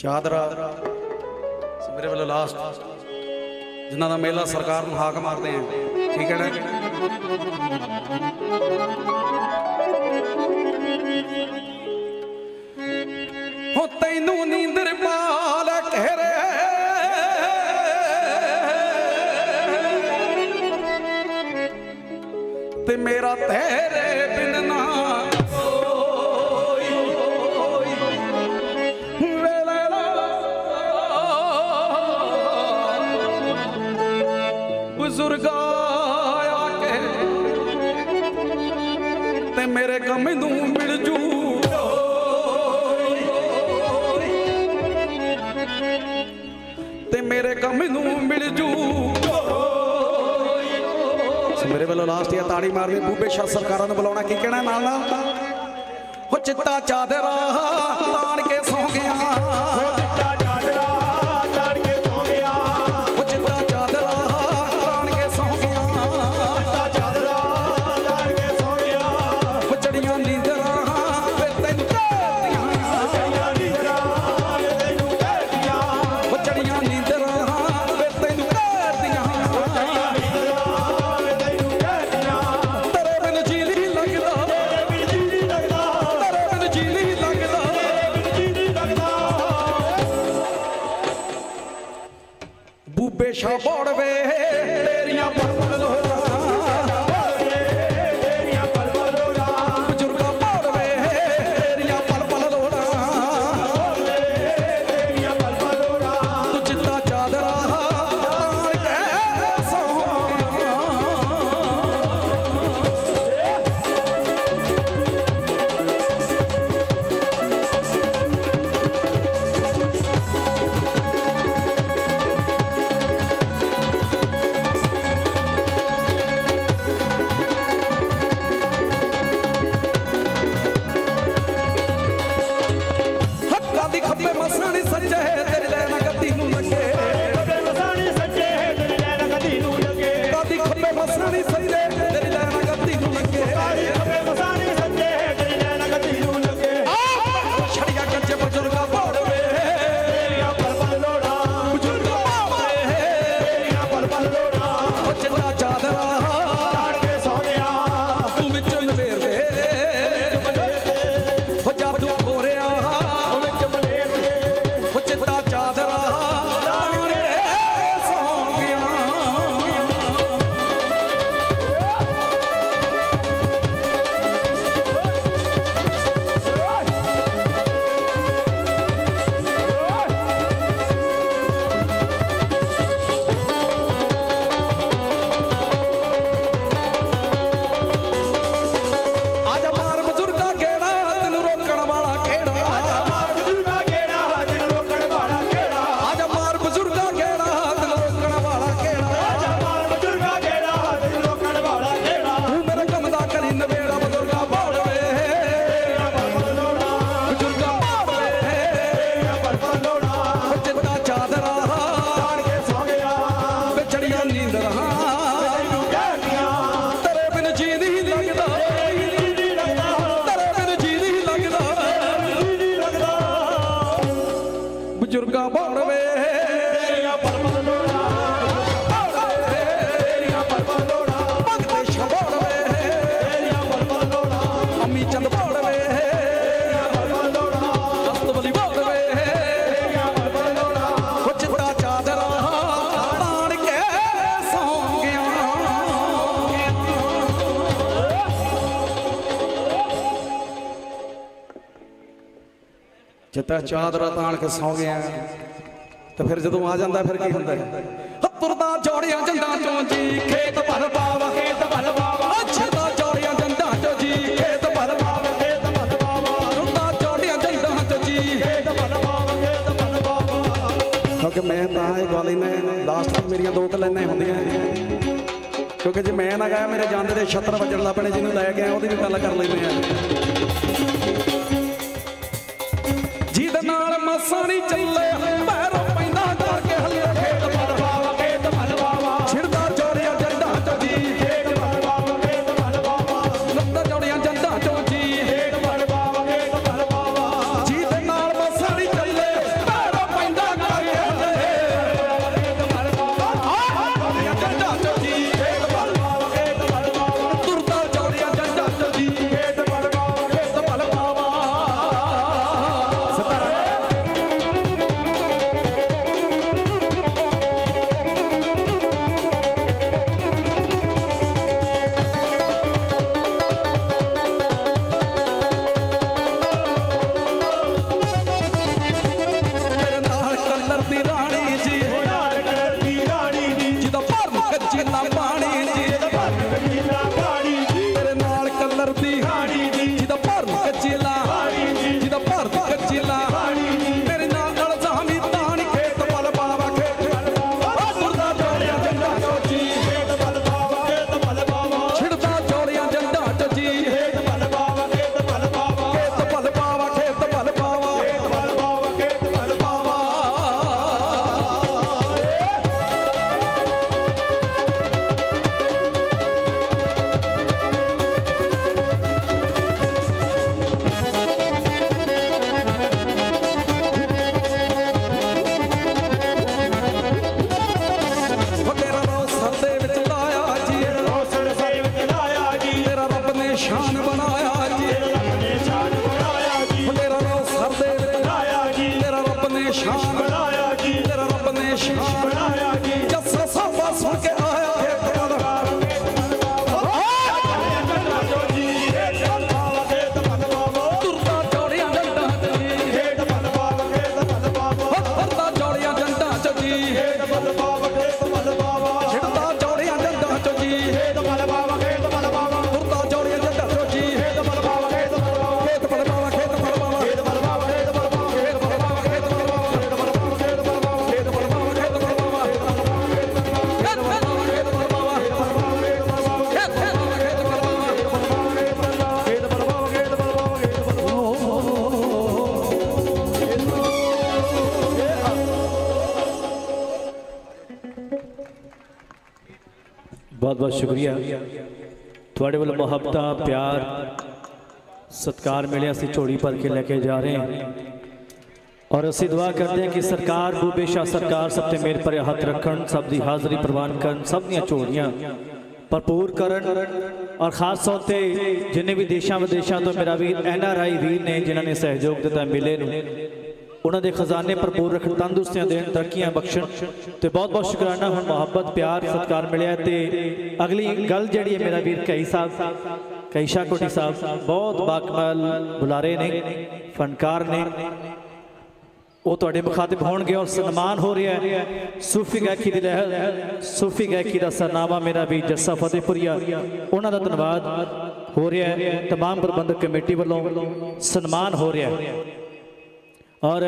ਚਾਦਰਾ। ਸੋ ਮੇਰੇ ਵੱਲੋਂ ਲਾਸਟ ਜਿਨ੍ਹਾਂ ਦਾ ਮੇਲਾ ਸਰਕਾਰ ਨੂੰ ਹਾਕ ਮਾਰਦੇ ਆ। ਠੀਕ ਹੈ ਨਾ? ਤਾਂ ਚਾਦਰ ਜਿਹੜਾ ਚਾਦਰਾ ਤਾਣ ਕੇ ਸੌ ਗਿਆ। ਤੇ ਫਿਰ ਜਦੋਂ ਆ ਜਾਂਦਾ, ਫਿਰ ਕੀ ਹੁੰਦਾ? ਹੈ ਤੁਰਦਾ ਜੋੜਿਆ ਜੰਦਾਂ ਚੋਂ ਜੀ, ਖੇਤ ਭਰ ਪਾਵਾ, ਖੇਤ ਭਰ ਪਾਵਾ। ਛੇਦਾ ਜੋੜਿਆ ਜੰਦਾਂ ਚੋਂ ਜੀ, ਖੇਤ ਭਰ ਪਾਵਾ, ਖੇਤ ਭਰ ਪਾਵਾ। ਤੁਰਦਾ ਜੋੜਿਆ ਜੰਦਾਂ ਚੋਂ ਜੀ, ਖੇਤ ਭਰ ਪਾਵਾ, ਖੇਤ ਭਰ ਪਾਵਾ। ਕਿਉਂਕਿ ਮੈਂ ਤਾਂ ਇਹ ਗੱਲ ਮੈਂ ਲਾਸਟ ਤੱਕ ਮੇਰੀਆਂ ਦੋ ਕਲੈਨਾਂ ਹੁੰਦੀਆਂ ਕਿਉਂਕਿ ਜੇ ਮੈਂ ਨਾ ਗਿਆ ਮੇਰੇ ਜਾਂਦੇ ਦੇ ਛੱਤਰ ਵੱਜਣ ਲੱਪਣੇ ਜਿਹਨੂੰ ਲੈ ਗਿਆ ਉਹਦੀ ਵੀ ਗੱਲ ਕਰ ਲੈਂਦੇ ਆ। ਮੁਹੱਬਤਾਂ ਪਿਆਰ ਸਤਿਕਾਰ ਮਿਲਿਆ ਅਸੀਂ ਝੋਲੀ ਭਰ ਕੇ ਲੈ ਕੇ ਜਾ ਰਹੇ ਹਾਂ। ਔਰ ਅਸੀਂ ਦੁਆ ਕਰਦੇ ਹਾਂ ਕਿ ਸਰਕਾਰ, ਬੂਬੇ ਸ਼ਾਹ ਸਰਕਾਰ ਸਭ ਤੇ ਮੇਰ ਪਰ ਹੱਥ ਰੱਖਣ, ਸਭ ਦੀ ਹਾਜ਼ਰੀ ਪ੍ਰਵਾਨ ਕਰਨ, ਸਭ ਦੀਆਂ ਝੋਲੀਆਂ ਭਰਪੂਰ ਕਰਨ। ਔਰ ਖਾਸ ਤੌਰ ਤੇ ਜਿੰਨੇ ਵੀ ਦੇਸ਼ਾਂ ਵਿਦੇਸ਼ਾਂ ਤੋਂ ਮੇਰਾ ਵੀਰ ਐਨ ਆਰ ਆਈ ਵੀਰ ਨੇ, ਜਿਨ੍ਹਾਂ ਨੇ ਸਹਿਯੋਗ ਦਿੱਤਾ ਮਿਲੇ ਨੂੰ ਉਹਨਾਂ ਦੇ ਖਜ਼ਾਨੇ ਭਰਪੂਰ ਰੱਖਣ ਤੰਦਰੁਸਤੀਆਂ ਦੇਣ ਤਰੱਕੀਆਂ ਬਖਸ਼ਣ ਤੇ ਬਹੁਤ ਬਹੁਤ ਸ਼ੁਕਰਾਨਾ ਹੁਣ ਮੁਹੱਬਤ ਪਿਆਰ ਸਤਿਕਾਰ ਮਿਲਿਆ ਤੇ ਅਗਲੀ ਗੱਲ ਜਿਹੜੀ ਹੈ ਮੇਰਾ ਵੀਰ ਕਈ ਸਾਹਿਬ ਕਈਸ਼ਾ ਕੋਟੀ ਸਾਹਿਬ ਬਹੁਤ ਬਾਕਮਾਲ ਬੁਲਾਰੇ ਨੇ ਫਨਕਾਰ ਨੇ ਉਹ ਤੁਹਾਡੇ ਮੁਖਾਤਿਬ ਹੋਣਗੇ ਔਰ ਸਨਮਾਨ ਹੋ ਰਿਹਾ ਹੈ ਸੂਫੀ ਗਾਇਕੀ ਦੀ ਲਹਿਰ ਸੂਫੀ ਗਾਇਕੀ ਦਾ ਸਰਨਾਮਾ ਮੇਰਾ ਵੀ ਜੱਸਾ ਫਤਿਹਪੁਰੀਆ ਉਹਨਾਂ ਦਾ ਧੰਨਵਾਦ ਹੋ ਰਿਹਾ ਹੈ तमाम ਪ੍ਰਬੰਧਕ ਕਮੇਟੀ ਵੱਲੋਂ ਸਨਮਾਨ ਹੋ ਰਿਹਾ ਹੈ ਔਰ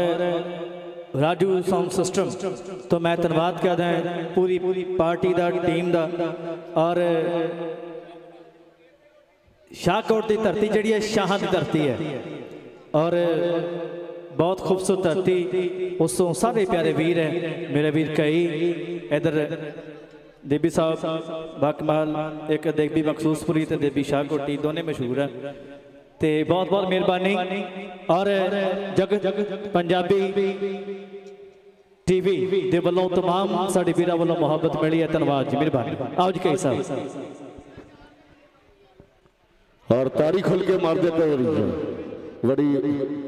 ਰਾਜੂ ਸਾਊਂਡ ਸਿਸਟਮ ਤੋਂ ਮੈਂ ਧੰਨਵਾਦ ਕਰਦਾ ਹਾਂ ਪੂਰੀ ਪੂਰੀ ਪਾਰਟੀ ਦਾ ਟੀਮ ਦਾ। ਔਰ ਸ਼ਾਹਕੋਟ ਦੀ ਧਰਤੀ ਜਿਹੜੀ ਹੈ, ਸ਼ਾਹਾਂ ਦੀ ਧਰਤੀ ਹੈ। ਔਰ ਬਹੁਤ ਖੂਬਸੂਰਤ ਧਰਤੀ, ਉਸ ਤੋਂ ਸਾਰੇ ਪਿਆਰੇ ਵੀਰ ਹੈ। ਮੇਰੇ ਵੀਰ ਕਈ, ਇਧਰ ਦੇਬੀ ਸਾਹਿਬ, ਬਕਮਾਲ, ਇੱਕ ਦੇਬੀ ਮਖਸੂਸਪੁਰੀ ਤੇ ਦੇਬੀ ਸ਼ਾਹਕੋਟੀ, ਦੋਨੇ ਮਸ਼ਹੂਰ ਹੈ। ਤੇ ਬਹੁਤ ਬਹੁਤ ਮਿਹਰਬਾਨੀ ਔਰ ਜਗ ਪੰਜਾਬੀ ਟੀਵੀ ਦੇ ਵੱਲੋਂ तमाम ਸਾਡੇ ਵੀਰਾਂ ਵੱਲੋਂ ਮੁਹੱਬਤ ਮਿਲੀ ਹੈ ਧੰਨਵਾਦ ਜੀ ਮਿਹਰਬਾਨੀ ਆਓ ਜੀ ਕਈ ਸਾਹਿਬ ਔਰ ਤਾਰੀ ਖੁੱਲ ਕੇ ਮਾਰਦੇ ਪਏ ਰਹੀ ਬੜੀ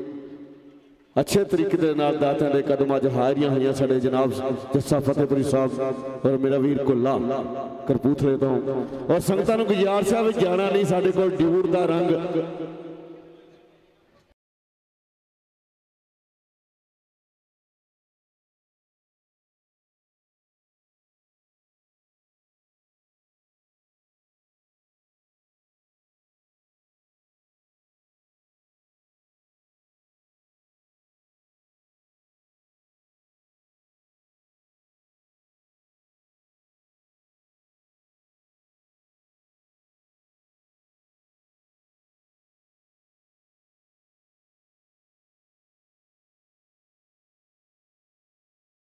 ਅੱਛੇ ਤਰੀਕੇ ਦੇ ਨਾਲ ਦਾਤਿਆਂ ਦੇ ਕਦਮਾਂ 'ਚ ਹਾਜ਼ਰੀਆਂ ਹੋਈਆਂ ਸਾਡੇ ਜਨਾਬ ਜੱਸਾ ਫਤਿਹਪੁਰੀ ਸਾਹਿਬ ਔਰ ਮੇਰਾ ਵੀਰ ਕੁੱਲਾ ਕਰਪੂਥਲੇ ਤੋਂ ਔਰ ਸੰਗਤਾਂ ਨੂੰ ਗੁਜ਼ਾਰਿਸ਼ ਹੈ ਵੀ ਜਾਣਾ ਨਹੀਂ ਸਾਡੇ ਕੋਲ ਡਿਊਟ ਦਾ ਰੰਗ